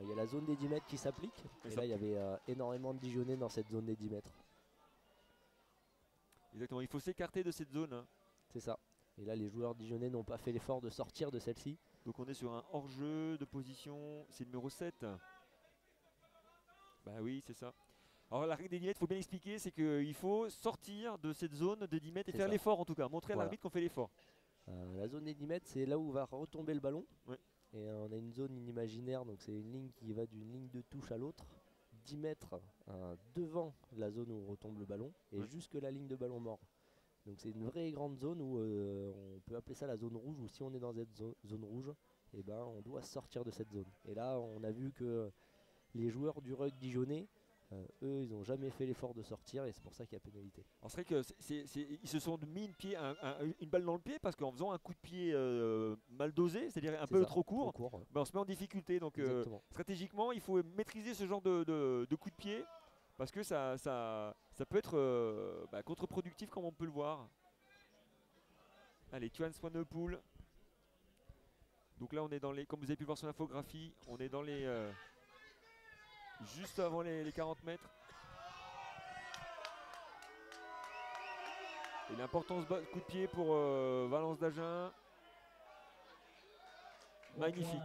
il y a la zone des 10 mètres qui s'applique. Et, là, il y avait énormément de Dijonais dans cette zone des 10 mètres. Exactement, il faut s'écarter de cette zone. Hein. C'est ça. Et là, les joueurs dijonnais n'ont pas fait l'effort de sortir de celle-ci. Donc on est sur un hors-jeu de position, c'est numéro 7. Bah oui, c'est ça. Alors la règle des 10 mètres, il faut bien expliquer, c'est qu'il faut sortir de cette zone de 10 mètres et faire l'effort en tout cas, montrer à l'arbitre qu'on fait l'effort. Euh, la zone des 10 mètres, c'est là où va retomber le ballon. Et on a une zone inimaginaire, donc c'est une ligne qui va d'une ligne de touche à l'autre. 10 mètres euh, devant la zone où retombe le ballon et jusque la ligne de ballon mort. Donc c'est une vraie grande zone où euh, on peut appeler ça la zone rouge, ou si on est dans cette zone, rouge, et eh ben, on doit sortir de cette zone. Et là, on a vu que les joueurs du rug dijonnais, euh, eux, ils n'ont jamais fait l'effort de sortir et c'est pour ça qu'il y a pénalité. c'est vrai que ils se sont mis une, pied, une balle dans le pied parce qu'en faisant un coup de pied euh, mal dosé, c'est-à-dire un peu trop court, ben, on se met en difficulté. Donc stratégiquement, il faut maîtriser ce genre de, de coup de pied parce que ça, ça, ça peut être euh, bah, contre-productif comme on peut le voir. Allez, Tuan Swanepoel. Donc là, on est dans les, comme vous avez pu voir sur l'infographie, on est dans les, euh, juste avant les, 40 mètres. Et l'importance coup de pied pour euh, Valence d'Agen. Magnifique.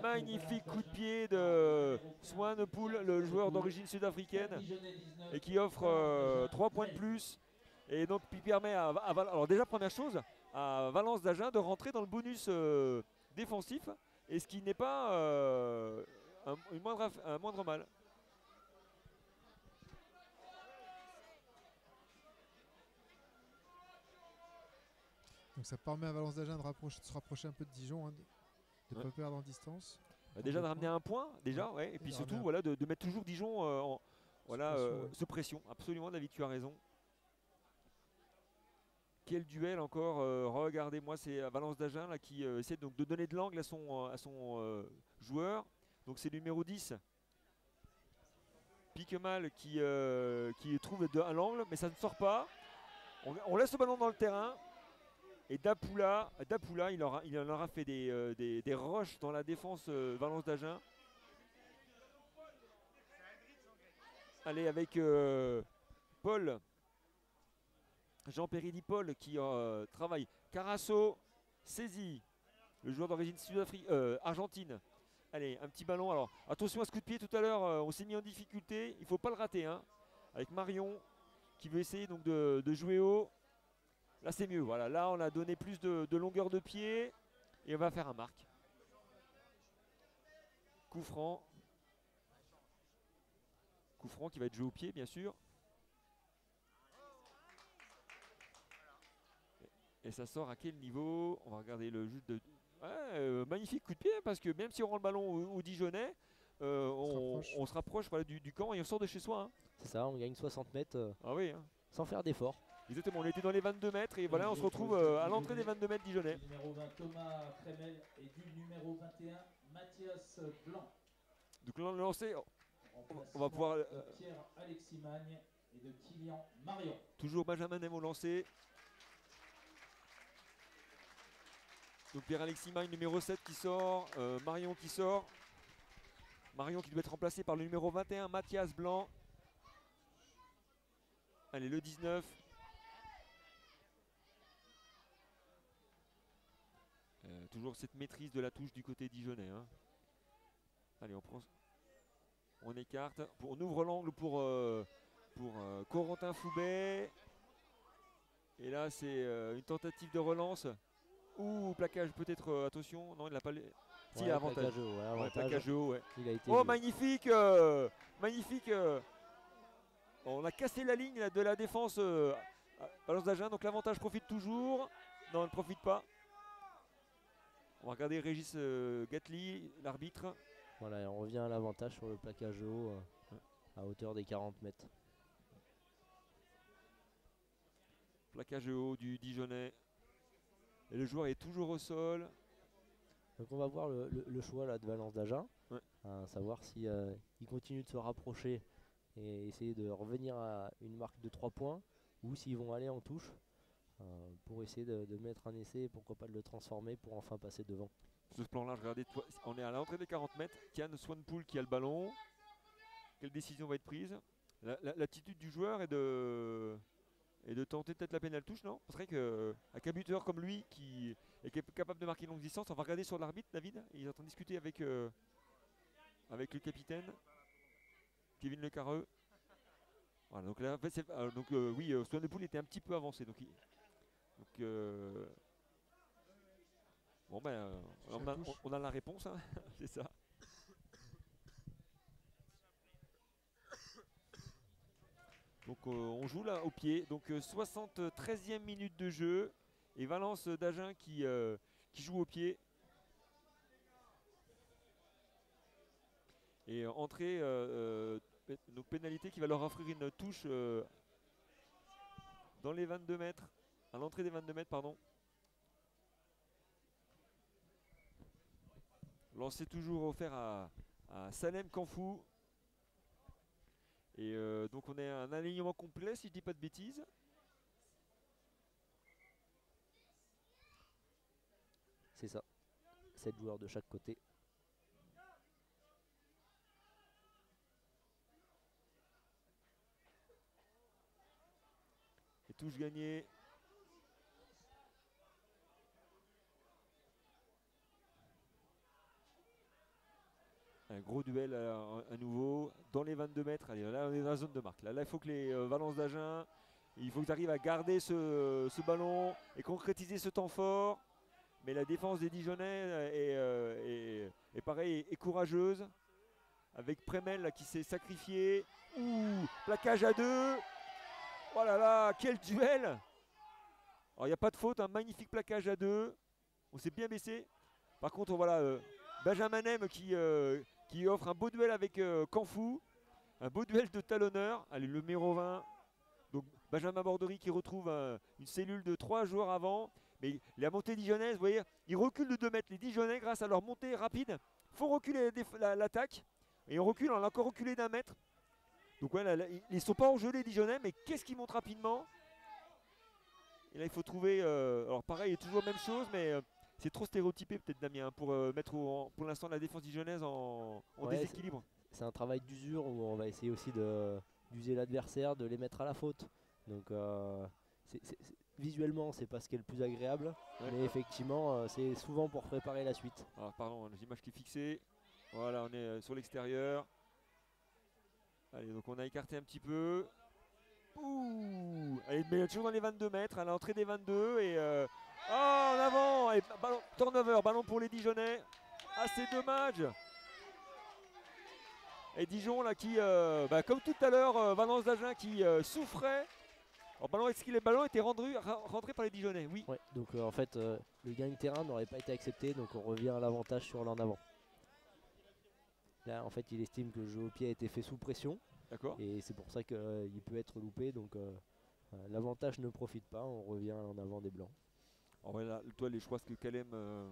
Magnifique coup de pied de Swanepoel, le joueur d'origine sud-africaine, et qui offre 3 euh, points de plus. Et donc, qui permet à, déjà première chose, à Valence d'Agen de rentrer dans le bonus euh, défensif, et ce qui n'est pas un, moindre, un moindre mal. Donc ça permet à Valence d'Agen de, se rapprocher un peu de Dijon, hein, de ne pas perdre en distance. Bah, déjà de ramener un point, déjà, ouais. et puis surtout voilà, de, mettre toujours Dijon euh, en, voilà, euh, sous, pression, Absolument, David, tu as raison. Quel duel encore euh, Regardez-moi, c'est Valence d'Agen là, qui essaie donc de donner de l'angle à son, à son joueur. Donc c'est le numéro 10. Pique mal qui, trouve de, à l'angle, mais ça ne sort pas. on laisse le ballon dans le terrain. Et Dapula, Dapula il, en aura fait des, euh, dans la défense euh, Valence d'Agen. Allez, avec euh, Paul, Jean-Péry Paul qui travaille. Carasso, saisi, le joueur d'origine sud-afrique, argentine. Allez, un petit ballon. Alors, attention à ce coup de pied tout à l'heure, on s'est mis en difficulté. Il ne faut pas le rater. Hein, avec Marion qui veut essayer donc de, jouer haut. Là, c'est mieux. Voilà. Là, on a donné plus de, longueur de pied. Et on va faire un marque. Coup franc. Coup franc qui va être joué au pied, bien sûr. Et ça sort à quel niveau? On va regarder le jeu de. Euh, magnifique coup de pied parce que même si on rend le ballon au, Dijonais, euh, on, se rapproche voilà, du, du camp et on sort de chez soi. hein. C'est ça, on gagne 60 mètres euh, Ah oui, hein. sans faire d'effort. exactement. On était dans les 22 mètres et voilà, on se retrouve euh, à l'entrée des 22 mètres dijonnais. Du numéro 20 Thomas Kremel et du numéro 21 Mathias Blanc. Donc là, on est lancé. En On va pouvoir, de Pierre Alexis Magne et de Kylian Marion. Toujours Benjamin Nem au lancer. Donc Pierre-Alexis Magne, numéro 7 qui sort. euh, Marion qui sort. Marion qui doit être remplacé par le numéro 21, Mathias Blanc. Allez, le 19. Euh, toujours cette maîtrise de la touche du côté dijonnais. hein. Allez, on prend. On écarte. On ouvre l'angle pour, euh, pour Corentin Foubet. Et là, c'est une tentative de relance. Ouh, plaquage peut-être, euh, attention. Non, il n'a pas les. Si, Ouais, avantage. plaquage haut, ouais, Ouais, avantage. plaquage haut, ouais. Il a été Oh, magnifique euh, Magnifique euh. On a cassé la ligne là, de la défense à Valence d'Agen, donc l'avantage profite toujours. Non, ne profite pas. On va regarder Régis Gatli, l'arbitre. Voilà, et on revient à l'avantage sur le plaquage haut à hauteur des 40 mètres. Plaquage haut du Dijonais. Et le joueur est toujours au sol. Donc on va voir le, le- le choix là, de Valence d'Agen, Ouais. savoir si euh, il continue de se rapprocher et essayer de revenir à une marque de 3 points ou s'ils vont aller en touche euh, pour essayer de, de mettre un essai et pourquoi pas de le transformer pour enfin passer devant. Sur ce plan-là, regardez, on est à l'entrée des 40 mètres. Kian Swanpool qui a le ballon. Quelle décision va être prise? La- la- L'attitude du joueur est de, est de tenter peut-être la pénale touche, non? C'est vrai qu'un buteur comme lui qui est cap- capable de marquer une longue distance, on va regarder sur l'arbitre, David. Il est en train de discuter avec, euh, avec le capitaine, Kevin Le Carreux. Voilà, donc là, en fait, c'est- euh, donc, euh, oui, euh, Swanepoel était un petit peu avancé. Donc, il- donc, euh, Bon ben, euh, on, a, on a la réponse, hein, c'est ça. Donc euh, on joue là au pied, donc euh, 73e minute de jeu et Valence d'Agen qui, euh, qui joue au pied. Et euh, entrée, euh, euh, donc pénalité qui va leur offrir une touche euh, dans les 22 mètres, à l'entrée des 22 mètres, pardon. Lancé toujours offert à, à Salem Kanfou. Et euh, donc on est à un alignement complet si je dis pas de bêtises. C'est ça. 7 joueurs de chaque côté. Et touche gagnée. Un gros duel à, à nouveau dans les 22 mètres. Allez, là on est dans la zone de marque. Là, il faut que les euh, Valence d'Agen, il faut qu'ils arrivent à garder ce, ballon et concrétiser ce temps fort. Mais la défense des Dijonnais euh, est, euh, est- pareil, est, courageuse. Avec Premel là, qui s'est sacrifié. Ouh, plaquage à deux. Oh là là, quel duel Alors il n'y a pas de faute, un magnifique plaquage à deux. On s'est bien baissé. Par contre, voilà, euh, Benjamin Nem qui, euh, qui offre un beau duel avec euh, Canfou. Un beau duel de talonneur. Allez, le numéro 20. Donc Benjamin Bordery qui retrouve une cellule de 3 joueurs avant. Mais la montée dijonnaise, vous voyez, ils reculent de 2 mètres. Les Dijonnais, grâce à leur montée rapide, font reculer l'attaque. Et on recule, on a encore reculé d'un mètre. Donc voilà, là, ils ne sont pas en jeu les Dijonnais, mais qu'est-ce qu'ils montent rapidement? Et là, il faut trouver. euh, alors pareil, toujours la même chose, mais euh, c'est trop stéréotypé peut-être Damien pour euh, mettre au- en- pour l'instant la défense dijonnaise en, en Ouais, c'est- déséquilibre. C'est un travail d'usure où on va essayer aussi d'user l'adversaire, de les mettre à la faute. Donc euh, visuellement, c'est pas ce qui est le plus agréable, Ouais. mais effectivement, euh, c'est souvent pour préparer la suite. Alors pardon, l'image qui est fixée. Voilà, on est sur l'extérieur. Allez, donc on a écarté un petit peu. Ouh Allez, mais toujours dans les 22 mètres, à l'entrée des 22. Et euh, oh, en avant et ballon, Turnover, ballon pour les Dijonnais. Ah, c'est dommage Et Dijon, là, qui, euh, bah, comme tout à l'heure, euh, Valence d'Agen qui euh, souffrait. Alors, ballon, est-ce que les ballons étaient rendus- ra- rentrés par les Dijonnais? Oui. Ouais, donc en fait, le gain de terrain n'aurait pas été accepté, donc on revient à l'avantage sur l'en avant. Là, en fait, il estime que le jeu au pied a été fait sous pression. D'accord. Et c'est pour ça qu'il peut être loupé. Donc l'avantage ne profite pas. On revient en avant des blancs. Alors voilà, toi, les, je crois que Kalem, euh,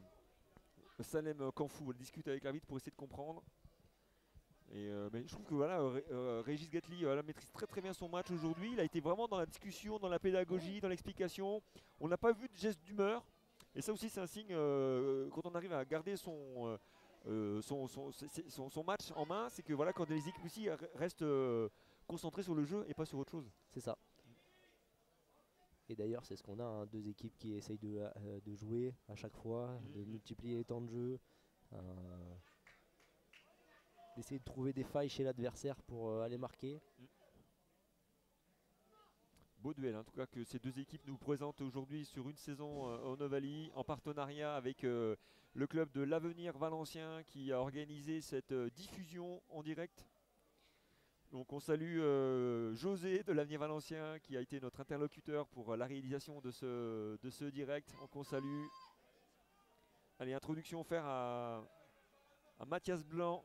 Salem Kanfou discute avec l'arbitre pour essayer de comprendre. Et euh, je trouve que voilà, euh, Régis Gatli euh, maîtrise très très bien son match aujourd'hui. Il a été vraiment dans la discussion, dans la pédagogie, dans l'explication. On n'a pas vu de geste d'humeur. Et ça aussi, c'est un signe euh, quand on arrive à garder son, euh, euh, match en main, c'est que voilà, quand les aussi re- restent euh, concentrées sur le jeu et pas sur autre chose. C'est ça. Et d'ailleurs, c'est ce qu'on a, hein, deux équipes qui essayent de, euh, de jouer à chaque fois, de multiplier les temps de jeu, euh, d'essayer de trouver des failles chez l'adversaire pour euh, aller marquer. Beau duel, en tout cas, que ces deux équipes nous présentent aujourd'hui sur une saison euh, en Ovalie, en partenariat avec euh, le club de l'Avenir Valencien qui a organisé cette euh, diffusion en direct. Donc on salue euh, José de l'Avenir Valencien qui a été notre interlocuteur pour euh, la réalisation de ce, de ce direct. Donc on salue. Allez, introduction offerte à, à Mathias Blanc.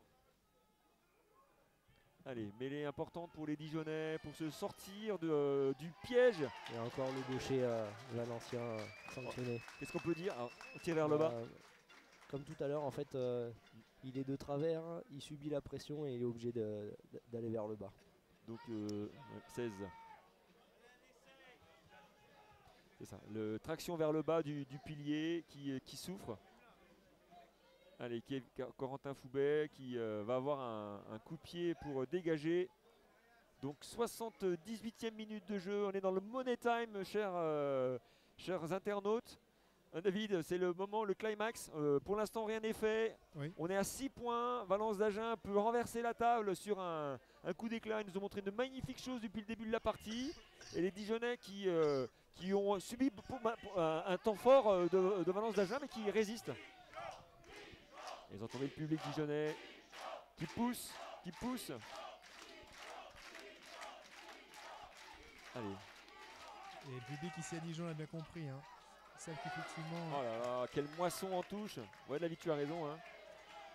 Allez, mêlée importante pour les Dijonais pour se sortir de, euh, du piège. Et encore le gaucher euh, valencien euh, sanctionné. Qu'est-ce qu'on peut dire Alors, On tire vers le bas? Comme tout à l'heure, en fait, il est de travers, il subit la pression et il est obligé d'aller vers le bas. Donc euh, ouais, 16. C'est ça. Le traction vers le bas du, pilier qui, euh, qui souffre. Allez, Kev- Ca- Corentin Foubet qui euh, va avoir un, coup de pied pour euh, dégager. Donc 78e minute de jeu. On est dans le money time, euh, chers internautes. Euh, David, c'est le moment, le climax. Euh, pour l'instant, rien n'est fait. Oui. On est à 6 points. Valence d'Agen peut renverser la table sur un, un coup d'éclat. Ils nous ont montré de magnifiques choses depuis le début de la partie. Et les Dijonais qui, euh, qui ont subi pour- pour- un, un temps fort de, de Valence d'Agen, mais qui résistent. Ils ont trouvé le public Dijonais qui pousse, qui pousse. Allez, Et le public ici à Dijon l'a bien compris. Hein. Qu'effectivement. oh quelle moisson en touche. Ouais, David, tu as raison. hein.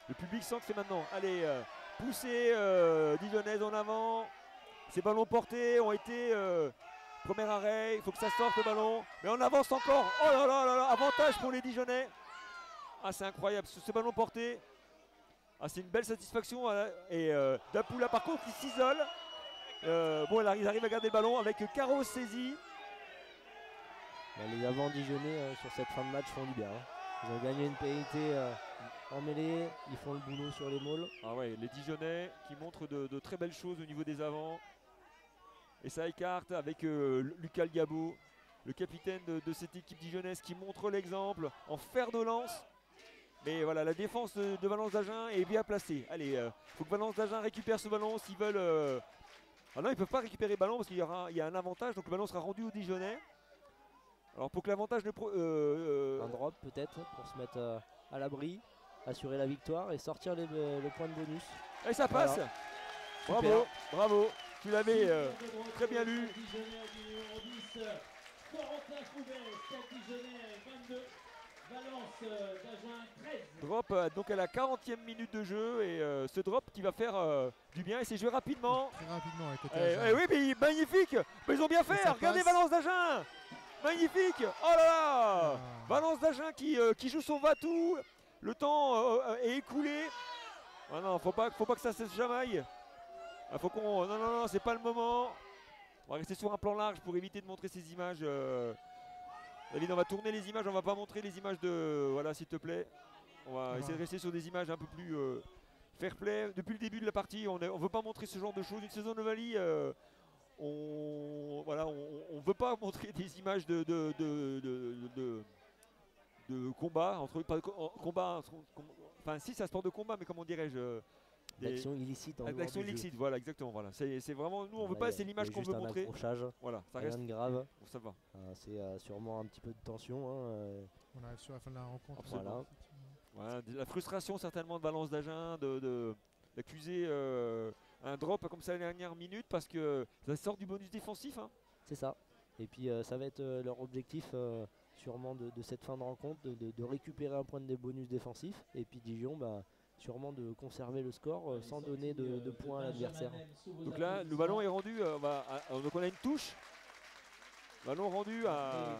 Le public sent que c'est maintenant. Allez, euh, pousser euh, en avant. Ces ballons portés ont été. euh, premier arrêt, il faut que ça sorte le ballon. Mais on avance encore. Oh là là là là, avantage pour les Dijonnais. Ah, c'est incroyable, ce, ballon porté. Ah, c'est une belle satisfaction. hein. Et euh, Dapoula, par contre, il s'isole. Euh, bon, ils arrivent à garder le ballon avec Caro saisi. Bah, les avant Dijonais euh, sur cette fin de match font du bien. hein. Ils ont gagné une pénalité euh, en mêlée, ils font le boulot sur les mauls. Ah ouais, les Dijonnais qui montrent de, très belles choses au niveau des avants. Et ça écarte avec euh, Lucas Gabo, le capitaine de, cette équipe dijonnaise qui montre l'exemple en fer de lance. Mais voilà, la défense de, Valence d'Agen est bien placée. Allez, il faut que Valence d'Agen récupère ce ballon s'ils veulent. euh, Ah non, ils ne peuvent pas récupérer le ballon parce qu'il y, y a un avantage, donc le ballon sera rendu aux Dijonnais. Alors pour que l'avantage ne... pro- euh, euh, Un drop peut-être pour se mettre euh, à l'abri, assurer la victoire et sortir les- le point de bonus. Et ça passe Voilà. Bravo, bravo Tu l'avais euh, très bien lu. Dijonais du numéro 10, Corentin Fouvet, Stade Dijonais 22, Valence d'Agen 13. Drop euh, donc à la 40e minute de jeu et euh, ce drop qui va faire euh, du bien et c'est joué rapidement. Très rapidement Eh, eh oui mais il- magnifique Mais ils ont bien fait Regardez passe. Valence d'Agen Magnifique Oh là là Ah. Valence d'Agen qui, euh, qui joue son va-tout Le temps euh, euh, est écoulé. Ah non, faut pas, faut pas que ça cesse jamais. Ah, faut qu'on. Non, non, non, c'est pas le moment. On va rester sur un plan large pour éviter de montrer ces images. euh. David, on va tourner les images, on va pas montrer les images de. Voilà, s'il te plaît. On va essayer de rester sur des images un peu plus fair play. Depuis le début de la partie, on ne veut pas montrer ce genre de choses. Une saison de Valley, euh, on voilà, on, on veut pas montrer des images de, de, de, de- de- de combat entre pas de co- en- combat entre- com- enfin si c'est un sport de combat mais comment dirais-je euh, D'action illicite en d'action illicite voilà exactement voilà c'est c'est vraiment nous on veut pas c'est l'image qu'on veut un montrer accrochage, voilà ça rien reste de grave. bon, ça va Euh, C'est euh, sûrement un petit peu de tension. hein, euh, On arrive sur la fin de la rencontre. Absolument. Voilà. la frustration certainement de Valence d'Agen de, euh, un drop comme ça à la dernière minute parce que ça sort du bonus défensif hein. C'est ça. Et puis euh, ça va être euh, leur objectif euh, sûrement de, de cette fin de rencontre, de, de- de récupérer un point de bonus défensif. Et puis Dijon, bah, sûrement de conserver le score sans donner de, points à l'adversaire. Donc là, le ballon est rendu. bah, à- donc on a une touche. Ballon rendu à,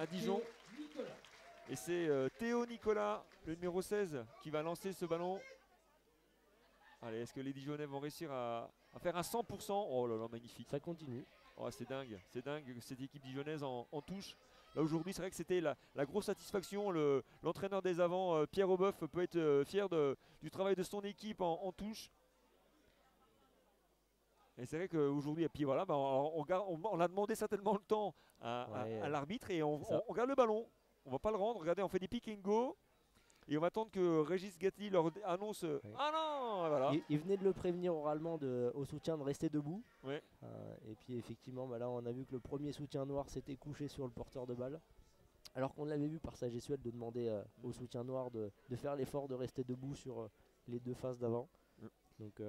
à Dijon. Et c'est Théo Nicolas, le numéro 16, qui va lancer ce ballon. Allez, est-ce que les Dijonnais vont réussir à, à faire un 100% Oh là là, magnifique. Ça continue. Oh, c'est dingue, c'est dingue que cette équipe dijonnaise en, en touche. Là aujourd'hui, c'est vrai que c'était la, la grosse satisfaction. Le- L'entraîneur des avants, euh, Pierre Aubeuf, peut être euh, fier de- du travail de son équipe en, en touche. Et c'est vrai qu'aujourd'hui, puis voilà, bah, on, a demandé certainement le temps à, à- Ouais, à l'arbitre et on, garde le ballon. On va pas le rendre. Regardez, on fait des pick and go. Et on va attendre que Régis Gatti leur annonce euh, Ouais. Ah non Voilà. Il, il venait de le prévenir oralement de- au soutien de rester debout. Ouais. Euh, et puis effectivement, bah là, on a vu que le premier soutien noir s'était couché sur le porteur de balle. Alors qu'on l'avait vu par sa gestuelle de demander euh, au soutien noir de, de faire l'effort de rester debout sur euh, les deux faces d'avant. Mm. Donc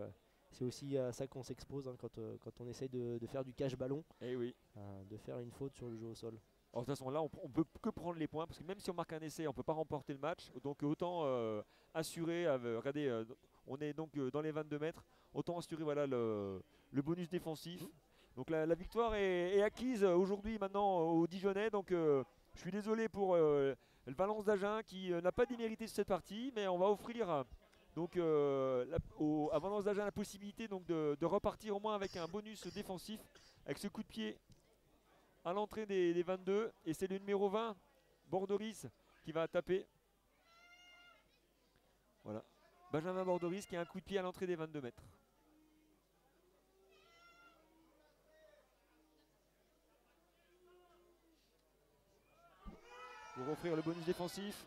c'est aussi à ça qu'on s'expose hein, quand, quand on essaye de, de faire du cache-ballon, Eh oui. euh, de faire une faute sur le jeu au sol. Alors, de toute façon, là, on, on peut que prendre les points parce que même si on marque un essai, on peut pas remporter le match. Donc, autant euh, assurer. euh, regardez, euh, on est donc dans les 22 mètres. Autant assurer voilà, le, le bonus défensif. Donc, la, la victoire est, est acquise aujourd'hui, maintenant, au Dijonais. Donc, je suis désolé pour le Valence d'Agen qui n'a pas démérité sur cette partie, mais on va offrir. donc, la- au- à Valence d'Agen la possibilité donc, de, de repartir au moins avec un bonus défensif avec ce coup de pied à l'entrée des, des 22 et c'est le numéro 20 Bordoris qui va taper. Voilà. Benjamin Bordoris qui a un coup de pied à l'entrée des 22 mètres. Pour offrir le bonus défensif.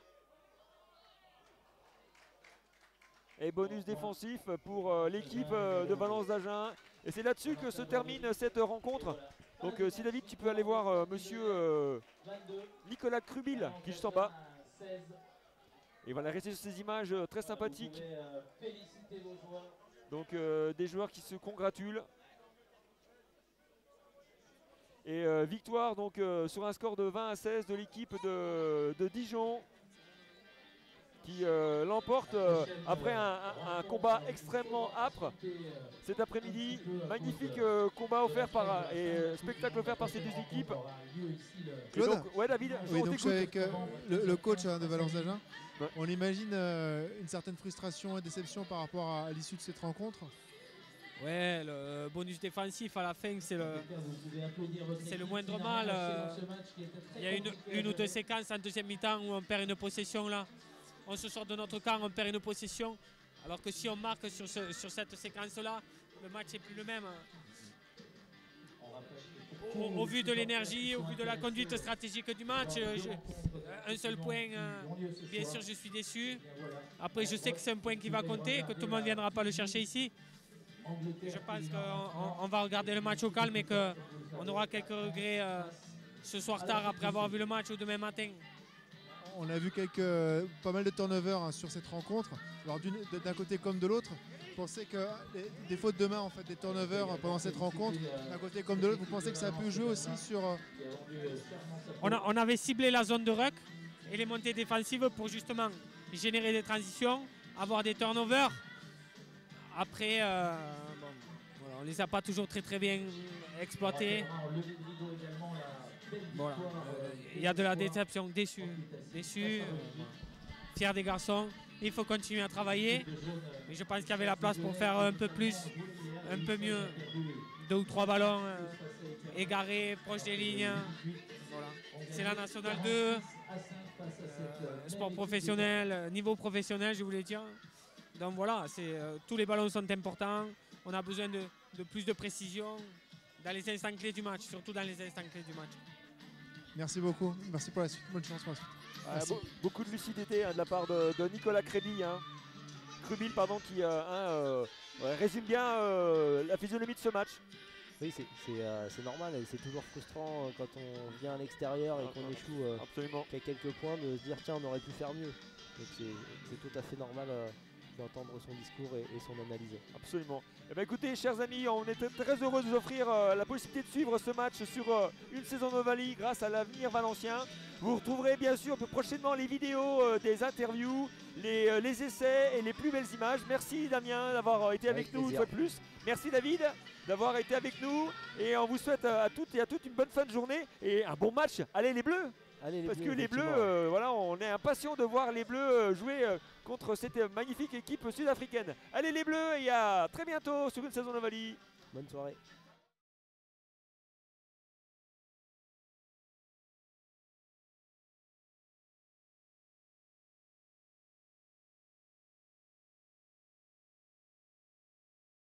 Et bonus défensif pour euh, l'équipe euh, de Valence d'Agen. Et c'est là-dessus que se termine cette rencontre donc euh, si David tu peux aller voir euh, monsieur euh, Nicolas Crubil qui est juste en bas. Et voilà, rester sur ces images très sympathiques. Donc des joueurs qui se congratulent. Et victoire donc sur un score de 20 à 16 de l'équipe de, de Dijon qui euh, l'emporte euh, après un, un- un combat extrêmement âpre cet après-midi. Magnifique euh, combat offert par et euh, spectacle offert par ces deux équipes. Claude donc, ouais David, Oui, on donc je suis t'écoute. avec euh, le, le coach hein, de Valence d'Agen. Ouais. On imagine euh, une certaine frustration et déception par rapport à, à l'issue de cette rencontre. Ouais, le bonus défensif à la fin, c'est le, c'est le moindre mal. Il y a une, une ou deux séquences en deuxième mi-temps où on perd une possession là. On se sort de notre camp, on perd une possession. Alors que si on marque sur, ce- sur cette séquence-là, le match n'est plus le même. Au, vu de l'énergie, au vu de la conduite stratégique du match, un seul point, euh, bien sûr, je suis déçu. Après, je sais que c'est un point qui va compter, que tout le monde ne viendra pas le chercher ici. Je pense qu'on on- on va regarder le match au calme et qu'on aura quelques regrets euh, ce soir tard après avoir vu le match ou demain matin. On a vu quelques, pas mal de turnovers hein, sur cette rencontre. Alors d'un côté comme de l'autre, vous pensez que des fautes de main, en fait, des turnovers hein, pendant cette rencontre, d'un côté comme de l'autre, vous pensez que ça peut jouer aussi sur euh, On, a- avait ciblé la zone de ruck et les montées défensives pour justement générer des transitions, avoir des turnovers. Après, euh, on ne les a pas toujours très très bien exploités. Voilà. Euh, Il y a de la déception, déçu. Déçu. euh, fier des garçons. Il faut continuer à travailler. Mais je pense qu'il y avait la place pour faire un peu plus, un peu mieux. Deux ou trois ballons euh, égarés, proches des lignes. Voilà. C'est la nationale 2. euh, sport professionnel, euh, niveau professionnel, je voulais dire. Donc voilà, euh, tous les ballons sont importants. On a besoin de, de plus de précision dans les instants clés du match, surtout dans les instants clés du match. Merci beaucoup. Merci pour la suite. Bonne chance pour la suite. Ah, beaucoup de lucidité hein, de la part de, de Nicolas Créby, hein. Crubil, pardon, qui euh, hein, euh, ouais, résume bien euh, la physionomie de ce match. Oui, c'est euh, normal et c'est toujours frustrant euh, quand on vient à l'extérieur et Ah, qu'on ah, échoue euh, Absolument. qu'à quelques points de se dire tiens on aurait pu faire mieux. Donc c'est c'est tout à fait normal euh, d'entendre son discours et, et son analyse. Absolument. Eh ben, écoutez, chers amis, on est très- heureux de vous offrir euh, la possibilité de suivre ce match sur euh, une saison Novali grâce à l'avenir valencien. Vous retrouverez bien sûr prochainement les vidéos euh, des interviews, les, euh, les essais et les plus belles images. Merci Damien d'avoir été avec, Avec nous une fois de plus. Merci David d'avoir été avec nous et on vous souhaite à toutes et à toutes une bonne fin de journée et un bon match. Allez les Bleus Allez, les Parce Bleus, que les Bleus, euh, voilà, on est impatient de voir les Bleus jouer euh, contre cette magnifique équipe sud-africaine. Allez les Bleus et à très bientôt sur une saison Novali. Bonne soirée.